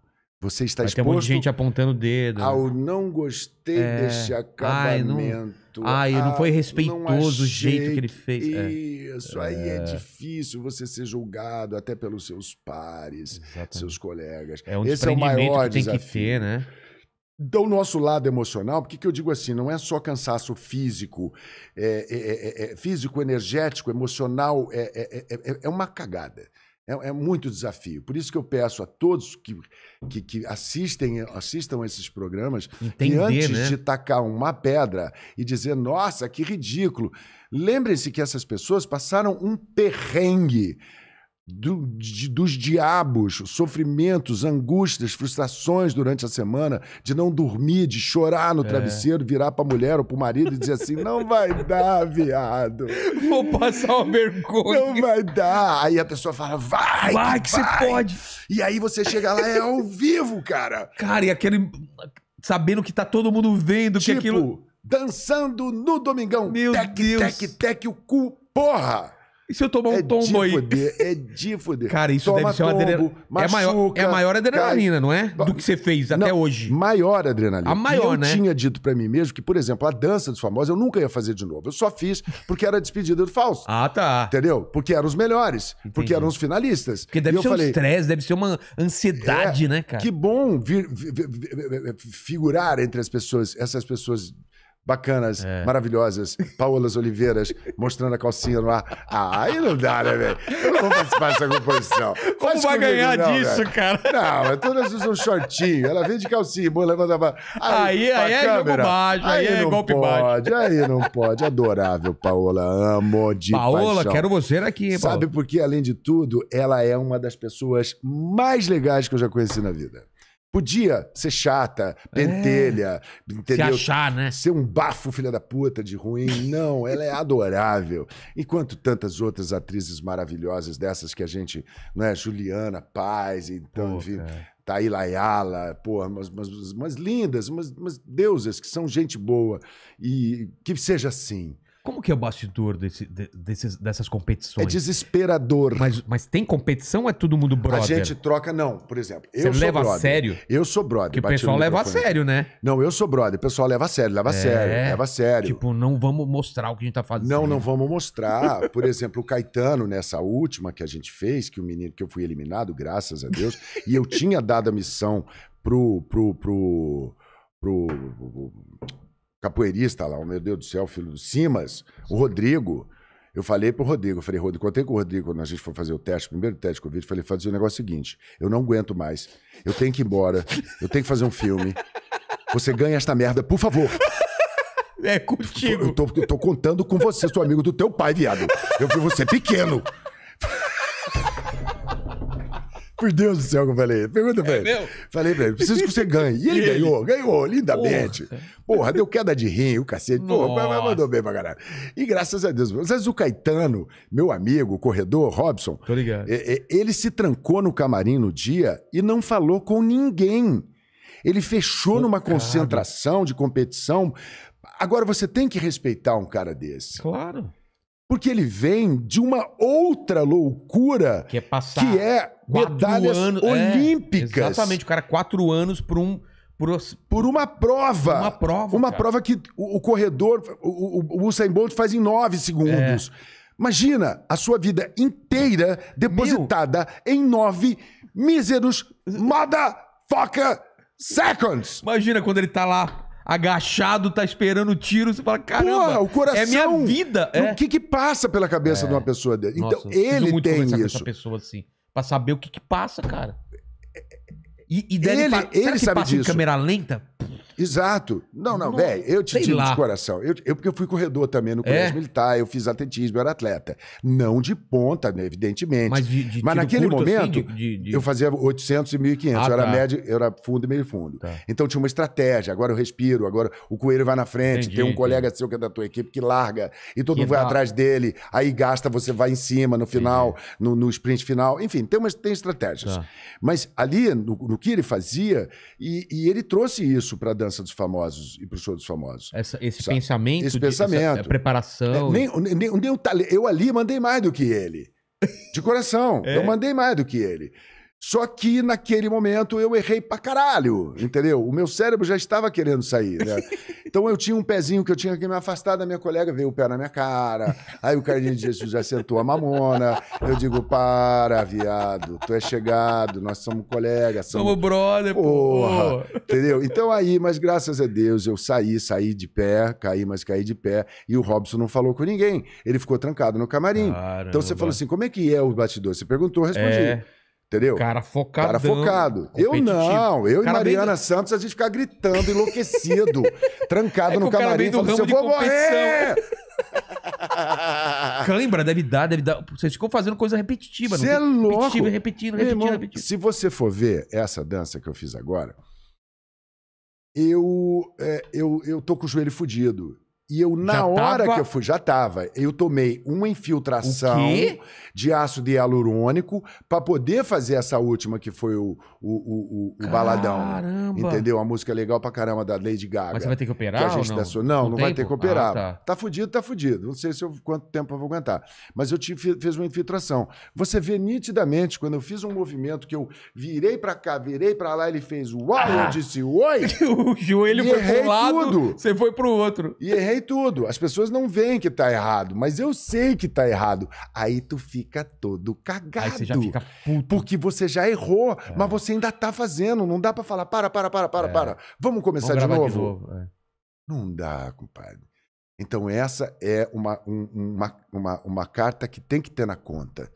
Você está Vai ter um monte de exposto gente apontando o dedo. né? ao não gostei É. deste Ai, não- acabamento. Ai, não foi Ah, respeitoso o jeito que ele fez. É. Isso, aí é difícil você ser julgado até pelos seus pares, Exatamente. seus colegas. É um Esse é o maior que tem que desafio. ter, né? Então, o nosso lado emocional, por que que eu digo assim? Não é só cansaço físico, é, é- é- é físico, energético, emocional, é, é- é- é- é uma cagada. É, é muito desafio. Por isso que eu peço a todos que, que, que assistem, assistam esses programas que Entender, antes né? de tacar uma pedra e dizer, nossa, que ridículo, lembrem-se que essas pessoas passaram um perrengue do- de- dos diabos, sofrimentos, angústias, frustrações durante a semana, de não dormir, de chorar no É. travesseiro, virar pra mulher ou pro marido e dizer assim: não vai dar, viado. Vou passar uma vergonha. Não vai dar. Aí a pessoa fala, vai, Vai que você vai. pode. E aí você chega lá, é ao vivo, cara. Cara, e aquele. Sabendo que tá todo mundo vendo que tipo, aquilo. dançando no domingão. Meu tec, Deus. tec, tec, o cu, porra. E se eu tomar um é tombo de aí? fuder, é de fuder. Cara, isso Toma deve ser uma adrenalina. É, maior, é a maior adrenalina, cai. não é? Do que você fez até Não, hoje. Maior adrenalina. A maior, eu né? tinha dito pra mim mesmo que, por exemplo, a dança dos famosos eu nunca ia fazer de novo. Eu só fiz porque era a despedida do Fausto. Ah, tá. Entendeu? Porque eram os melhores. Entendi. Porque eram os finalistas. Porque deve e ser eu falei, um estresse, deve ser uma ansiedade, né, cara? que bom vir- vi- vi- vi- figurar entre as pessoas, essas pessoas bacanas, É. maravilhosas, Paolas Oliveiras, mostrando a calcinha no ar. Ah, aí não dá, né, velho? Eu não vou participar dessa composição. Como Faz vai comigo, ganhar não, disso, velho. cara? Não, é todas usam um shortinho. Ela vem de calcinha, boa, levanta a. Aí- pra aí é jogo baixo, aí é não golpe pode, Aí não pode. Adorável, Paola. Amo de Paola, paixão. quero você aqui, hein, Sabe Paola? por quê? Além de tudo, ela é uma das pessoas mais legais que eu já conheci na vida. Podia ser chata, pentelha, Se entendeu? achar, né? Ser um bafo, filha da puta, de ruim. Não, ela é adorável. Enquanto tantas outras atrizes maravilhosas dessas que a gente, não é? Juliana Paz, então, Pô, enfim, cara. Taíla Ayala, porra, umas, umas, umas lindas, umas, umas deusas que são gente boa. E que seja assim. Como que é o bastidor desse- de- desses- dessas competições? É desesperador. Mas, mas tem competição ou é todo mundo brother? A gente troca, não, por exemplo. Você eu sou leva a brother. sério? Eu sou brother. Que o pessoal leva a sério, né? Não, eu sou brother. O pessoal leva a sério, leva a É. sério, leva a sério. Tipo, não vamos mostrar o que a gente tá fazendo. Não, não vamos mostrar. Por exemplo, o Caetano, nessa última que a gente fez, que o menino que eu fui eliminado, graças a Deus, e eu tinha dado a missão pro, pro, pro, pro capoeirista lá, oh, meu Deus do céu, filho do Simas, o Rodrigo. Eu falei pro Rodrigo, eu falei, Rodrigo, contei com o Rodrigo quando a gente foi fazer o teste, o primeiro teste de Covid, falei, fazer o negócio seguinte, eu não aguento mais, eu tenho que ir embora, eu tenho que fazer um filme, você ganha esta merda, por favor. É Eu contigo. tô, eu tô contando com você, sou amigo do teu pai, viado. Eu vi você pequeno. Por Deus do céu que eu falei. Pergunta pra ele. meu? Falei pra ele, preciso que você ganhe. E ele ganhou, ganhou, lindamente. Porra. Porra, deu queda de rim, o cacete. Porra, Nossa. mandou bem pra caralho. E graças a Deus. Às vezes o Caetano, meu amigo, corredor, Robson, Tô ligado. é, é, ele se trancou no camarim no dia e não falou com ninguém. Ele fechou numa Focado. concentração de competição. Agora você tem que respeitar um cara desse. Claro. Porque ele vem de uma outra loucura Que é passar que é medalhas anos- é, olímpicas. exatamente, o cara quatro anos por um. Por Por uma prova. uma prova. Uma cara. prova que o, o corredor, o, o, Usain Bolt faz em nove segundos. É. Imagina a sua vida inteira depositada em nove míseros motherfucker seconds. Imagina quando ele tá lá agachado, tá esperando o tiro, você fala, caramba, Porra, o coração. é minha vida. O É. que que passa pela cabeça de uma pessoa dele? Nossa, então, preciso ele tem isso. pessoa assim, pra saber o que que passa, cara. E, e deve Ele- ele será que sabe passa em disso. câmera lenta? Exato. Não, não, velho, eu te digo lá. de coração. Eu, eu- porque eu fui corredor também no É? colégio militar, eu fiz atletismo, eu era atleta. Não de ponta, né, evidentemente. Mas, de, de Mas naquele assim, momento, de- de- de- Eu fazia 800 e 1.500. Ah, eu era tá. médio, eu era fundo e meio fundo. Tá. Então tinha uma estratégia. Agora eu respiro, agora o coelho vai na frente, Entendi, tem um entendi. colega seu que é da tua equipe que larga e todo Que mundo vai dá- atrás dele, aí gasta, você vai em cima no final, no, no sprint final. Enfim, tem, umas, tem estratégias. Tá. Mas ali, no, no que ele fazia, e, e ele trouxe isso para a dança dos famosos e para o show dos famosos. essa- esse Sabe? pensamento, Esse de- essa, pensamento. é, preparação. É, nem, nem, nem o tale- eu ali mandei mais do que ele. De coração. É? Eu mandei mais do que ele. Só que naquele momento eu errei pra caralho, entendeu? O meu cérebro já estava querendo sair, né? Então eu tinha um pezinho que eu tinha que me afastar da minha colega, veio o pé na minha cara. Aí o Carlinhos de Jesus já sentou a mamona. Eu digo, para, viado, tu é chegado, nós somos colegas, somos Somos brother, Porra. pô. Entendeu? Então aí, mas graças a Deus eu saí, saí de pé, caí, mas caí de pé. E o Robson não falou com ninguém. Ele ficou trancado no camarim. Caramba. Então você falou assim: como é que é o batidor? Você perguntou, eu respondi. É, Entendeu? cara focado. Cara focado. Eu não, eu e Cara bem Mariana do- Santos, a gente ficar gritando, enlouquecido, trancado É no camarim, falando assim: eu vou morrer! Cãibra deve dar, deve dar. Vocês ficam fazendo coisa repetitiva. Você é louco. Repetitiva, repetindo, repetindo, irmão, repetindo. se você for ver essa dança que eu fiz agora, eu, é, eu, eu tô com o joelho fudido. E eu, na Já hora tava- que eu fui, já tava. Eu tomei uma infiltração de ácido hialurônico para poder fazer essa última, que foi o, o, o, o, baladão. Caramba. Entendeu? A música legal pra caramba da Lady Gaga. Mas você vai ter que que operar a ou gente não? dançou. Não, Com não vai ter que operar. Ah, tá. tá. fudido, tá fudido. Não sei se eu, quanto tempo eu vou aguentar. Mas eu fiz uma infiltração. Você vê nitidamente, quando eu fiz um movimento que eu virei pra cá, virei pra lá, ele fez uau, Ah. eu disse oi. o joelho foi pro lado, tudo. você foi pro outro. E errei tudo. As pessoas não veem que tá errado, mas eu sei que tá errado. Aí tu fica todo cagado. Aí você já fica puto. Porque você já errou, mas você ainda tá fazendo. Não dá pra falar, para, para, para, para, É. para. Vamos começar Vamos de gravar novo? é. Não dá, compadre. Então, essa é uma, um- uma, uma, uma carta que tem que ter na conta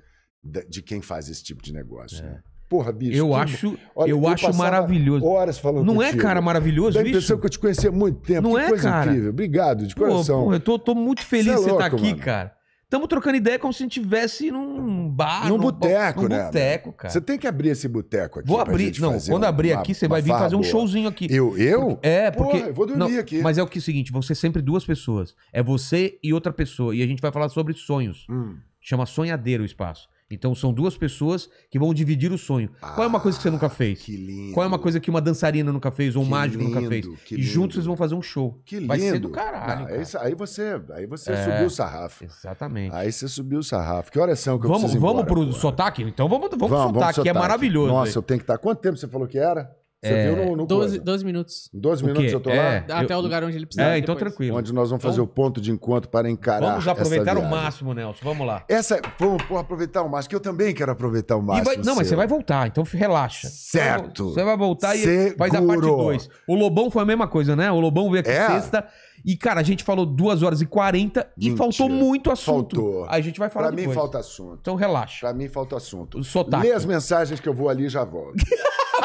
de quem faz esse tipo de negócio. É. né? Porra, bicho. Eu acho, Olha, eu acho maravilhoso. Horas falando Não é, contigo. cara, maravilhoso Dá a impressão isso? que eu te conhecia há muito tempo. Não que é, coisa cara? incrível. Obrigado, de coração. pô, eu tô, tô muito feliz é de você estar louco, aqui, mano. cara. Estamos trocando ideia como se a gente estivesse num bar. Num boteco, num né? boteco, cara. Você tem que abrir esse boteco aqui. Vou abrir. Não, quando uma- abrir uma- aqui, você vai vir fazer um showzinho aqui. Eu? Eu? É, porque. Porra, eu vou dormir não, aqui. Mas é o que é o seguinte: vão ser sempre duas pessoas. É você e outra pessoa. E a gente vai falar sobre sonhos. Hum. Chama Sonhadeiro o espaço. Então são duas pessoas que vão dividir o sonho. Qual é uma coisa que você nunca fez? Que lindo. Qual é uma coisa que uma dançarina nunca fez ou um Que mágico nunca lindo, fez? que E juntos vocês vão fazer um show. Que lindo. Vai ser do caralho. Não, cara. esse- aí você, aí você É. subiu o sarrafo. Exatamente. Aí você subiu o sarrafo. Que horas são que eu vamos preciso vamos embora, pro sotaque? Então vamos, vamos, pro Vamos, sotaque, vamos que é sotaque. maravilhoso. Nossa, velho. eu tenho que estar. Quanto tempo você falou que era? Você É, viu no, no 12, coisa? 12 minutos. Em 12 O minutos eu tô É. lá? Até eu- o lugar onde ele precisa. É, então depois. tranquilo. Onde nós vamos fazer o ponto de encontro para encarar Vamos aproveitar essa o máximo, Nelson. Vamos lá. Essa, vamos pô, aproveitar o máximo, que eu também quero aproveitar o E máximo. vai- não, mas seu. você vai voltar, então relaxa. Certo. Você vai voltar e faz a parte Seguro. 2. O Lobão foi a mesma coisa, né? O Lobão veio aqui É? sexta. E, cara, a gente falou 2 horas e 40 e Mentira. faltou muito assunto. Faltou. Aí a gente vai falar Pra mim depois. falta assunto. Então relaxa. Pra mim falta assunto. O sotaque. Lê as mensagens que eu vou ali e já volto.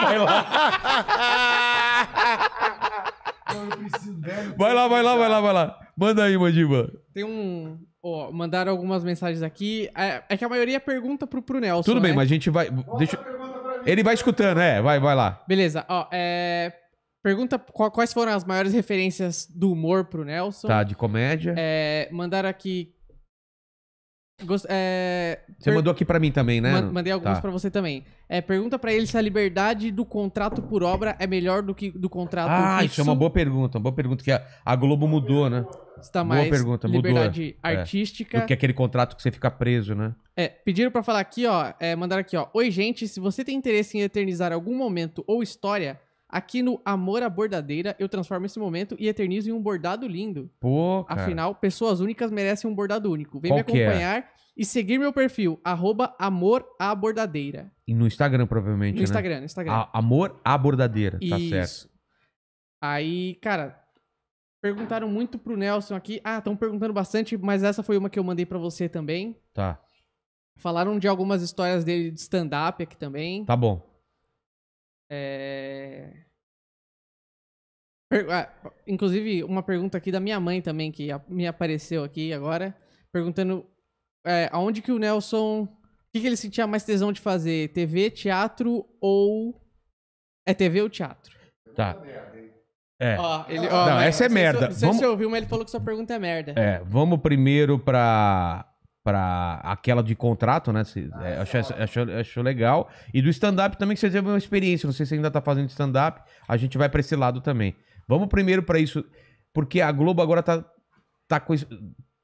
Vai lá. Vai lá, vai lá, vai lá, vai lá. Manda aí, Mandiba. Tem um. Ó, mandaram algumas mensagens aqui. É, é que a maioria pergunta pro, pro Nelson. Tudo bem, né? mas a gente vai. Deixa... Ele vai escutando, é. Vai, vai lá. Beleza, ó. É, pergunta quais foram as maiores referências do humor pro Nelson. Tá, de comédia. É, mandaram aqui. Gost- é, Você per- mandou aqui pra mim também, né? Man- mandei alguns Tá. pra você também. É, pergunta pra ele se a liberdade do contrato por obra é melhor do que do contrato Ah, fixo. isso é uma boa pergunta. Uma boa pergunta que a, a Globo mudou, né? Está boa mais pergunta, mudou, liberdade é. artística. Do que aquele contrato que você fica preso, né? É, pediram pra falar aqui, ó. É, mandaram aqui, ó. Oi, gente. Se você tem interesse em eternizar algum momento ou história, aqui no Amor à Bordadeira, eu transformo esse momento e eternizo em um bordado lindo. Pô, cara. Afinal, pessoas únicas merecem um bordado único. Vem Qual me é? acompanhar e seguir meu perfil, arroba Amor à Bordadeira. E no Instagram, provavelmente, No né? Instagram, no Instagram. A- amor à bordadeira, tá Isso. certo. Aí, cara, perguntaram muito pro Nelson aqui. Ah, estão perguntando bastante, mas essa foi uma que eu mandei pra você também. Tá. Falaram de algumas histórias dele de stand-up aqui também. Tá bom. É... Per- ah, inclusive, uma pergunta aqui da minha mãe também, que me apareceu aqui agora, perguntando é, aonde que o Nelson. O que, que ele sentia mais tesão de fazer? TV, teatro ou. É TV ou teatro? Tá. É. Ó, ele, ó, Não, mas- essa é se- merda. Sei se Vamos- você ouviu, mas ele falou que sua pergunta é merda. É, vamos primeiro pra, pra aquela de contrato, né? Se, é, achou, achou, achou legal. E do stand-up também, que você teve uma experiência. Não sei se você ainda tá fazendo stand-up. A gente vai pra esse lado também. Vamos primeiro pra isso, porque a Globo agora tá, tá com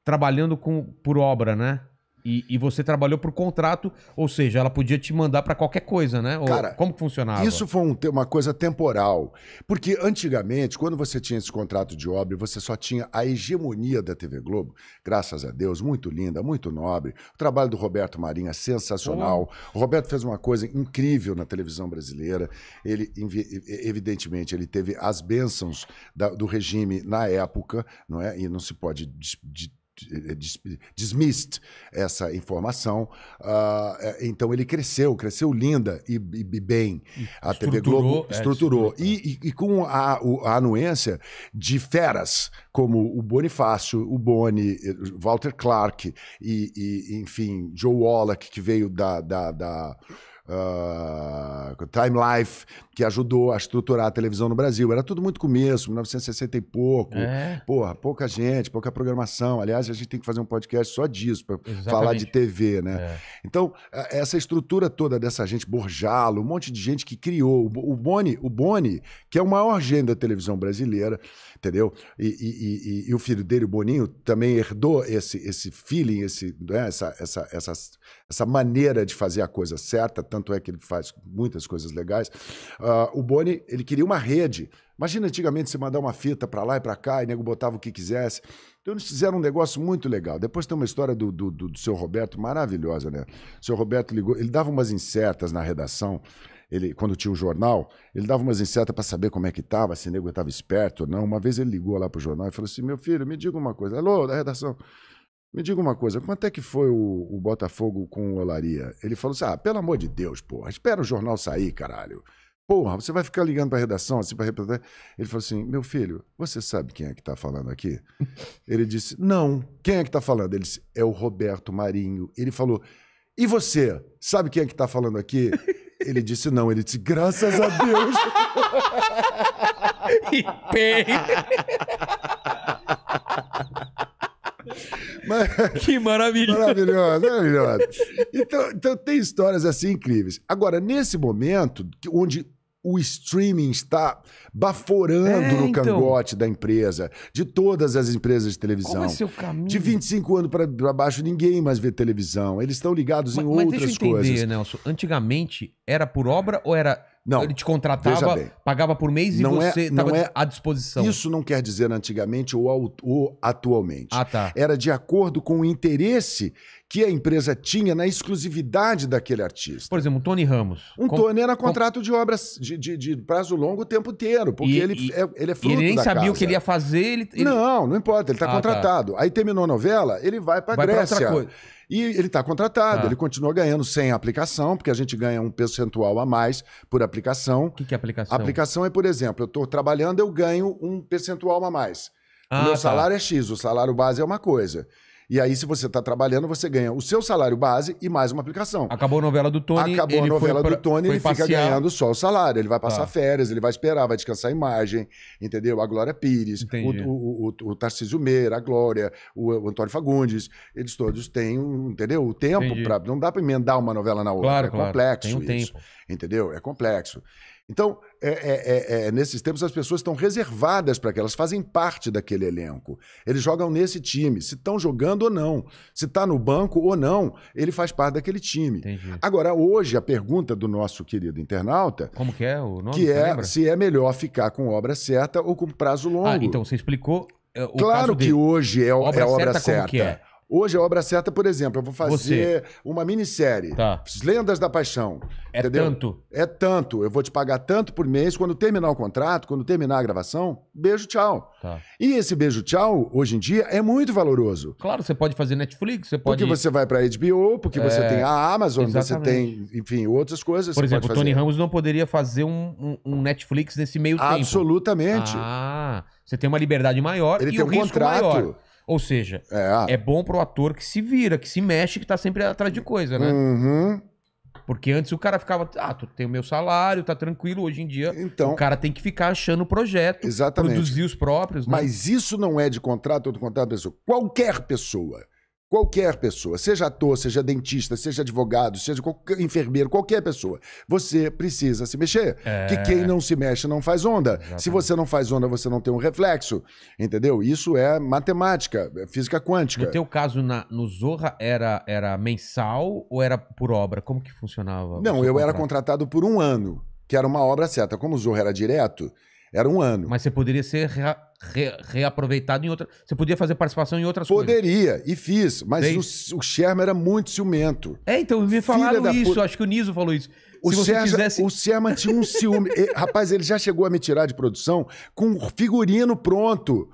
trabalhando com, por obra, né? E, e você trabalhou por contrato, ou seja, ela podia te mandar pra qualquer coisa, né? Ou Cara, como funcionava? Isso foi um uma coisa temporal. Porque antigamente, quando você tinha esse contrato de obra, você só tinha a hegemonia da TV Globo, graças a Deus, muito linda, muito nobre. O trabalho do Roberto Marinho é sensacional. O Roberto fez uma coisa incrível na televisão brasileira. Ele, evidentemente, ele teve as bênçãos da- do regime na época, não é? E não se pode di- dis- dismissed essa informação. É, então ele cresceu, cresceu linda e, e- e bem. A TV Globo é, estruturou. estruturou. E, e- com a, a anuência de feras como o Bonifácio, o Boni, eh, Walter Clark e, e, enfim, Joe Wallach, que veio da. da, da ah, Time Life, que ajudou a estruturar a televisão no Brasil. Era tudo muito começo, 1960 e pouco. É, Porra, pouca gente, pouca programação. Aliás, a gente tem que fazer um podcast só disso, para falar de TV, né? É. Então, essa estrutura toda dessa gente, Borjalo, um monte de gente que criou. O Boni, o Boni, que é o maior gênio da televisão brasileira, entendeu? E, e- e- e- o filho dele, o Boninho, também herdou esse, esse feeling, esse, né, essa, essa, essa, essa maneira de fazer a coisa certa, tanto é que ele faz muitas coisas legais. Ah, o Boni, ele queria uma rede. Imagina antigamente você mandar uma fita para lá e para cá e o nego botava o que quisesse. Então eles fizeram um negócio muito legal. Depois tem uma história do, do, do, do seu Roberto maravilhosa, né? O seu Roberto ligou, ele dava umas incertas na redação. Ele, quando tinha o jornal, ele dava umas incertas para saber como é que estava, se o nego estava esperto ou não. Uma vez ele ligou lá pro jornal e falou assim: Meu filho, me diga uma coisa. Alô, da redação. Me diga uma coisa, quanto é que foi o, o Botafogo com o Olaria? Ele falou assim: ah, pelo amor de Deus, porra, espera o jornal sair, caralho. Porra, você vai ficar ligando pra redação assim pra representar. Ele falou assim: meu filho, você sabe quem é que tá falando aqui? Ele disse: não. Quem é que tá falando? Ele disse: é o Roberto Marinho. Ele falou: e você? Sabe quem é que tá falando aqui? Ele disse: não. Ele disse: graças a Deus. E pei. Mas, Que maravilha. maravilhoso, maravilhoso. Então, então tem histórias assim incríveis. Agora, nesse momento, onde o streaming está baforando É, no então. cangote da empresa, de todas as empresas de Qual televisão. vai ser o caminho? De 25 anos para baixo, ninguém mais vê televisão. Eles estão ligados em Mas, mas outras deixa eu entender, coisas. Nelson. Antigamente, era por obra ou era... Não, Ele te contratava, pagava por mês e Não é- você estava é- à disposição. Isso não quer dizer antigamente ou, ou atualmente. Ah, tá. Era de acordo com o interesse que a empresa tinha na exclusividade daquele artista. Por exemplo, o Tony Ramos. Um Com- Tony era contrato de obras de, de- de prazo longo o tempo inteiro, porque E- ele, e- é, ele é fruto ele nem sabia o casa. que ele ia fazer. Ele, ele Não, não importa, ele está Ah, tá. contratado. Aí terminou a novela, ele vai para vai pra Grécia. outra coisa. E ele está contratado, Tá. ele continua ganhando sem aplicação, porque a gente ganha um percentual a mais por aplicação. O que, que é aplicação? Aplicação é, por exemplo, eu estou trabalhando, eu ganho um percentual a mais. Ah, o meu tá. salário é X, o salário base é uma coisa. E aí, se você está trabalhando, você ganha o seu salário base e mais uma aplicação. Acabou a novela do Tony. Acabou a novela pra- do Tony, ele fica passear. ganhando só o salário. Ele vai passar Tá. férias, ele vai esperar, vai descansar a imagem, entendeu? A Glória Pires, o, Entendi. o, o, o, o Tarcísio Meira, a Glória, o, o Antônio Fagundes, eles todos têm, entendeu? O tempo para. Não dá para emendar uma novela na outra. Claro, é claro. complexo Tem um isso. tempo. Entendeu? É complexo. Então, é- é- é- é, nesses tempos, as pessoas estão reservadas para que elas fazem parte daquele elenco. Eles jogam nesse time, se estão jogando ou não. Se está no banco ou não, ele faz parte daquele time. Entendi. Agora, hoje, a pergunta do nosso querido internauta, Como que é o nome? que é lembra? se é melhor ficar com obra certa ou com prazo longo. Ah, então você explicou é, o claro que dele. hoje é, Obra é obra certa, certa. É? Hoje a obra certa, por exemplo, eu vou fazer uma minissérie. Tá. Lendas da Paixão. É entendeu? tanto. É tanto. Eu vou te pagar tanto por mês. Quando terminar o contrato, quando terminar a gravação, beijo, tchau. Tá. E esse beijo, tchau, hoje em dia, é muito valoroso. Claro, você pode fazer Netflix, você pode. Porque você vai para HBO, porque você É, tem a Amazon, você exatamente. tem, enfim, outras coisas. Por você exemplo, o Tony. Ramos não poderia fazer um, um- um Netflix nesse meio tempo. Absolutamente. Ah, você tem uma liberdade maior Ele e tem o um risco contrato. maior. Ou seja, É. é bom pro ator que se vira, que se mexe, que tá sempre atrás de coisa, né? Uhum. Porque antes o cara ficava, ah, tu tem o meu salário, tá tranquilo. Hoje em dia, Então, o cara tem que ficar achando o projeto, exatamente. produzir os próprios, né? Mas isso não é de contrato ou de contrato da pessoa. Qualquer pessoa, qualquer pessoa, seja ator, seja dentista, seja advogado, seja qualquer enfermeiro, qualquer pessoa, você precisa se mexer. É. Que quem não se mexe não faz onda. Exatamente. Se você não faz onda, você não tem um reflexo. Entendeu? Isso é matemática, é física quântica. No teu caso, na, no Zorra, era, era mensal ou era por obra? Como que funcionava? Não, eu era contrato? contratado por um ano, que era uma obra certa. Como o Zorro era direto, era um ano. Mas você poderia ser rea- re- reaproveitado em outra. Você podia fazer participação em outras coisas. Poderia, e fiz, mas o, o Sherman era muito ciumento. É, então, me falaram isso. puta. Acho que o Niso falou isso. O, Sérgio- fizesse. o Sherman tinha um ciúme. E, rapaz, ele já chegou a me tirar de produção com figurino pronto,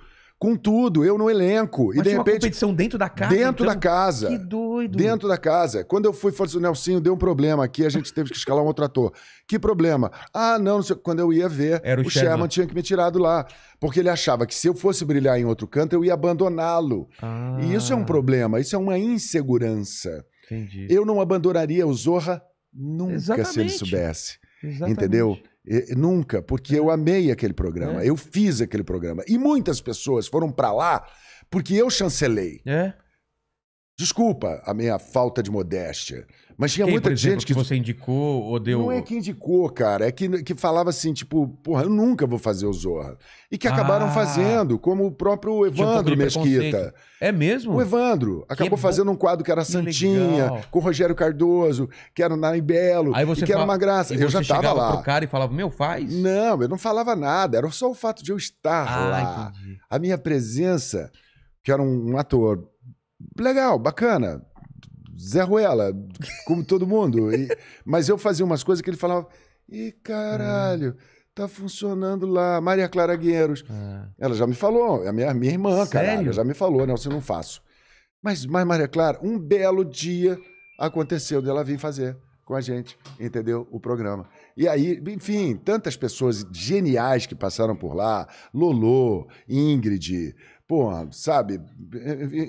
com tudo, eu no elenco. e Mas de tinha uma repente, competição dentro da casa. dentro então? da casa. Que doido. Dentro da casa. Quando eu fui, falei assim, Nelsinho, deu um problema aqui, a gente teve que escalar um outro ator. Que problema? Ah, não, não sei. Quando eu ia ver, Era o o Sherman. Sherman. tinha que me tirar do lá. Porque ele achava que se eu fosse brilhar em outro canto, eu ia abandoná-lo. Ah, E isso é um problema, isso é uma insegurança. Entendi. Eu não abandonaria o Zorra nunca se ele Exatamente. soubesse. Exatamente. Entendeu? Nunca, porque eu amei aquele programa, É. eu fiz aquele programa. E muitas pessoas foram pra lá porque eu chancelei. É. Desculpa a minha falta de modéstia, mas tinha Quem, muita exemplo, gente que. você indicou ou deu. Não é que indicou, cara, é que, que falava assim, tipo, porra, eu nunca vou fazer o Zorra. E que acabaram Ah. fazendo, como o próprio um Evandro de Mesquita. É mesmo? O Evandro acabou fazendo um quadro que era Que Santinha, legal. com o Rogério Cardoso, que era o Nai Belo, Aí você e que era fala- uma graça. E Eu você já tava lá. pro cara e falava, meu, faz. Não, eu não falava nada, era só o fato de eu estar Ah, lá. entendi. A minha presença, que era um, um ator legal, bacana, Zé Ruela, como todo mundo. E- mas eu fazia umas coisas que ele falava: ih, caralho, tá funcionando lá. Maria Clara Gueiros. Ah. Ela já me falou, é a minha, minha irmã, caralho, ela já me falou, não, você não faço. Mas, mas, Maria Clara, um belo dia aconteceu dela vir fazer com a gente, entendeu? O programa. E aí, enfim, tantas pessoas geniais que passaram por lá, Lolo, Ingrid, pô, sabe?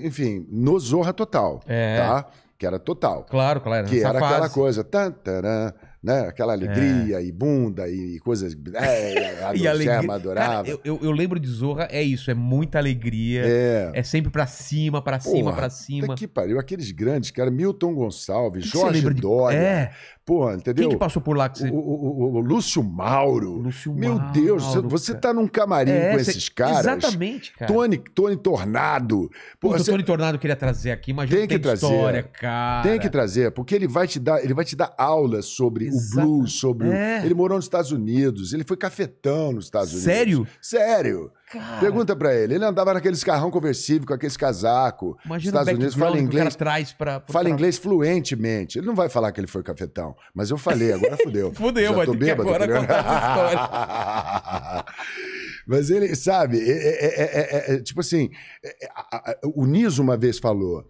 Enfim, no Zorra Total, É. tá? Que era total. Claro, claro. Que era aquela fase. coisa. Tan, taran, né? Aquela alegria e bunda e coisas. É, a E alegria. Adorava. Cara, eu, eu, lembro de Zorra, é isso, é muita alegria. É, é. sempre pra cima, pra cima, pra cima. Que pariu. Aqueles grandes, cara, Milton Gonçalves, Que Jorge lembra de- Dória. É. Porra, Quem entendeu? que passou por lá que O, você. o- o- o Lúcio Mauro. Lúcio Meu Mauro, Deus, você, você tá num camarim É, com esses caras. Exatamente, cara. Tony, Tony Tornado. Pô, Puta, o você- Tony Tornado queria trazer aqui, mas Tem que trazer. história, cara. Tem que trazer, porque ele vai te dar, ele vai te dar aulas sobre Exata- o blues, sobre o- É. ele morou nos Estados Unidos, ele foi cafetão nos Estados Unidos. Sério? Sério. Cara, Pergunta pra ele, ele andava naqueles carrão conversível com aqueles casacos. imagina Estados Unidos fala inglês, traz pra... pro fala tra- inglês fluentemente. Ele não vai falar que ele foi cafetão, mas eu falei, agora fudeu. Fudeu, Já vai tô bêbado, agora querendo- contar Mas ele, sabe, é, é- é- é- é- tipo assim, é- é- o Niso uma vez falou,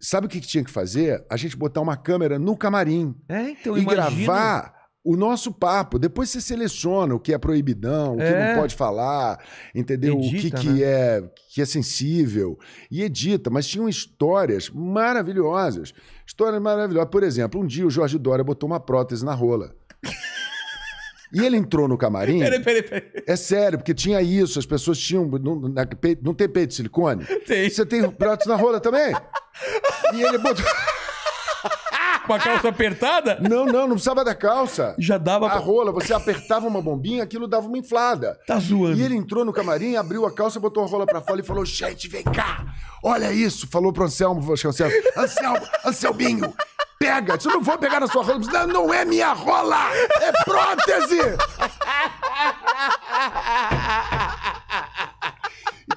sabe o que, que tinha que fazer? A gente botar uma câmera no camarim É, então, e imagina... gravar o nosso papo. Depois você seleciona o que é proibidão, o que É. não pode falar, entendeu? o que, Edita, que, né? é, que é sensível. E edita, mas tinham histórias maravilhosas. Histórias maravilhosas. Por exemplo, um dia o Jorge Dória botou uma prótese na rola. E ele entrou no camarim. Peraí, peraí, peraí. É sério, porque tinha isso, as pessoas tinham. Não, na- não tem peito de silicone? Tem. Você tem prótese na rola também? E ele botou. Com a calça apertada, Não, não, não precisava da calça. já dava A pra... rola, você apertava uma bombinha, aquilo dava uma inflada. Tá zoando. E ele entrou no camarim, abriu a calça, botou a rola pra fora e falou: gente, vem cá, olha isso. Falou pro Anselmo, falou, Anselmo, Anselmo, Anselminho, pega. Eu não vou pegar na sua rola, não, não é minha rola, é prótese.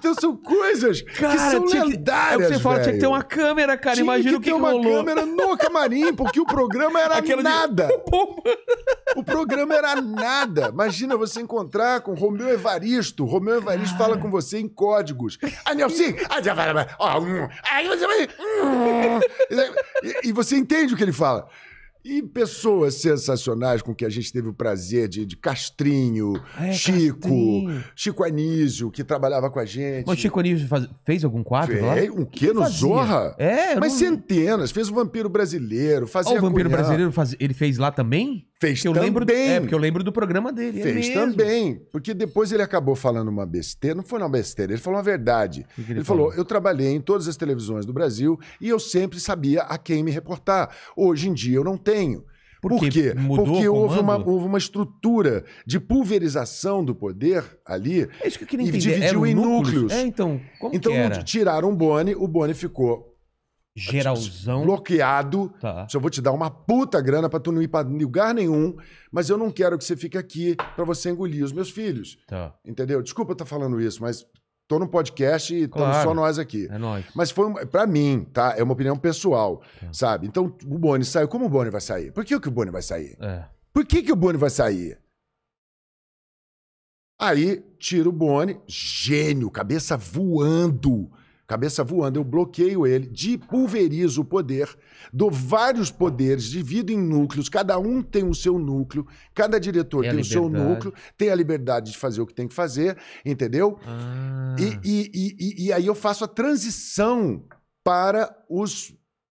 Então são coisas que são tinha que- lendárias, É o que você fala, tinha que ter velho. uma câmera, cara. Tinha Imagina que o que, ter que uma rolou. câmera no camarim, porque o programa era Aquela de- nada. Pô, O programa era nada. Imagina você encontrar com Romeu Evaristo. Romeu Evaristo fala com você em códigos. Ah, Nelson! Ah, já vai, vai. Ó. Aí você vai. E você entende o que ele fala. E pessoas sensacionais com que a gente teve o prazer de, de Castrinho, É, Chico, Castrinho. Chico Anísio, que trabalhava com a gente. Mas o Chico Anísio faz- fez algum quadro lá? Fez, um quê? No fazia? Zorra? É, Mas não- centenas. Fez o Vampiro Brasileiro, fazia Ó, o Vampiro. Brasileiro, faz- ele fez lá também? Fez Que eu lembro, também. é, porque eu lembro do programa dele. é Fez mesmo. também. Porque depois ele acabou falando uma besteira. Não foi uma besteira, ele falou uma verdade. que ele ele falou: falou? eu trabalhei em todas as televisões do Brasil e eu sempre sabia a quem me reportar. Hoje em dia eu não tenho. Por quê? Mudou Porque houve uma, houve uma estrutura de pulverização do poder ali. É isso que eu queria E entender. dividiu Eram em núcleos. É, então, como então que era? tiraram o Boni, o Boni ficou Geralzão. bloqueado. Tá. Só vou te dar uma puta grana pra tu não ir pra lugar nenhum, mas eu não quero que você fique aqui pra você engolir os meus filhos. Tá, Entendeu? Desculpa eu estar falando isso, mas tô no podcast e estamos Claro. só nós aqui. é nóis. Mas foi um- pra mim, tá? É uma opinião pessoal, Tá. sabe? Então o Boni saiu. Como o Boni vai sair? Por que, que o Boni vai sair? É. Por que, que o Boni vai sair? Aí tira o Boni, gênio, cabeça voando. Cabeça voando, eu bloqueio ele, de pulverizo o poder, dou vários poderes, divido em núcleos, cada um tem o seu núcleo, cada diretor Tem tem o seu núcleo, tem a liberdade de fazer o que tem que fazer, entendeu? Ah. E, e- e- e- aí eu faço a transição para os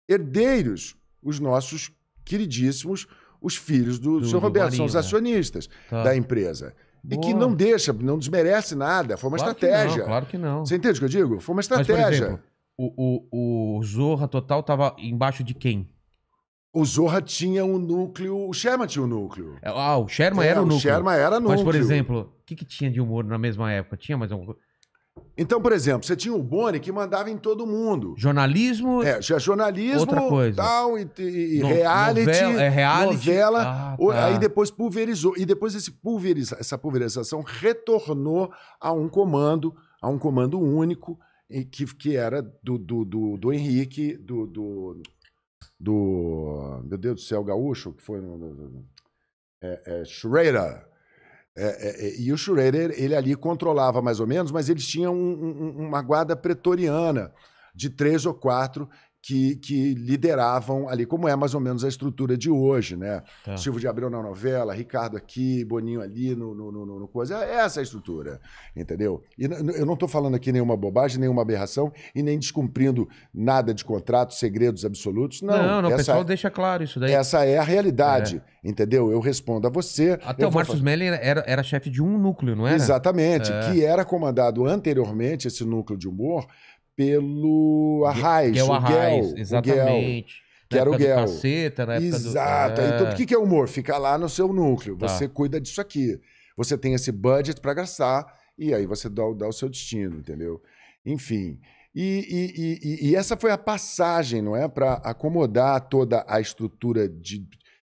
herdeiros, os nossos queridíssimos, os filhos do, Do- senhor Roberto, são os né? acionistas Tá. da empresa. E que Boa. não deixa, não desmerece nada, foi uma Claro estratégia. não, claro que não. Você entende o que eu digo? Foi uma Mas, por estratégia. exemplo, o, o, o Zorra Total tava embaixo de quem? o Zorra tinha um núcleo, o Sherman tinha um núcleo. Ah, o Sherman É, era o núcleo. Sherman era núcleo. Mas, por exemplo, o que, que tinha de humor na mesma época? Tinha mais alguma coisa? Então, por exemplo, você tinha o Boni que mandava em todo mundo. Jornalismo. É, tinha jornalismo, Outra coisa. tal, e, e- no- reality, novela, é reality. novela. Ah, tá. Aí depois pulverizou. E depois esse pulveriza, essa pulverização retornou a um comando, a um comando único, que, que era do, do, do, do Henrique, do, do, do. Meu Deus do céu, Gaúcho, que foi. É, é, Schrader. É, é, é, e o Schrader, ele ali controlava mais ou menos, mas eles tinham um- um- uma guarda pretoriana de três ou quatro que, que lideravam ali, como é mais ou menos a estrutura de hoje, né? Tá. Silvio de Abreu na novela, Ricardo aqui, Boninho ali no, no, no- no- coisa. É essa a estrutura, entendeu? E eu não estou falando aqui nenhuma bobagem, nenhuma aberração e nem descumprindo nada de contrato, segredos absolutos. Não, Não, não, o essa, pessoal deixa claro isso daí. essa é a realidade, entendeu? Eu respondo a você. Até o Marcos Melli era, era chefe de um núcleo, não era? Exatamente, É. que era comandado anteriormente, esse núcleo de humor, pelo Que é o Arraiz, Guel. exatamente. que Na era o Guel. Caceta, na época Exato. do... É. Então, o que que é humor? Fica lá no seu núcleo. Tá. Você cuida disso aqui. Você tem esse budget para gastar e aí você dá, o- dá o seu destino, entendeu? Enfim. E, e- e- e- e essa foi a passagem, não é? Para acomodar toda a estrutura de.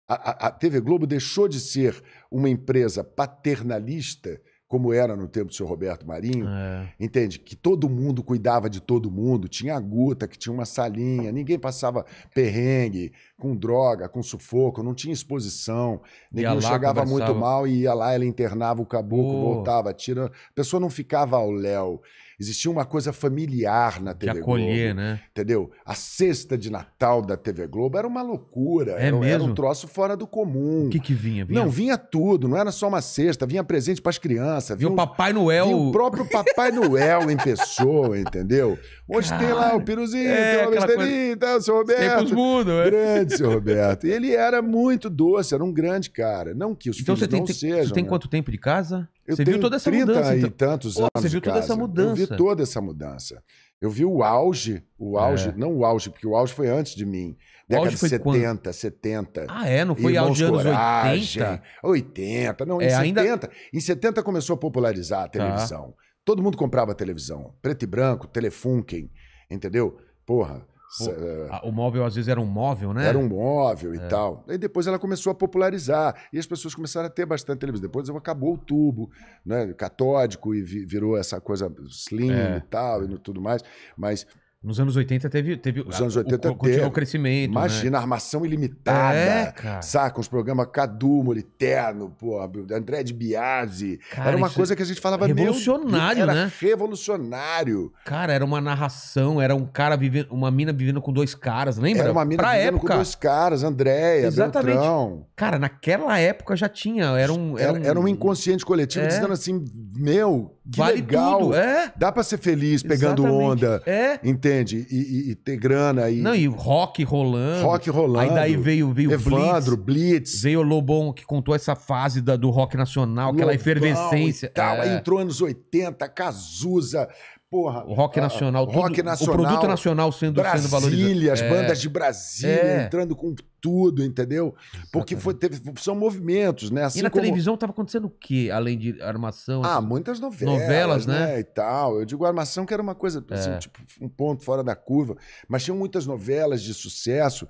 A, a- a TV Globo deixou de ser uma empresa paternalista, como era no tempo do seu Roberto Marinho, É. Entende? Que todo mundo cuidava de todo mundo. Tinha a Guta, que tinha uma salinha, ninguém passava perrengue, com droga, com sufoco, não tinha exposição. Ninguém chegava muito mal e ia lá, ela internava o caboclo, Pô. voltava, tira. A pessoa não ficava ao léu. Existia uma coisa familiar na De TV acolher, Globo. né? Entendeu? A cesta de Natal da TV Globo era uma loucura. É era, era mesmo? um troço fora do comum. O que que vinha? vinha Não, vinha tudo, não era só uma cesta, vinha presente para as crianças, vinha vinha o Papai Noel... Vinha o próprio Papai Noel em pessoa, entendeu? Hoje tem lá o piruzinho, É, tem uma aquela besteirinha, tá, o seu Tempos Roberto. mudam, é. Grande, seu Roberto. E ele era muito doce, era um grande cara. Não que os Então você filhos tem, não tem- sejam. você tem né? quanto tempo de casa? Eu você viu toda essa 30 mudança, e então. tantos Pô, anos você de viu toda essa casa. Eu mudança. vi toda essa mudança. Eu vi o auge, o auge, É. não o auge, porque o auge foi antes de mim. Década de foi 70, 70. Ah, é? Não foi auge anos Coragem, 80? 80. Não, em É, ainda- 70. Em 70 começou a popularizar a televisão. Todo mundo comprava televisão. Preto e branco, Telefunken, entendeu? Porra. Eh, Ah, O móvel às vezes era um móvel, né? Era um móvel e É. tal. Aí depois ela começou a popularizar. E as pessoas começaram a ter bastante televisão. Depois acabou o tubo, né? Catódico e vi- virou essa coisa slim É. e tal, e tudo mais. Mas Nos anos 80 teve. teve Nos anos o- 80 o, teve. o crescimento. imagina, armação ilimitada. Né? É, cara. Saca? Os programas Cadu, Moliterno, pô, André de Biasi. Cara, era uma coisa que a gente falava meu revolucionário, Deus, era né? revolucionário. Cara, era uma narração, era um cara vivendo, uma mina vivendo com dois caras, lembra? Era uma mina pra vivendo época. com dois caras, Andréia, Exatamente. Beltrão. Cara, naquela época já tinha, era um Era, era um inconsciente coletivo É. dizendo assim, meu, que vale legal. tudo, é. Dá pra ser feliz pegando Exatamente. onda, É. entende? E, e- e ter grana e Não, e rock rolando. rock rolando. Aí daí veio, veio Evandro, Blitz, Blitz. veio o Lobão que contou essa fase da- do rock nacional, aquela Lobão efervescência. E tal. É. Aí entrou anos 80, Cazuza, porra. O rock nacional, tudo, rock nacional, o produto nacional sendo, sendo Brasília, valorizado. as É. bandas de Brasília É. entrando com tudo, entendeu? Porque foi, teve, são movimentos, né? Assim E na como... televisão tava acontecendo o quê? Além de armação? Ah, assim? muitas novelas, Novelas, né? né? E tal. Eu digo armação que era uma coisa, assim, É. tipo, um ponto fora da curva. Mas tinham muitas novelas de sucesso.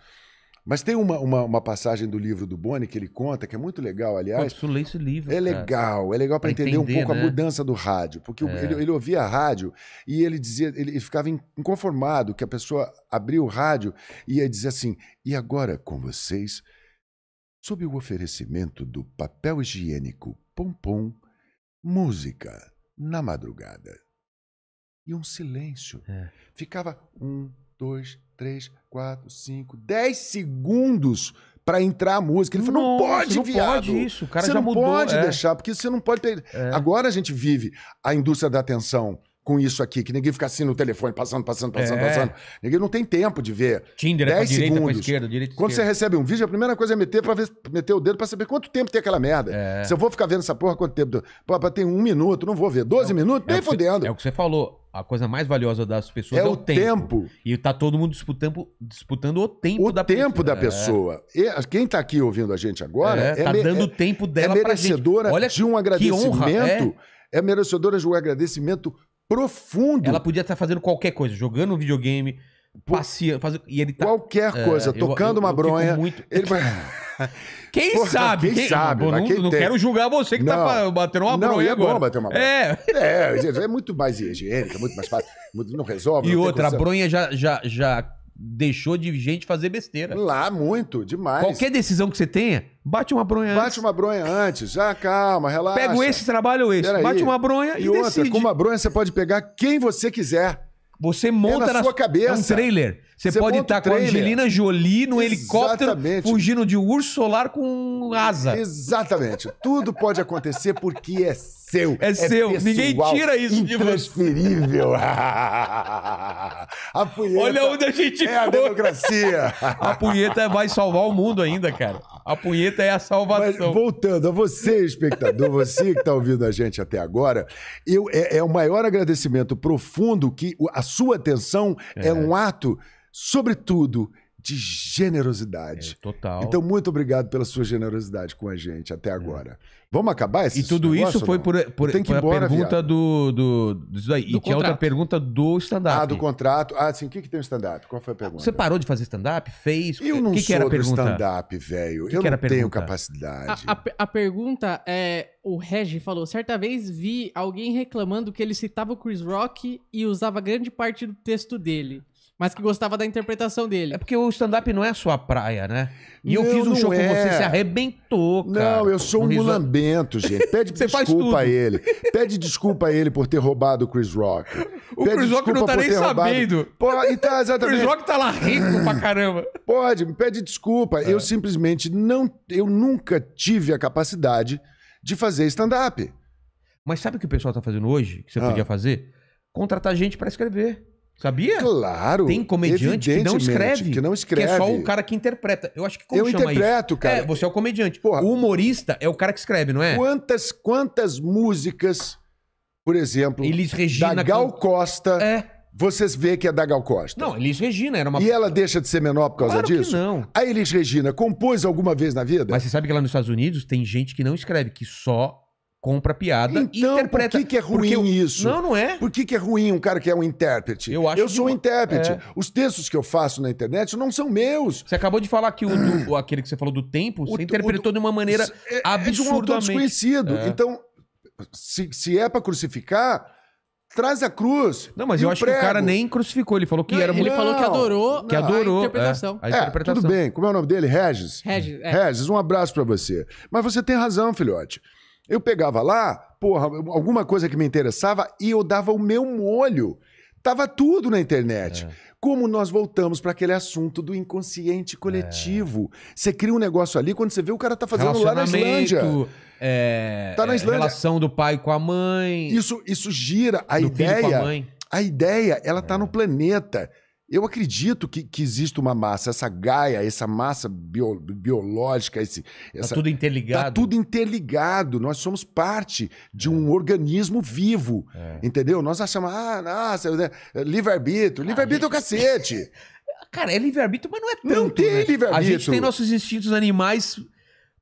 Mas tem uma, uma, uma passagem do livro do Boni que ele conta, que é muito legal, Pô, aliás. preciso ler esse livro. É cara. legal, é legal para Pra entender, um entender, pouco né? a mudança do rádio, porque É. ele, ele ouvia a rádio e ele dizia, ele ficava in- inconformado que a pessoa abria o rádio e ia dizer assim: "E agora com vocês, sob o oferecimento do papel higiênico Pompom, música na madrugada." E um silêncio. É. Ficava um, dois, três, quatro, cinco, dez segundos para entrar a música. Ele falou: "Não Nossa, pode, não viado. pode isso. O cara você já não mudou. pode é. deixar, porque você não pode ter. É. Agora a gente vive a indústria da atenção com isso aqui, que ninguém fica assim no telefone, passando, passando, passando, É. passando. Ninguém não tem tempo de ver. Tinder é pra 10 direita, pra segundos. esquerda, direita, Quando você esquerda. recebe um vídeo, a primeira coisa é meter para ver meter o dedo para saber quanto tempo tem aquela merda. É. Se eu vou ficar vendo essa porra quanto tempo, pô, ter um minuto, não vou ver. 12 minutos, É nem você- fodendo. É o que você falou. A coisa mais valiosa das pessoas é, É o tempo. tempo. E tá todo mundo disputando, disputando o tempo O da tempo da É. pessoa. E quem tá aqui ouvindo a gente agora É, tá dando é- o tempo é dela pra gente. merecedora Olha de um agradecimento. é. é merecedora de um agradecimento profundo. Ela podia estar fazendo qualquer coisa, jogando um videogame, passeando, fazendo. E ele tá. Qualquer é, coisa, eu- tocando eu- uma eu bronha. muito- Ele vai. Quem Porra, sabe? quem sabe, Pô, mas não quem não quero julgar você que tá Não. pa- batendo uma Não, bronha e é bom agora. bater uma bronha. É. É, é muito mais higiênico, é muito mais fácil. muito- Não resolve. E não outra, a bronha já, já, já deixou de gente fazer besteira. Lá, muito, demais. Qualquer decisão que você tenha, bate uma bronha Bate antes. uma bronha antes, já calma, relaxa. Pega esse trabalho ou esse. Bate uma bronha e, E outra, decide. com uma bronha você pode pegar quem você quiser. Você monta na sua cabeça. É um trailer. Você, Você pode estar o com a. Angelina Jolie no helicóptero Exatamente. fugindo de urso solar com asa. Exatamente. Tudo pode acontecer porque é seu. É seu. Ninguém pessoal, tira isso de você. Intransferível. A punheta Olha onde a gente é a foi. democracia. A punheta vai salvar o mundo ainda, cara. A punheta é a Mas salvação. voltando a você, espectador, você que está ouvindo a gente até agora, eu, é, é o maior agradecimento profundo que a sua atenção é, um ato, sobretudo, de generosidade. É, total. Então, muito obrigado pela sua generosidade com a gente até agora. Vamos acabar esse É. e tudo negócio, isso foi por, por, Tem que foi ir a embora, pergunta viado. do, do, disso daí. E Do tinha outra contrato. pergunta do stand-up. Ah, do contrato. Ah, sim. O que, que tem o stand-up? Qual foi a pergunta? Você parou de fazer stand-up? Fez? Eu não o que, que sou era a do stand-up, velho. que Eu que era não tenho pergunta? A, capacidade. a, a pergunta é: o Regi falou, certa vez vi alguém reclamando que ele citava o Chris Rock e usava grande parte do texto dele, mas que gostava da interpretação dele. É porque o stand-up não é a sua praia, né? E eu Não, fiz um show com é. você, você arrebentou, cara. Não, eu sou um mulambento, gente. Pede desculpa a ele. Pede desculpa a ele por ter roubado o Chris Rock. O Pede Chris Rock não tá nem roubado- sabendo. Pô, e tá, O exatamente. Chris Rock tá lá rico pra caramba. Pode, me pede desculpa. É. Eu simplesmente não. Eu nunca tive a capacidade de fazer stand-up. Mas sabe o que o pessoal tá fazendo hoje? Que você Ah. podia fazer? Contratar gente pra escrever. Sabia? Claro. Tem comediante que não escreve. Que não escreve. Que é só o cara que interpreta. Eu acho que como Eu chama interpreto, isso? cara. É, você é o comediante. Porra. O humorista é o cara que escreve, não é? Quantas, quantas músicas, por exemplo, Elis Regina. da Gal Costa, É. vocês vê que é da Gal Costa? Não, Elis Regina era uma. E ela deixa de ser menor por causa claro que disso? não. A Elis Regina compôs alguma vez na vida? Mas você sabe que lá nos Estados Unidos tem gente que não escreve, que só compra piada e então, interpreta. por que, que é ruim o- isso? Não, não é. Por que, que é ruim um cara que é um intérprete? Eu acho eu que sou um uma- intérprete. é. Os textos que eu faço na internet não são meus. Você acabou de falar que o do- aquele que você falou do tempo, O- você o- interpretou de uma maneira É, é de um autor absurdamente. desconhecido. É. Então, se, se é pra crucificar, traz a cruz. Não, mas e eu o acho que o prego. cara nem crucificou. Ele falou que Não, era ele muito. falou que adorou Que a adorou. interpretação. é, a É, interpretação. tudo bem. Como é o nome dele? Regis. Regis, é. Regis, um abraço pra você. Mas você tem razão, filhote. Eu pegava lá, porra, alguma coisa que me interessava e eu dava o meu molho. Tava tudo na internet. É. Como nós voltamos para aquele assunto do inconsciente coletivo. Você cria um negócio ali, quando você vê o cara tá fazendo lá na Islândia. É, Tá na é, Islândia. relação do pai com a mãe. Isso, isso gira a do filho com a ideia. mãe. A ideia, ela É. tá no planeta. Eu acredito que, que existe uma massa, essa Gaia, essa massa bio- biológica, esse, Tá essa, tudo interligado. Tá tudo interligado. Nós somos parte de um organismo vivo. É. Entendeu? Nós achamos, ah, nossa, né, livre-arbítrio. Livre-arbítrio é o cacete. Cara, é livre-arbítrio, mas não é tanto. Não tem né? livre-arbítrio. A gente tem nossos instintos animais.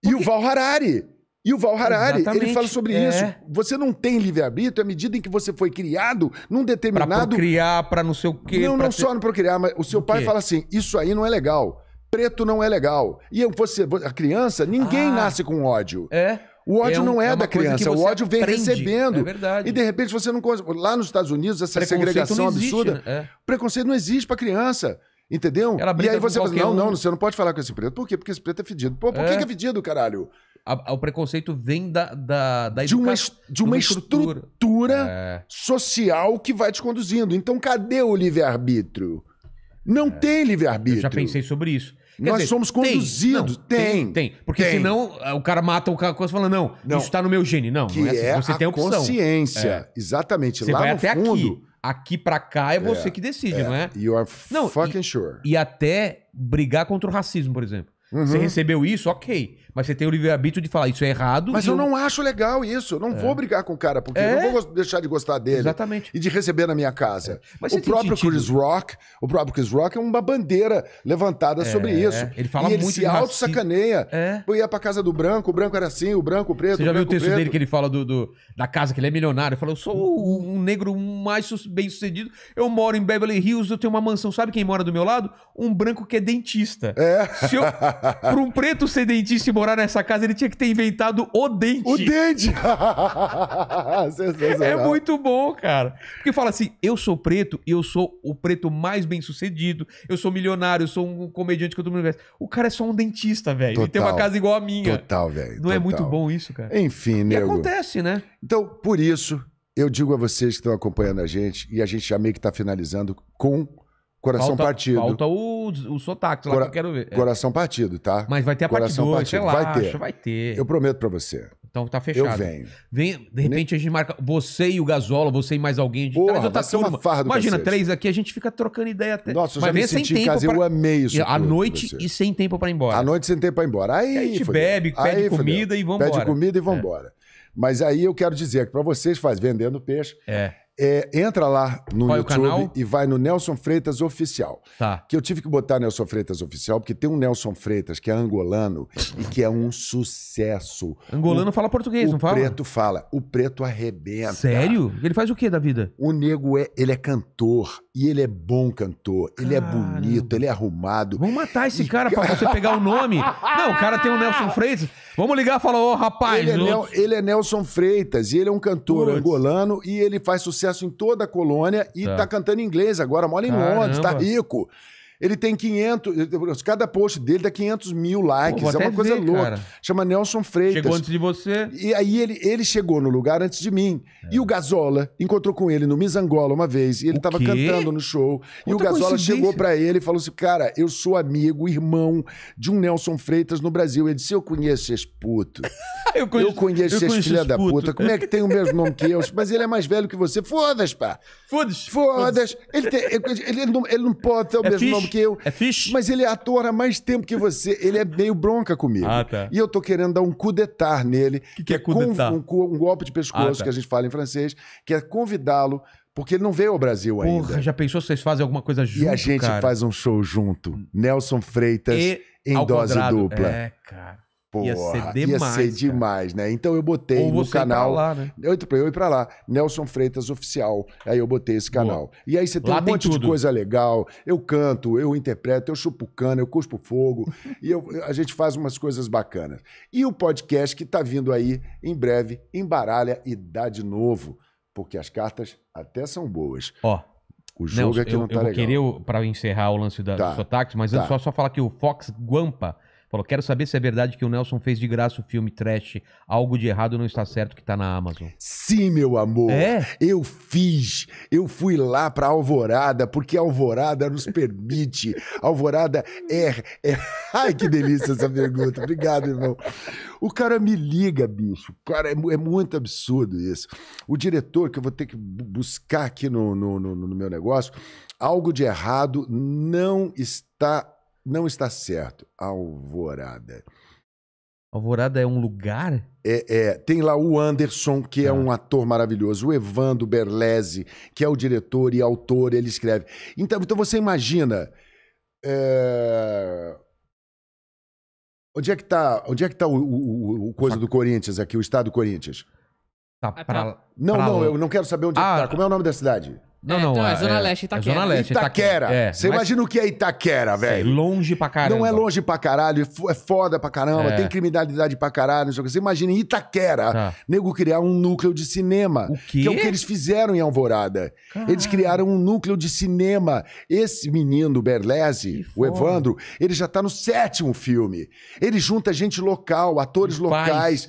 E o Val Harari. E o Val Harari, Exatamente, ele fala sobre é. isso. Você não tem livre-arbítrio à medida em que você foi criado num Pra determinado. procriar, pra não sei o quê. não, pra não ter- só no procriar, mas o seu O pai fala assim: isso aí não é legal. Preto não é legal. E você, a criança, ninguém Ah. nasce com ódio. É. O ódio É um- não é, é da criança, o ódio vem aprende. recebendo. É verdade. E de repente você não consegue. Lá nos Estados Unidos, essa segregação existe, absurda. né? É. Preconceito não existe pra criança. Entendeu? E aí você fala, qualquer não, um. não, você não pode falar com esse preto. Por quê? Porque esse preto é fedido. Pô, por É. que que é fedido, caralho? A- a- o preconceito vem da, da, da De uma, de uma estrutura, É. social que vai te conduzindo. Então, cadê o livre-arbítrio? Não tem Eu livre-arbítrio. já pensei sobre isso. Quer Nós dizer, somos tem, conduzidos. não, Tem. Tem. Porque Tem. senão ah, o cara mata o cara coisa falando, não, Não. isso tá no meu gene. Não, Que não é assim. é Você a tem opção. consciência. Exatamente. Você Lá vai no até fundo, aqui. Aqui pra cá é você que decide, não é? You are Não, fucking sure. E até brigar contra o racismo, por exemplo. Uhum. Você recebeu isso, ok. Mas você tem o livre-arbítrio de falar, isso é errado. Mas e eu não acho legal isso. Eu não vou brigar com o cara, porque É. eu não vou gos- deixar de gostar dele. Exatamente. E de receber na minha casa. Mas o próprio sentido- Chris Rock, o próprio Chris Rock é uma bandeira levantada sobre É, isso. ele fala e ele muito se auto-sacaneia. É. Eu ia pra casa do branco, o branco era assim, o branco o preto. Você já viu o texto preto. dele que ele fala do, do- da casa, que ele é milionário? Ele falou: Eu sou o- um negro mais bem sucedido. Eu moro em Beverly Hills, eu tenho uma mansão. Sabe quem mora do meu lado? Um branco que é dentista. É. Se eu, pra um preto ser dentista e morar nessa casa, ele tinha que ter inventado o dente. O dente! É muito bom, cara. Porque fala assim: eu sou preto e eu sou o preto mais bem sucedido. Eu sou milionário, eu sou um comediante que todo mundo conhece. O cara é só um dentista, velho. Ele tem uma casa igual a minha. Total, velho. Não é total. muito bom isso, cara? Enfim, E nego. acontece, né? Então, por isso, eu digo a vocês que estão acompanhando a gente, e a gente já meio que está finalizando com Coração falta, Partido. Falta o, o sotaque lá Cora- que eu quero ver. É. Coração Partido, tá? Mas vai ter a parte Coração 2, Partido. relaxa, Vai ter. vai ter. Eu prometo pra você. Então tá fechado. Eu venho. Vem, de repente a gente marca você e o Gasola, você e mais alguém, gente Porra, outra turma. Imagina, cacete. três aqui, a gente fica trocando ideia até. Nossa, eu Mas já me senti em casa, pra- eu amei isso. À noite e sem tempo pra ir embora. À noite sem tempo pra ir embora. Aí, a gente bebe, pede Aí, comida e vambora. Pede comida e vambora. Mas aí eu quero dizer que pra vocês faz vendendo peixe, É, é, entra lá no Qual é o YouTube canal? e vai no Nelson Freitas Oficial. tá. Que eu tive que botar Nelson Freitas Oficial, porque tem um Nelson Freitas que é angolano e que é um sucesso. Angolano fala português, o não fala? preto fala. O preto arrebenta. Sério? Ele faz o que da vida? O nego é, ele é cantor e ele é bom cantor. Ele é Caramba. bonito, ele é arrumado. Vamos matar esse E cara pra você pegar o nome. Não, o cara tem o Nelson Freitas. Vamos ligar e falar, ô rapaz. Ele é, Nel- ele é Nelson Freitas e ele é um cantor Putz. angolano e ele faz sucesso em toda a colônia e Tá. tá, cantando em inglês agora, mora em Caramba. Londres, tá rico. Ele tem 500, cada post dele dá 500 mil likes, Pô, é uma coisa ver, louca. cara. Chama Nelson Freitas. Chegou antes de você. E aí ele, ele chegou no lugar antes de mim. É. E o Gazola encontrou com ele no Miss Angola uma vez. E ele O tava quê? cantando no show. e o Outra Gazola chegou pra ele e falou assim: Cara, eu sou amigo, irmão de um Nelson Freitas no Brasil. Ele disse: Eu conheço esse puto. Eu Eu conheço esse conheço filho esse da puto. puta. Como é que tem o mesmo nome que eu? Mas ele é mais velho que você. Foda-se, pá. Foda-se. Foda-se. Ele, tem- ele, ele não, ele não pode ter o É mesmo fish? nome que eu. É fish? Mas ele é ator há mais tempo que você. Ele é meio bronca comigo. Ah, tá. E eu tô querendo dar um coup d'etat nele. Que que é coup d'etat? um, um golpe de pescoço, Ah, tá. que a gente fala em francês, que é convidá-lo, porque ele não veio ao Brasil ainda. Porra, já pensou se vocês fazem alguma coisa junto, e a gente cara? faz um show junto. Nelson Freitas E em dose quadrado. dupla. É, cara. Porra, ia ser Ia demais, ser cara. demais, né? Então eu botei no pra canal. lá, né? Eu, eu ir pra lá, Nelson Freitas Oficial. Aí eu botei esse canal. E aí você tem Lá um tem monte de tudo. coisa legal. Eu canto, eu interpreto, eu chupo cana, eu cuspo fogo. e eu- a gente faz umas coisas bacanas. E o podcast que tá vindo aí em breve, embaralha e dá de novo. Porque as cartas até são boas. Ó, O jogo Nelson, é que eu, não tá eu legal. querer, o- pra encerrar o lance da, Tá. mas Tá. antes só, só falar que o Fox Guampa falou, quero saber se é verdade que o Nelson fez de graça o filme trash Algo de Errado Não Está Certo que tá na Amazon. Sim, meu amor. É? Eu fiz. Eu fui lá pra Alvorada, porque a Alvorada nos permite. Alvorada é, é. Ai, que delícia essa pergunta. Obrigado, irmão. O cara me liga, bicho. Cara, é, é muito absurdo isso. O diretor, que eu vou ter que bu- buscar aqui no, no, no- no meu negócio, algo de errado não está. Não está certo. Alvorada. Alvorada é um lugar? É, é, tem lá o Anderson, que é Tá. um ator maravilhoso, o Evandro Berlese, que é o diretor e autor, ele escreve. Então, então você imagina. é, Onde é que tá, onde é que tá o, o- o- coisa do Corinthians aqui, o estado do Corinthians? Tá Ah, pra... Não, Pra não, eu não quero saber onde é Ah, que tá. Como é o nome da cidade? Não, É, não, então, é Zona Leste, Itaquera. É Zona Leste, Itaquera. É, Você mas- imagina o que é Itaquera, Sei, velho? longe pra caramba. Não é longe pra caralho, é fo- é foda pra caramba, É. tem criminalidade pra caralho, não sei o que. Você imagina em Itaquera, Tá. nego criar um núcleo de cinema. O quê? Que é o que eles fizeram em Alvorada. Eles criaram um núcleo de cinema. Esse menino, Berlese, Que o. Evandro, ele já tá no sétimo filme. Ele junta gente local, atores faz. locais,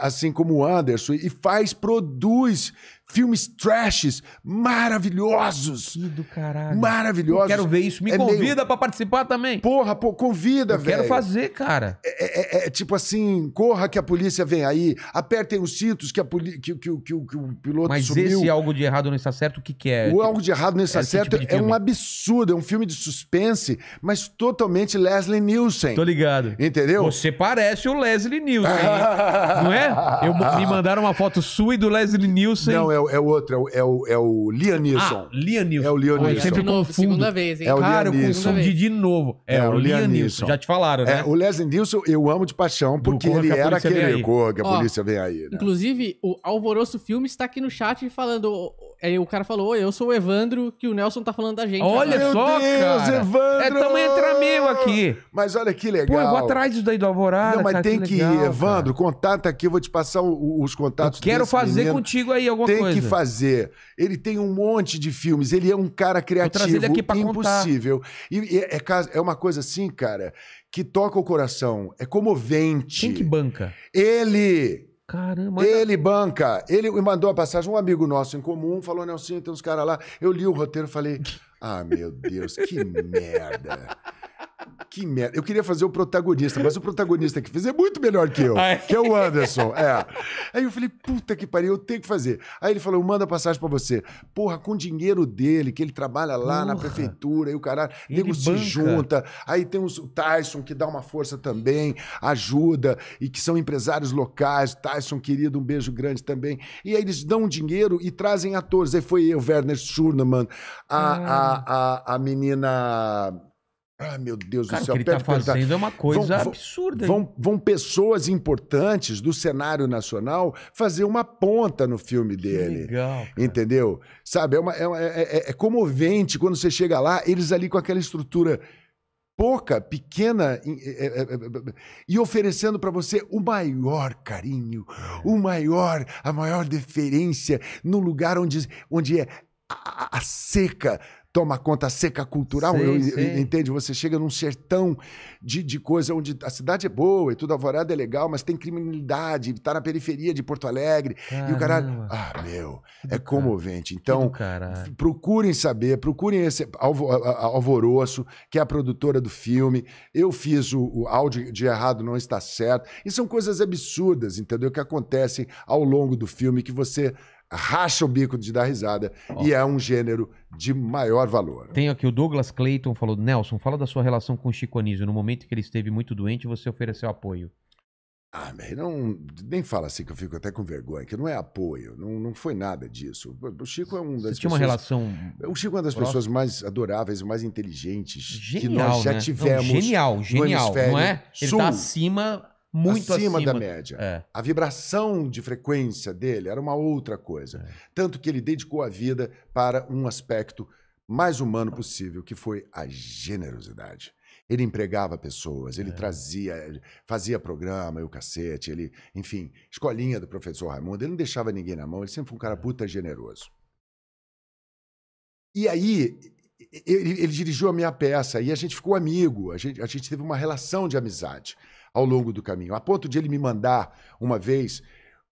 assim como o Anderson, e faz, produz filmes trashes maravilhosos. Que do caralho. Maravilhosos. Eu quero ver isso. Me É meio- convida pra participar também. Porra, pô, convida, velho. quero fazer, cara. É, é- é tipo assim, corra que a polícia vem aí, apertem os cintos que, a poli... que, que, que, que o piloto Mas sumiu. esse algo de errado não está certo, o que que é? O algo de errado nesse é esse acerto tipo é um absurdo, é um filme de suspense, mas totalmente Leslie Nielsen. Tô ligado. Entendeu? Você parece o Leslie Nielsen, não é? Eu, me mandaram uma foto sua e do Leslie Nielsen. Não, é, o- é o outro, é o, é o, é o Liam Neeson. Ah, Liam Neeson. É o Liam Olha, Neeson. sempre confundo. segunda vez, hein? É o Cara, Liam eu Neeson. confundi de novo. É, o Liam Neeson. Já te falaram, né? É, o Leslie Nielsen eu amo de paixão, porque ele era aquele corra que a polícia vem aí. Né? Inclusive, o Alvoroço Filmes está aqui no chat falando. Aí o cara falou: Oi, eu sou o Evandro, que o Nelson tá falando da gente. Olha agora." Meu só, Deus, cara. Evandro! É, tamo entre amigos aqui. Mas olha que Pô, legal. eu vou atrás disso daí do Alvorada, Não, mas cara, tem que, legal, ir, Evandro, cara. contata aqui, eu vou te passar o- os Eu contatos quero desse fazer menino. contigo aí alguma Tem coisa. que fazer. Ele tem um monte de filmes. Ele é um cara criativo, trazer ele aqui pra contar. impossível. E, e é, ca- é uma coisa assim, cara, que toca o coração. É comovente. Quem que banca? Ele, Caramba. Ele banca. Ele me mandou a passagem. Um amigo nosso em comum falou: Nelson, tem uns caras lá. Eu li o roteiro e falei: Ah, meu Deus, que merda. Que merda. Eu queria fazer o protagonista, mas o protagonista que fez é muito melhor que eu, Ah, que é o Anderson. É. Aí eu falei, puta que pariu, eu tenho que fazer. Aí ele falou, manda passagem pra você. Porra, com o dinheiro dele, que ele trabalha lá na Porra. prefeitura, e o caralho, Ele nego se junta. Aí tem o Tyson, que dá uma força também, ajuda, e que são empresários locais. Tyson, querido, um beijo grande também. E aí eles dão dinheiro e trazem atores. Aí foi eu, Werner Schurnemann, a, a, a, a menina. Ah, meu Deus Cara, do o céu. que ele tá perguntar. fazendo é uma coisa Vão- absurda. Vão, vão pessoas importantes do cenário nacional fazer uma ponta no filme Que dele. legal. cara. Entendeu? Sabe, é, uma- é é- é- é comovente quando você chega lá, eles ali com aquela estrutura pouca, pequena, e, é- é- e oferecendo para você o maior carinho, o maior, a maior deferência no lugar onde, onde é a, a- a seca toma conta, a seca cultural, Sei, eu- sei. entende? Você chega num sertão de, de coisa onde a cidade é boa e tudo, Alvorada é legal, mas tem criminalidade, tá na periferia de Porto Alegre, e o caralho... Caramba. Ah, meu, Que é comovente. Então, procurem saber, procurem esse Alvo- Alvoroço, que é a produtora do filme. Eu fiz o, o áudio de errado não está certo. E são coisas absurdas, entendeu? Que acontecem ao longo do filme que você racha o bico de dar risada. Ó. E é um gênero de maior valor. Tem aqui o Douglas Clayton falou: Nelson, fala da sua relação com o Chico Anísio. No momento que ele esteve muito doente, você ofereceu apoio. Ah, mas não, nem fala assim que eu fico até com vergonha, que não é apoio, não, não foi nada disso. O Chico é um das Você tinha uma pessoas- relação O Chico é uma das pessoas mais adoráveis, mais inteligentes que genial, nós já né? tivemos. Não, genial, genial, não é? Ele sul. tá acima, muito acima, acima da média. É. A vibração de frequência dele era uma outra coisa. É. Tanto que ele dedicou a vida para um aspecto mais humano possível, que foi a generosidade. Ele empregava pessoas, ele É. trazia, fazia programa e o cacete, ele, enfim, escolinha do professor Raimundo, ele não deixava ninguém na mão, ele sempre foi um cara puta generoso. E aí, ele, ele dirigiu a minha peça e a gente ficou amigo, a gente, a gente teve uma relação de amizade ao longo do caminho, a ponto de ele me mandar uma vez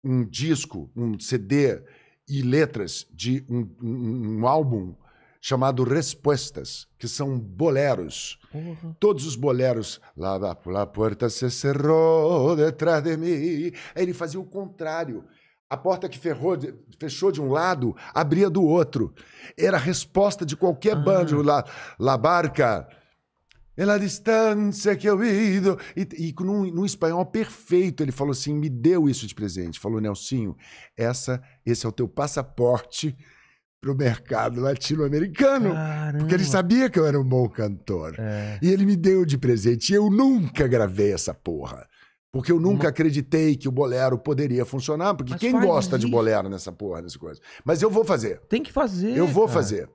um disco, um CD e letras de um, um- um álbum chamado Respostas, que são boleros. Porra. Todos os boleros, lá la puerta se cerrou detrás de mim. Ele fazia o contrário. A porta que ferrou fechou de um lado, abria do outro. Era a resposta de qualquer Ah. banjo. La, la barca, é la distância que eu ido. E, e num, num espanhol perfeito, ele falou assim: me deu isso de presente. Falou, Nelsinho, essa, esse é o teu passaporte pro mercado latino-americano. Porque ele sabia que eu era um bom cantor. É. E ele me deu de presente. E eu nunca gravei essa porra. Porque eu nunca acreditei que o bolero poderia funcionar. Porque Mas quem gosta de isso. bolero nessa porra, nessa coisa? Mas eu vou fazer. Tem que fazer. eu vou cara. fazer.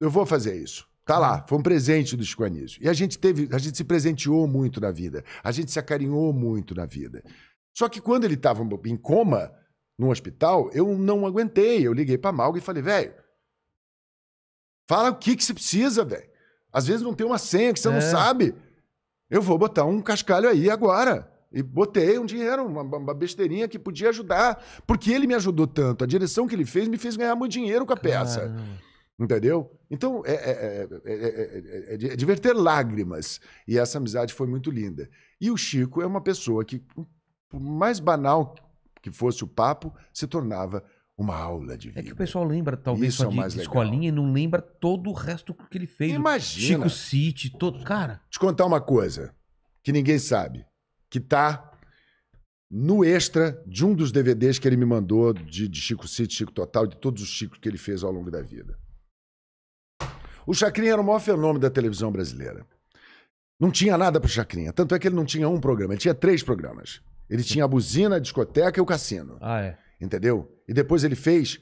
Eu vou fazer isso. Tá lá, foi um presente do Chico Anísio. E a gente teve, a gente se presenteou muito na vida. A gente se acarinhou muito na vida. Só que quando ele estava em coma, no hospital, eu não aguentei. Eu liguei pra Malga e falei, velho, fala o que, que você precisa, velho. Às vezes não tem uma senha que você É. não sabe. Eu vou botar um cascalho aí agora. E botei um dinheiro, uma, uma besteirinha que podia ajudar. Porque ele me ajudou tanto. A direção que ele fez me fez ganhar muito dinheiro com a peça. Caramba. Entendeu? Então, é, é, é, é, é, é de- é verter lágrimas. E essa amizade foi muito linda. E o Chico é uma pessoa que, por mais banal que fosse o papo, se tornava uma aula de vida. É que o pessoal lembra, talvez, Isso só é o de, mais de escolinha e não lembra todo o resto que ele fez. Imagina. Chico City, todo. Cara, Te contar uma coisa que ninguém sabe, que tá no extra de um dos DVDs que ele me mandou de, de Chico City, Chico Total, de todos os Chicos que ele fez ao longo da vida. O Chacrinha era o maior fenômeno da televisão brasileira. Não tinha nada pro Chacrinha. Tanto é que ele não tinha um programa, ele tinha três programas. Ele tinha a buzina, a discoteca e o cassino. ah, é. Entendeu? E depois ele fez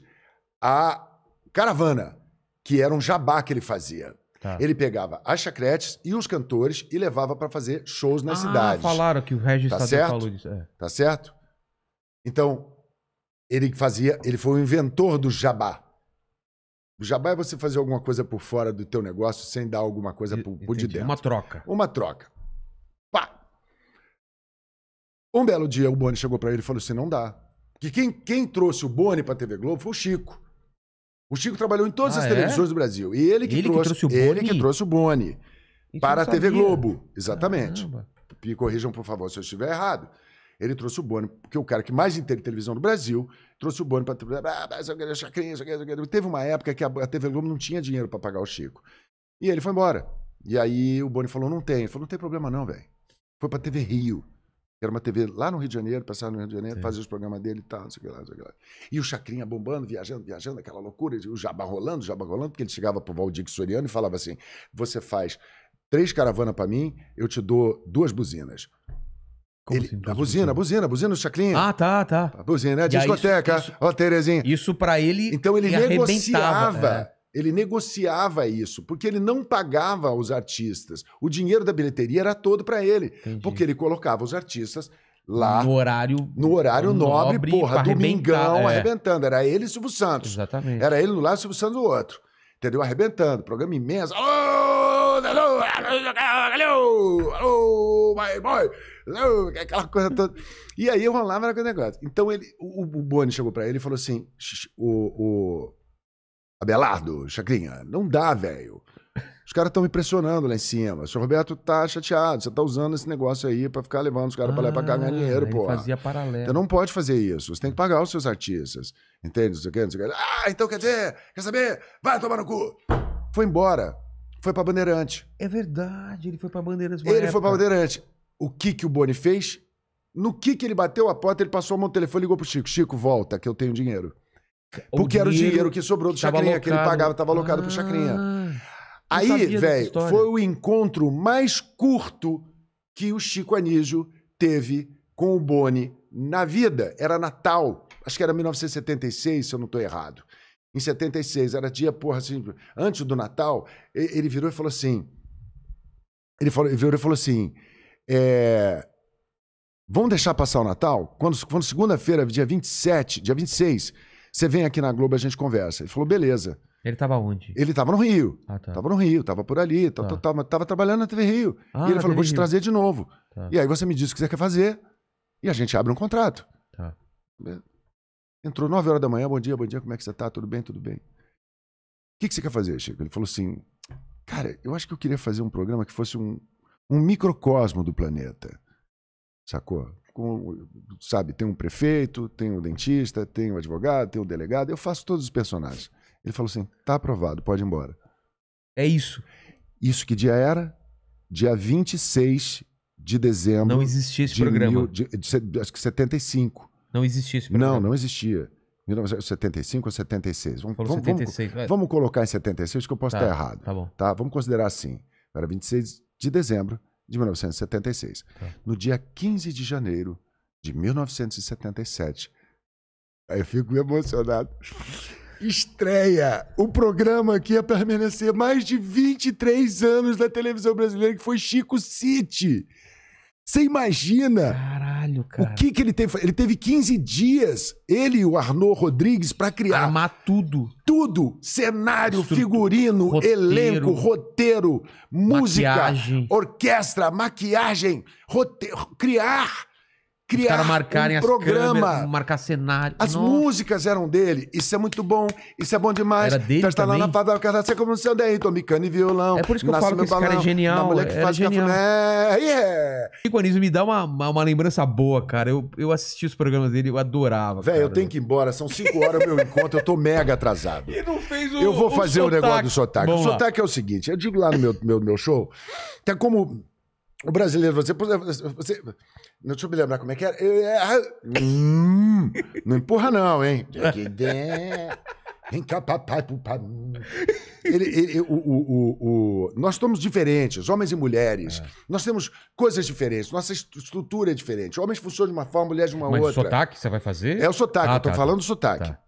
a caravana, que era um jabá que ele fazia. Tá. Ele pegava as chacretes e os cantores e levava para fazer shows nas ah, cidades. falaram que o Regis Tá certo? falou disso. É. Tá certo? Então, ele fazia, ele foi o inventor do jabá. O jabá é você fazer alguma coisa por fora do teu negócio sem dar alguma coisa por, por de dentro. Uma troca. Uma troca. Pá! Um belo dia, o Boni chegou pra ele e falou assim: não dá. Que quem, quem trouxe o Boni pra TV Globo foi o Chico. O Chico trabalhou em todas Ah, as é? televisões do Brasil. E ele que, Ele que trouxe, trouxe o Ele Boni? que trouxe o Boni Isso para a TV. Globo. Exatamente. Caramba. Me corrijam, por favor, se eu estiver errado. Ele trouxe o Boni, porque o cara que mais entende televisão no Brasil trouxe o Boni para ah. Teve uma época que a, TV Globo não tinha dinheiro para pagar o Chico. E ele foi embora. E aí o Boni falou: não tem. Ele falou: não tem problema, não, velho. Foi para TV Rio. que Era uma TV lá no Rio de Janeiro, passava no Rio de Janeiro, Sim. fazia os programas dele e tal, não sei o que lá, não sei o que lá. E o Chacrinha bombando, viajando, viajando, aquela loucura, o jabá rolando, o jabá rolando, porque ele chegava pro Valdir Soriano e falava assim: você faz três caravanas para mim, eu te dou duas buzinas. Como Ele- assim, a duas buzina, a buzina, a buzina do Chacrinha. Ah, tá, tá. A buzina, é a E discoteca. isso- Ó, Terezinha. Isso pra ele. Então ele e negociava. é. Ele negociava isso, porque ele não pagava aos artistas. O dinheiro da bilheteria era todo para ele, Entendi. porque ele colocava os artistas lá no horário. no horário nobre, nobre porra, domingão, é. arrebentando. Era ele e Silvio Santos. Exatamente. Era ele no lado e Silvio Santos no outro. Entendeu? Arrebentando. Programa imenso. Alô, alô, alô, alô, my boy. Alô, aquela coisa toda. E aí eu rolava aquele negócio. Então ele, o, o Boni chegou pra ele e falou assim: "X- o, o Abelardo, Chacrinha, não dá, velho. Os caras estão me pressionando lá em cima. O senhor Roberto tá chateado. Você tá usando esse negócio aí pra ficar levando os caras pra lá pra ganhar dinheiro, Ah, ele pô. fazia paralelo. Você não pode fazer isso. Você tem que pagar os seus artistas. Entende? Não sei o quê, não sei o quê. Ah, então quer dizer, quer saber? Vai tomar no cu. Foi embora. Foi pra Bandeirante. É verdade, ele foi pra Bandeiras. uma Ele foi pra época. Bandeirante. O que que o Boni fez? No que que ele bateu a porta, ele passou a mão no telefone e ligou pro Chico. Chico, volta, que eu tenho dinheiro. O Porque era o dinheiro que sobrou do tava Chacrinha, que ele alocado. pagava, tava alocado pro Chacrinha. Ah, não sabia Aí, velho, foi o encontro mais curto que o Chico Anísio teve com o Boni na vida. Era Natal, acho que era 1976, se eu não estou errado. Em 76, era dia, porra, assim, antes do Natal, ele virou e falou assim. Ele, falou, ele virou e falou assim: é, vamos deixar passar o Natal? Quando, quando segunda-feira, dia 27, dia 26, você vem aqui na Globo e a gente conversa. Ele falou: beleza. Ele tava onde? Ele estava no Rio. Ah, tá. Tava no Rio, tava por ali, Tá. tava, tava, trabalhando na TV Rio. Ah, e ele falou: vou te trazer de novo. Tá. E aí você me diz o que você quer fazer e a gente abre um contrato. Tá. Entrou 9 horas da manhã, bom dia, bom dia, como é que você tá? Tudo bem, tudo bem. O que, que você quer fazer, Chico? Ele falou assim: cara, eu acho que eu queria fazer um programa que fosse um, um microcosmo do planeta. Sacou? Com, sabe, tem um prefeito, tem um dentista, tem um advogado, tem um delegado, eu faço todos os personagens. Ele falou assim: tá aprovado, pode ir embora. É isso. Isso que dia era? Dia 26 de dezembro Não existia esse de programa. mil- de- de se- acho que 75. Não existia esse programa. Não, não existia. 1975 ou 76. Vamos, vamos, vamos, 76. vai. vamos colocar em 76, que eu posso Tá, estar errado. Tá bom. Tá? Vamos considerar assim. Era 26 de dezembro de 1976. Tá. No dia 15 de janeiro de 1977. Aí eu fico emocionado. Estreia o programa que ia permanecer mais de 23 anos na televisão brasileira, que foi Chico City. Você imagina? Caralho, cara. O que, que ele teve? Ele teve 15 dias, ele e o Arnaud Rodrigues, para criar Armar tudo. tudo: cenário, Estrutura, figurino, roteiro, elenco, roteiro, música, maquiagem. orquestra, maquiagem, roteiro, criar. Os Criar caras marcarem um programa. câmeras, marcar cenário. As Nossa. músicas eram dele. Isso é muito bom. Isso é bom demais. Era dele está lá também? na favela, quero ser como o seu daí, tocando e violão. É por isso que eu falo que esse cara é balão, genial, Na mulher que era faz genial. cafuné. Yeah! Chico Anísio me dá uma, uma, uma lembrança boa, cara. Eu, eu assisti os programas dele, eu adorava. Velho, eu tenho que ir embora. São 5 horas meu encontro. Eu tô mega atrasado. E não fez o, Eu vou fazer o, negócio do sotaque. Vamos o lá. sotaque é o seguinte: eu digo lá no meu, meu, meu show, que é como o brasileiro, você, você. Deixa eu me lembrar como é que era. Hum, não empurra, não, hein? Vem cá, papai, papai. Ele, ele- o, o, o, nós somos diferentes, homens e mulheres. Nós temos coisas diferentes, nossa estru- estrutura é diferente. Homens funcionam de uma forma, mulheres de uma Mas outra. sotaque você vai fazer? É o sotaque, Ah, eu tô tá, falando tá. do sotaque. Tá.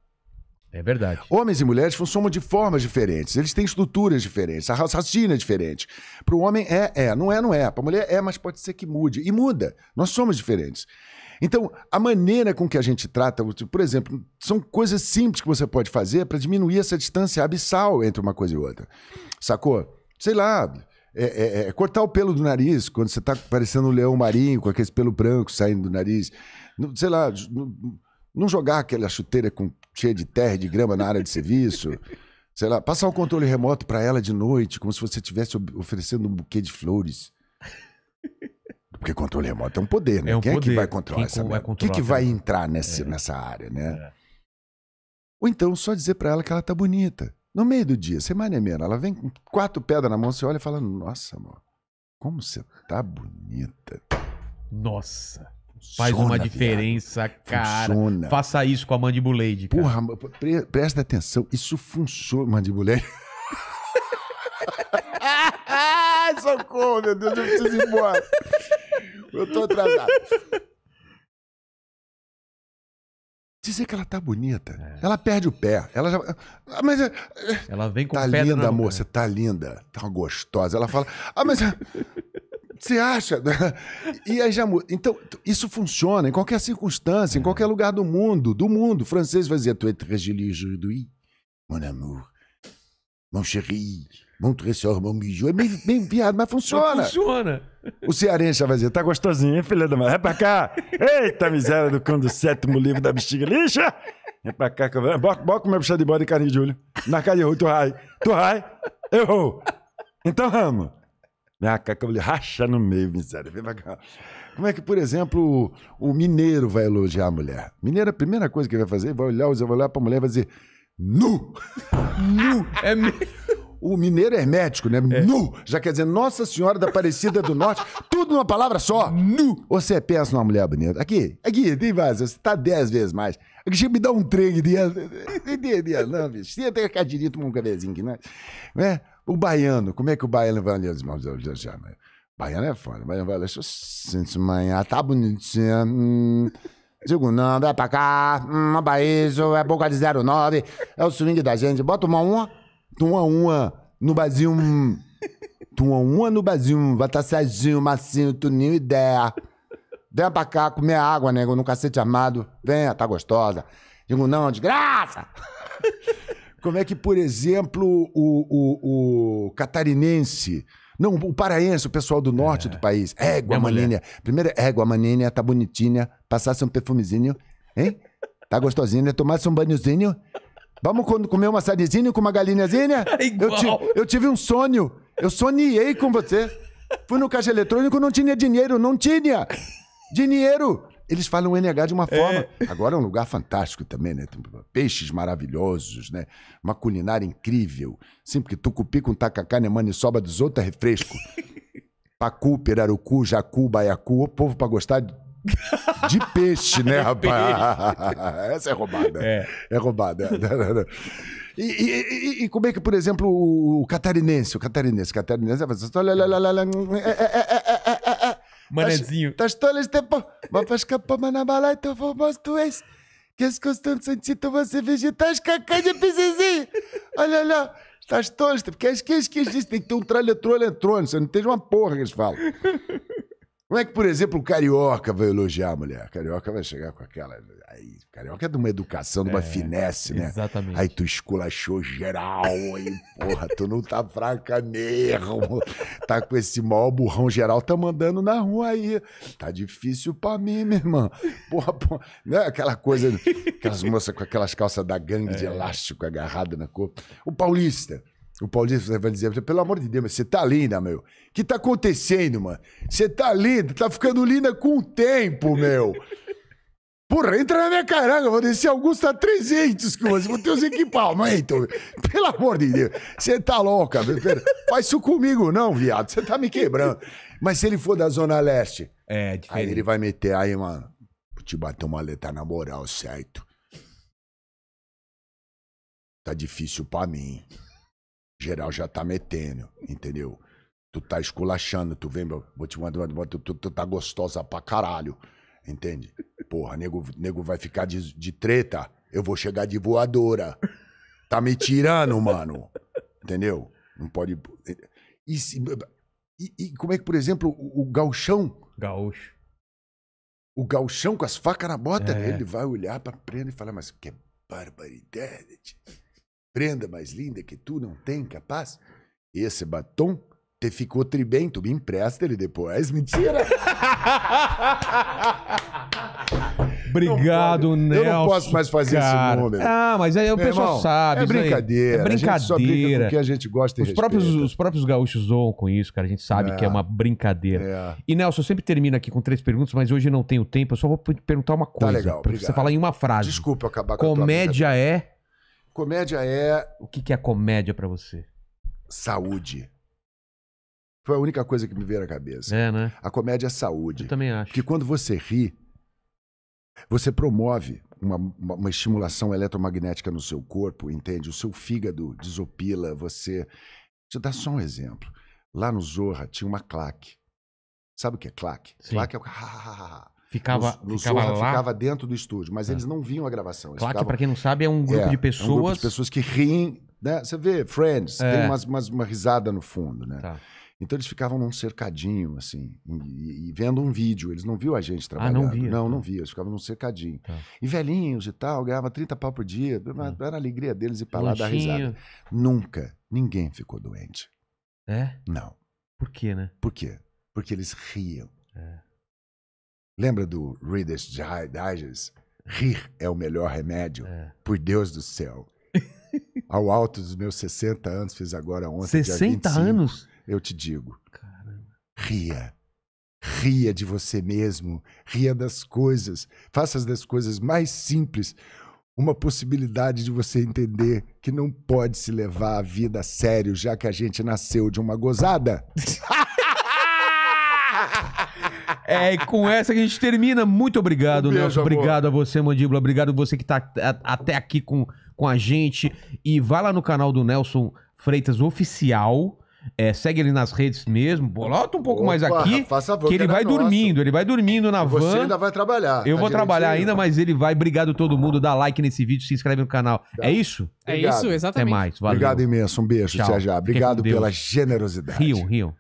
É verdade. Homens e mulheres funcionam de formas diferentes, eles têm estruturas diferentes, a raciocínio é diferente. Para o homem é, é, não é, não é. Para a mulher é, mas pode ser que mude. E muda. Nós somos diferentes. Então, a maneira com que a gente trata, por exemplo, são coisas simples que você pode fazer para diminuir essa distância abissal entre uma coisa e outra. Sacou? Sei lá. é, é, é cortar o pelo do nariz, quando você tá parecendo um leão marinho, com aquele pelo branco saindo do nariz. Sei lá, não jogar aquela chuteira com, cheia de terra e de grama na área de serviço. Sei lá, passar o controle remoto para ela de noite, como se você estivesse oferecendo um buquê de flores. Porque controle remoto é um poder, né? É um Quem é que poder. vai controlar Quem essa vai merda? O que, que controlar vai entrar nesse, nessa área, né? É. Ou então só dizer pra ela que ela tá bonita. No meio do dia, semana e meia, ela vem com quatro pedras na mão, você olha e fala: Nossa, amor, como você tá bonita. Nossa. Faz Funciona, uma viado. diferença, cara. Funciona. Faça isso com a Mandibuleide, cara. Porra, pre- presta atenção, isso funciona, mandibulé. Ai, socorro, meu Deus, eu preciso ir embora. Eu tô atrasado. Dizer que ela tá bonita. Ela perde o pé. Ela já. Ah, mas é, Ela vem com tá linda, você tá linda. Tá gostosa. Ela fala, ah, mas é, você acha? E aí já muda. Então, isso funciona em qualquer circunstância, em qualquer lugar do mundo. Do mundo. O francês vai dizer, tu es très jolie aujourd'hui, mon amour, mon chéri, mon trésor, mon bijou. É bem, bem viado, mas funciona. Funciona. O cearense já vai dizer, tá gostosinho, hein, filha da mãe? Vai pra cá. Eita, miséria do cão do sétimo livro da bexiga lixa. Vem pra cá que eu vou. Bota, comer puxar de bode e carne de olho. Na cara de rua, tu rai. Tu rai. Errou. Então vamos. Eu vou lhe racha no meio, miséria. Vem pra cá. Como é que, por exemplo, o, o mineiro vai elogiar a mulher? Mineiro, a primeira coisa que ele vai fazer, vai olhar, vai olhar pra mulher e vai dizer, nu. Nu. É me... O mineiro é hermético, né? Nu! Já quer dizer Nossa Senhora da Aparecida do Norte, tudo numa palavra só. Nu! Você pensa numa mulher bonita. Aqui, aqui, tem mais, você tá dez vezes mais. Aqui, me dá um trem de não, bicho. Tem que direito um cabezinho aqui, né? né? O baiano, como é que o baiano vai ali, os irmãos? Baiano é foda. Baiano vai lá, gente, manhã, tá bonitinha. Hum. Digo, não, vai pra cá. Hum, baizo, é boca de 09. É o swing da gente. Bota uma uma. Uma uma no bazinho. Uma uma no bazinho. Vai tá Serginho, Massinho, Tuninho, ideia. Vem pra cá comer água, nego, no cacete armado. Venha, tá gostosa. Digo, não, desgraça. Como é que, por exemplo, o, o, o catarinense. Não, o paraense, o pessoal do norte do país. Égua, maninha. Primeiro, égua, maninha, tá bonitinha. Passasse um perfumezinho, hein? Tá gostosinha. Tomasse um banhozinho. Vamos co- comer uma sardinha com uma galinhazinha? É igual. Eu, ti- eu tive um sonho. Eu sonhei com você. Fui no caixa eletrônico, não tinha dinheiro. Não tinha. Dinheiro. Eles falam NH de uma forma. Agora é um lugar fantástico também, né? Tem peixes maravilhosos, né? Uma culinária incrível. Sim, porque tucupi com tacacá, né, maniçoba dos outros é refresco. Pacu, pirarucu, jacu, baiacu. O povo pra gostar de, de peixe, né, rapaz? Essa é roubada. É. É roubada. E, e- e- e como é que, por exemplo, o catarinense, o catarinense, o catarinense vai fazer... "Olha, lá, lá, lá, lá, é, é, é, é, é, é, é." Manezinho. Estás tolas tempo. Mas para escapar na bala, então vamos tu és. Que as costumes sentido você vegetais cacá de pisezinho. Olha lá. Estás tolas, porque as que que diz tem que ter um tralhetrô eletrônico. Você não tem uma porra que eles falam. Como é que, por exemplo, o carioca vai elogiar a mulher? O carioca vai chegar com aquela. Aí, o carioca é de uma educação, de uma finesse, né? Exatamente. Aí tu esculachou geral, aí, porra, tu não tá fraca mesmo. Tá com esse maior burrão geral, tá mandando na rua aí. Tá difícil pra mim, meu irmão. Porra, porra. Não é aquela coisa, aquelas moças com aquelas calças da gangue de elástico agarrada na cor. O paulista. O paulista vai dizer, pelo amor de Deus, mas você tá linda, meu. O que tá acontecendo, mano? Você tá linda, tá ficando linda com o tempo, meu. Porra, entra na minha caranga, vou descer Augusta 300 com você, vou ter os equipamentos. Pelo amor de Deus, você tá louca, meu. Pera, faz isso comigo não, viado, você tá me quebrando. Mas se ele for da Zona Leste, É, aí ele vai meter, aí, mano, vou te bater uma letra na moral, certo? Tá difícil pra mim. Geral já tá metendo, entendeu? Tu tá esculachando, tu vem, vou te mandar, tu, tu, tu tá gostosa pra caralho, entende? Porra, nego, nego vai ficar de, de treta, eu vou chegar de voadora. Tá me tirando, mano. Entendeu? Não pode. E, se- e- e como é que, por exemplo, o, o galchão, Gaúcho. o galchão com as facas na bota, É. ele vai olhar pra prenda e falar, mas que barbaridade. Prenda mais linda que tu não tem, capaz? Esse batom Te ficou tri bem, tu me empresta ele depois. Mentira! Obrigado, Não Nelson. eu não posso mais fazer esse cara. número. Ah, mas aí o Meu pessoal irmão, sabe. É brincadeira. É A gente só brinca brincadeira. que a gente gosta e Os próprios, os próprios gaúchos zoam com isso, cara. A gente sabe É. que é uma brincadeira. É. E Nelson, eu sempre termino aqui com três perguntas, mas hoje não tenho tempo. Eu só vou pe- perguntar uma coisa. Tá legal, pra você obrigado. falar em uma frase. Desculpa acabar com a tua Comédia é. Comédia é O que, que é comédia pra você? saúde. Foi a única coisa que me veio na cabeça. É, né? A comédia é saúde. Eu também acho. Porque quando você ri, você promove uma, uma- uma estimulação eletromagnética no seu corpo, entende? O seu fígado desopila, você. Deixa eu dar só um exemplo. Lá no Zorra tinha uma claque. Sabe o que é claque? Sim. Claque é o. Ficava, no, no ficava lá. ficava dentro do estúdio, mas Tá. eles não viam a gravação. Claque, ficavam- pra quem não sabe, é um grupo É, de É um pessoas. grupo de pessoas que riem, né? Você vê, Friends, É. tem umas, umas- uma risada no fundo, né? Tá. Então eles ficavam num cercadinho, assim, e, e vendo um vídeo. Eles não viam a gente trabalhando. Ah, não via, Não, tá. não via. Eles ficavam num cercadinho. Tá. E velhinhos e tal, ganhava 30 pau por dia. Era a alegria deles ir pra lá dar risada. Nunca ninguém ficou doente. É? Não. Por quê, né? Por quê? Porque eles riam. É. Lembra do Reader's Di- Digest? Rir é o melhor remédio. É. Por Deus do céu. Ao alto dos meus 60 anos, fiz agora ontem. dia 60 25, anos? Eu te digo. Caramba. Ria. Ria de você mesmo. Ria das coisas. Faça das coisas mais simples uma possibilidade de você entender que não pode se levar a vida a sério, já que a gente nasceu de uma gozada. É, e com essa que a gente termina. Muito obrigado, Um Nelson. amor. Obrigado a você, Mandíbula. Obrigado você que tá a- até aqui com, com a gente. E vai lá no canal do Nelson Freitas Oficial. É, segue ele nas redes mesmo. Bota um pouco mais Opa, aqui. faça favor, Que ele é vai nosso. dormindo. Ele vai dormindo na Você van. ainda vai trabalhar. Eu tá vou trabalhar ainda, mas ele vai. Obrigado todo mundo. Dá like nesse vídeo, se inscreve no canal. Tá. É isso? É Obrigado. isso, Até exatamente. mais. Valeu. Obrigado imenso. Um beijo, Tchau. Tia Já. Fica Obrigado pela generosidade. Riam, riam.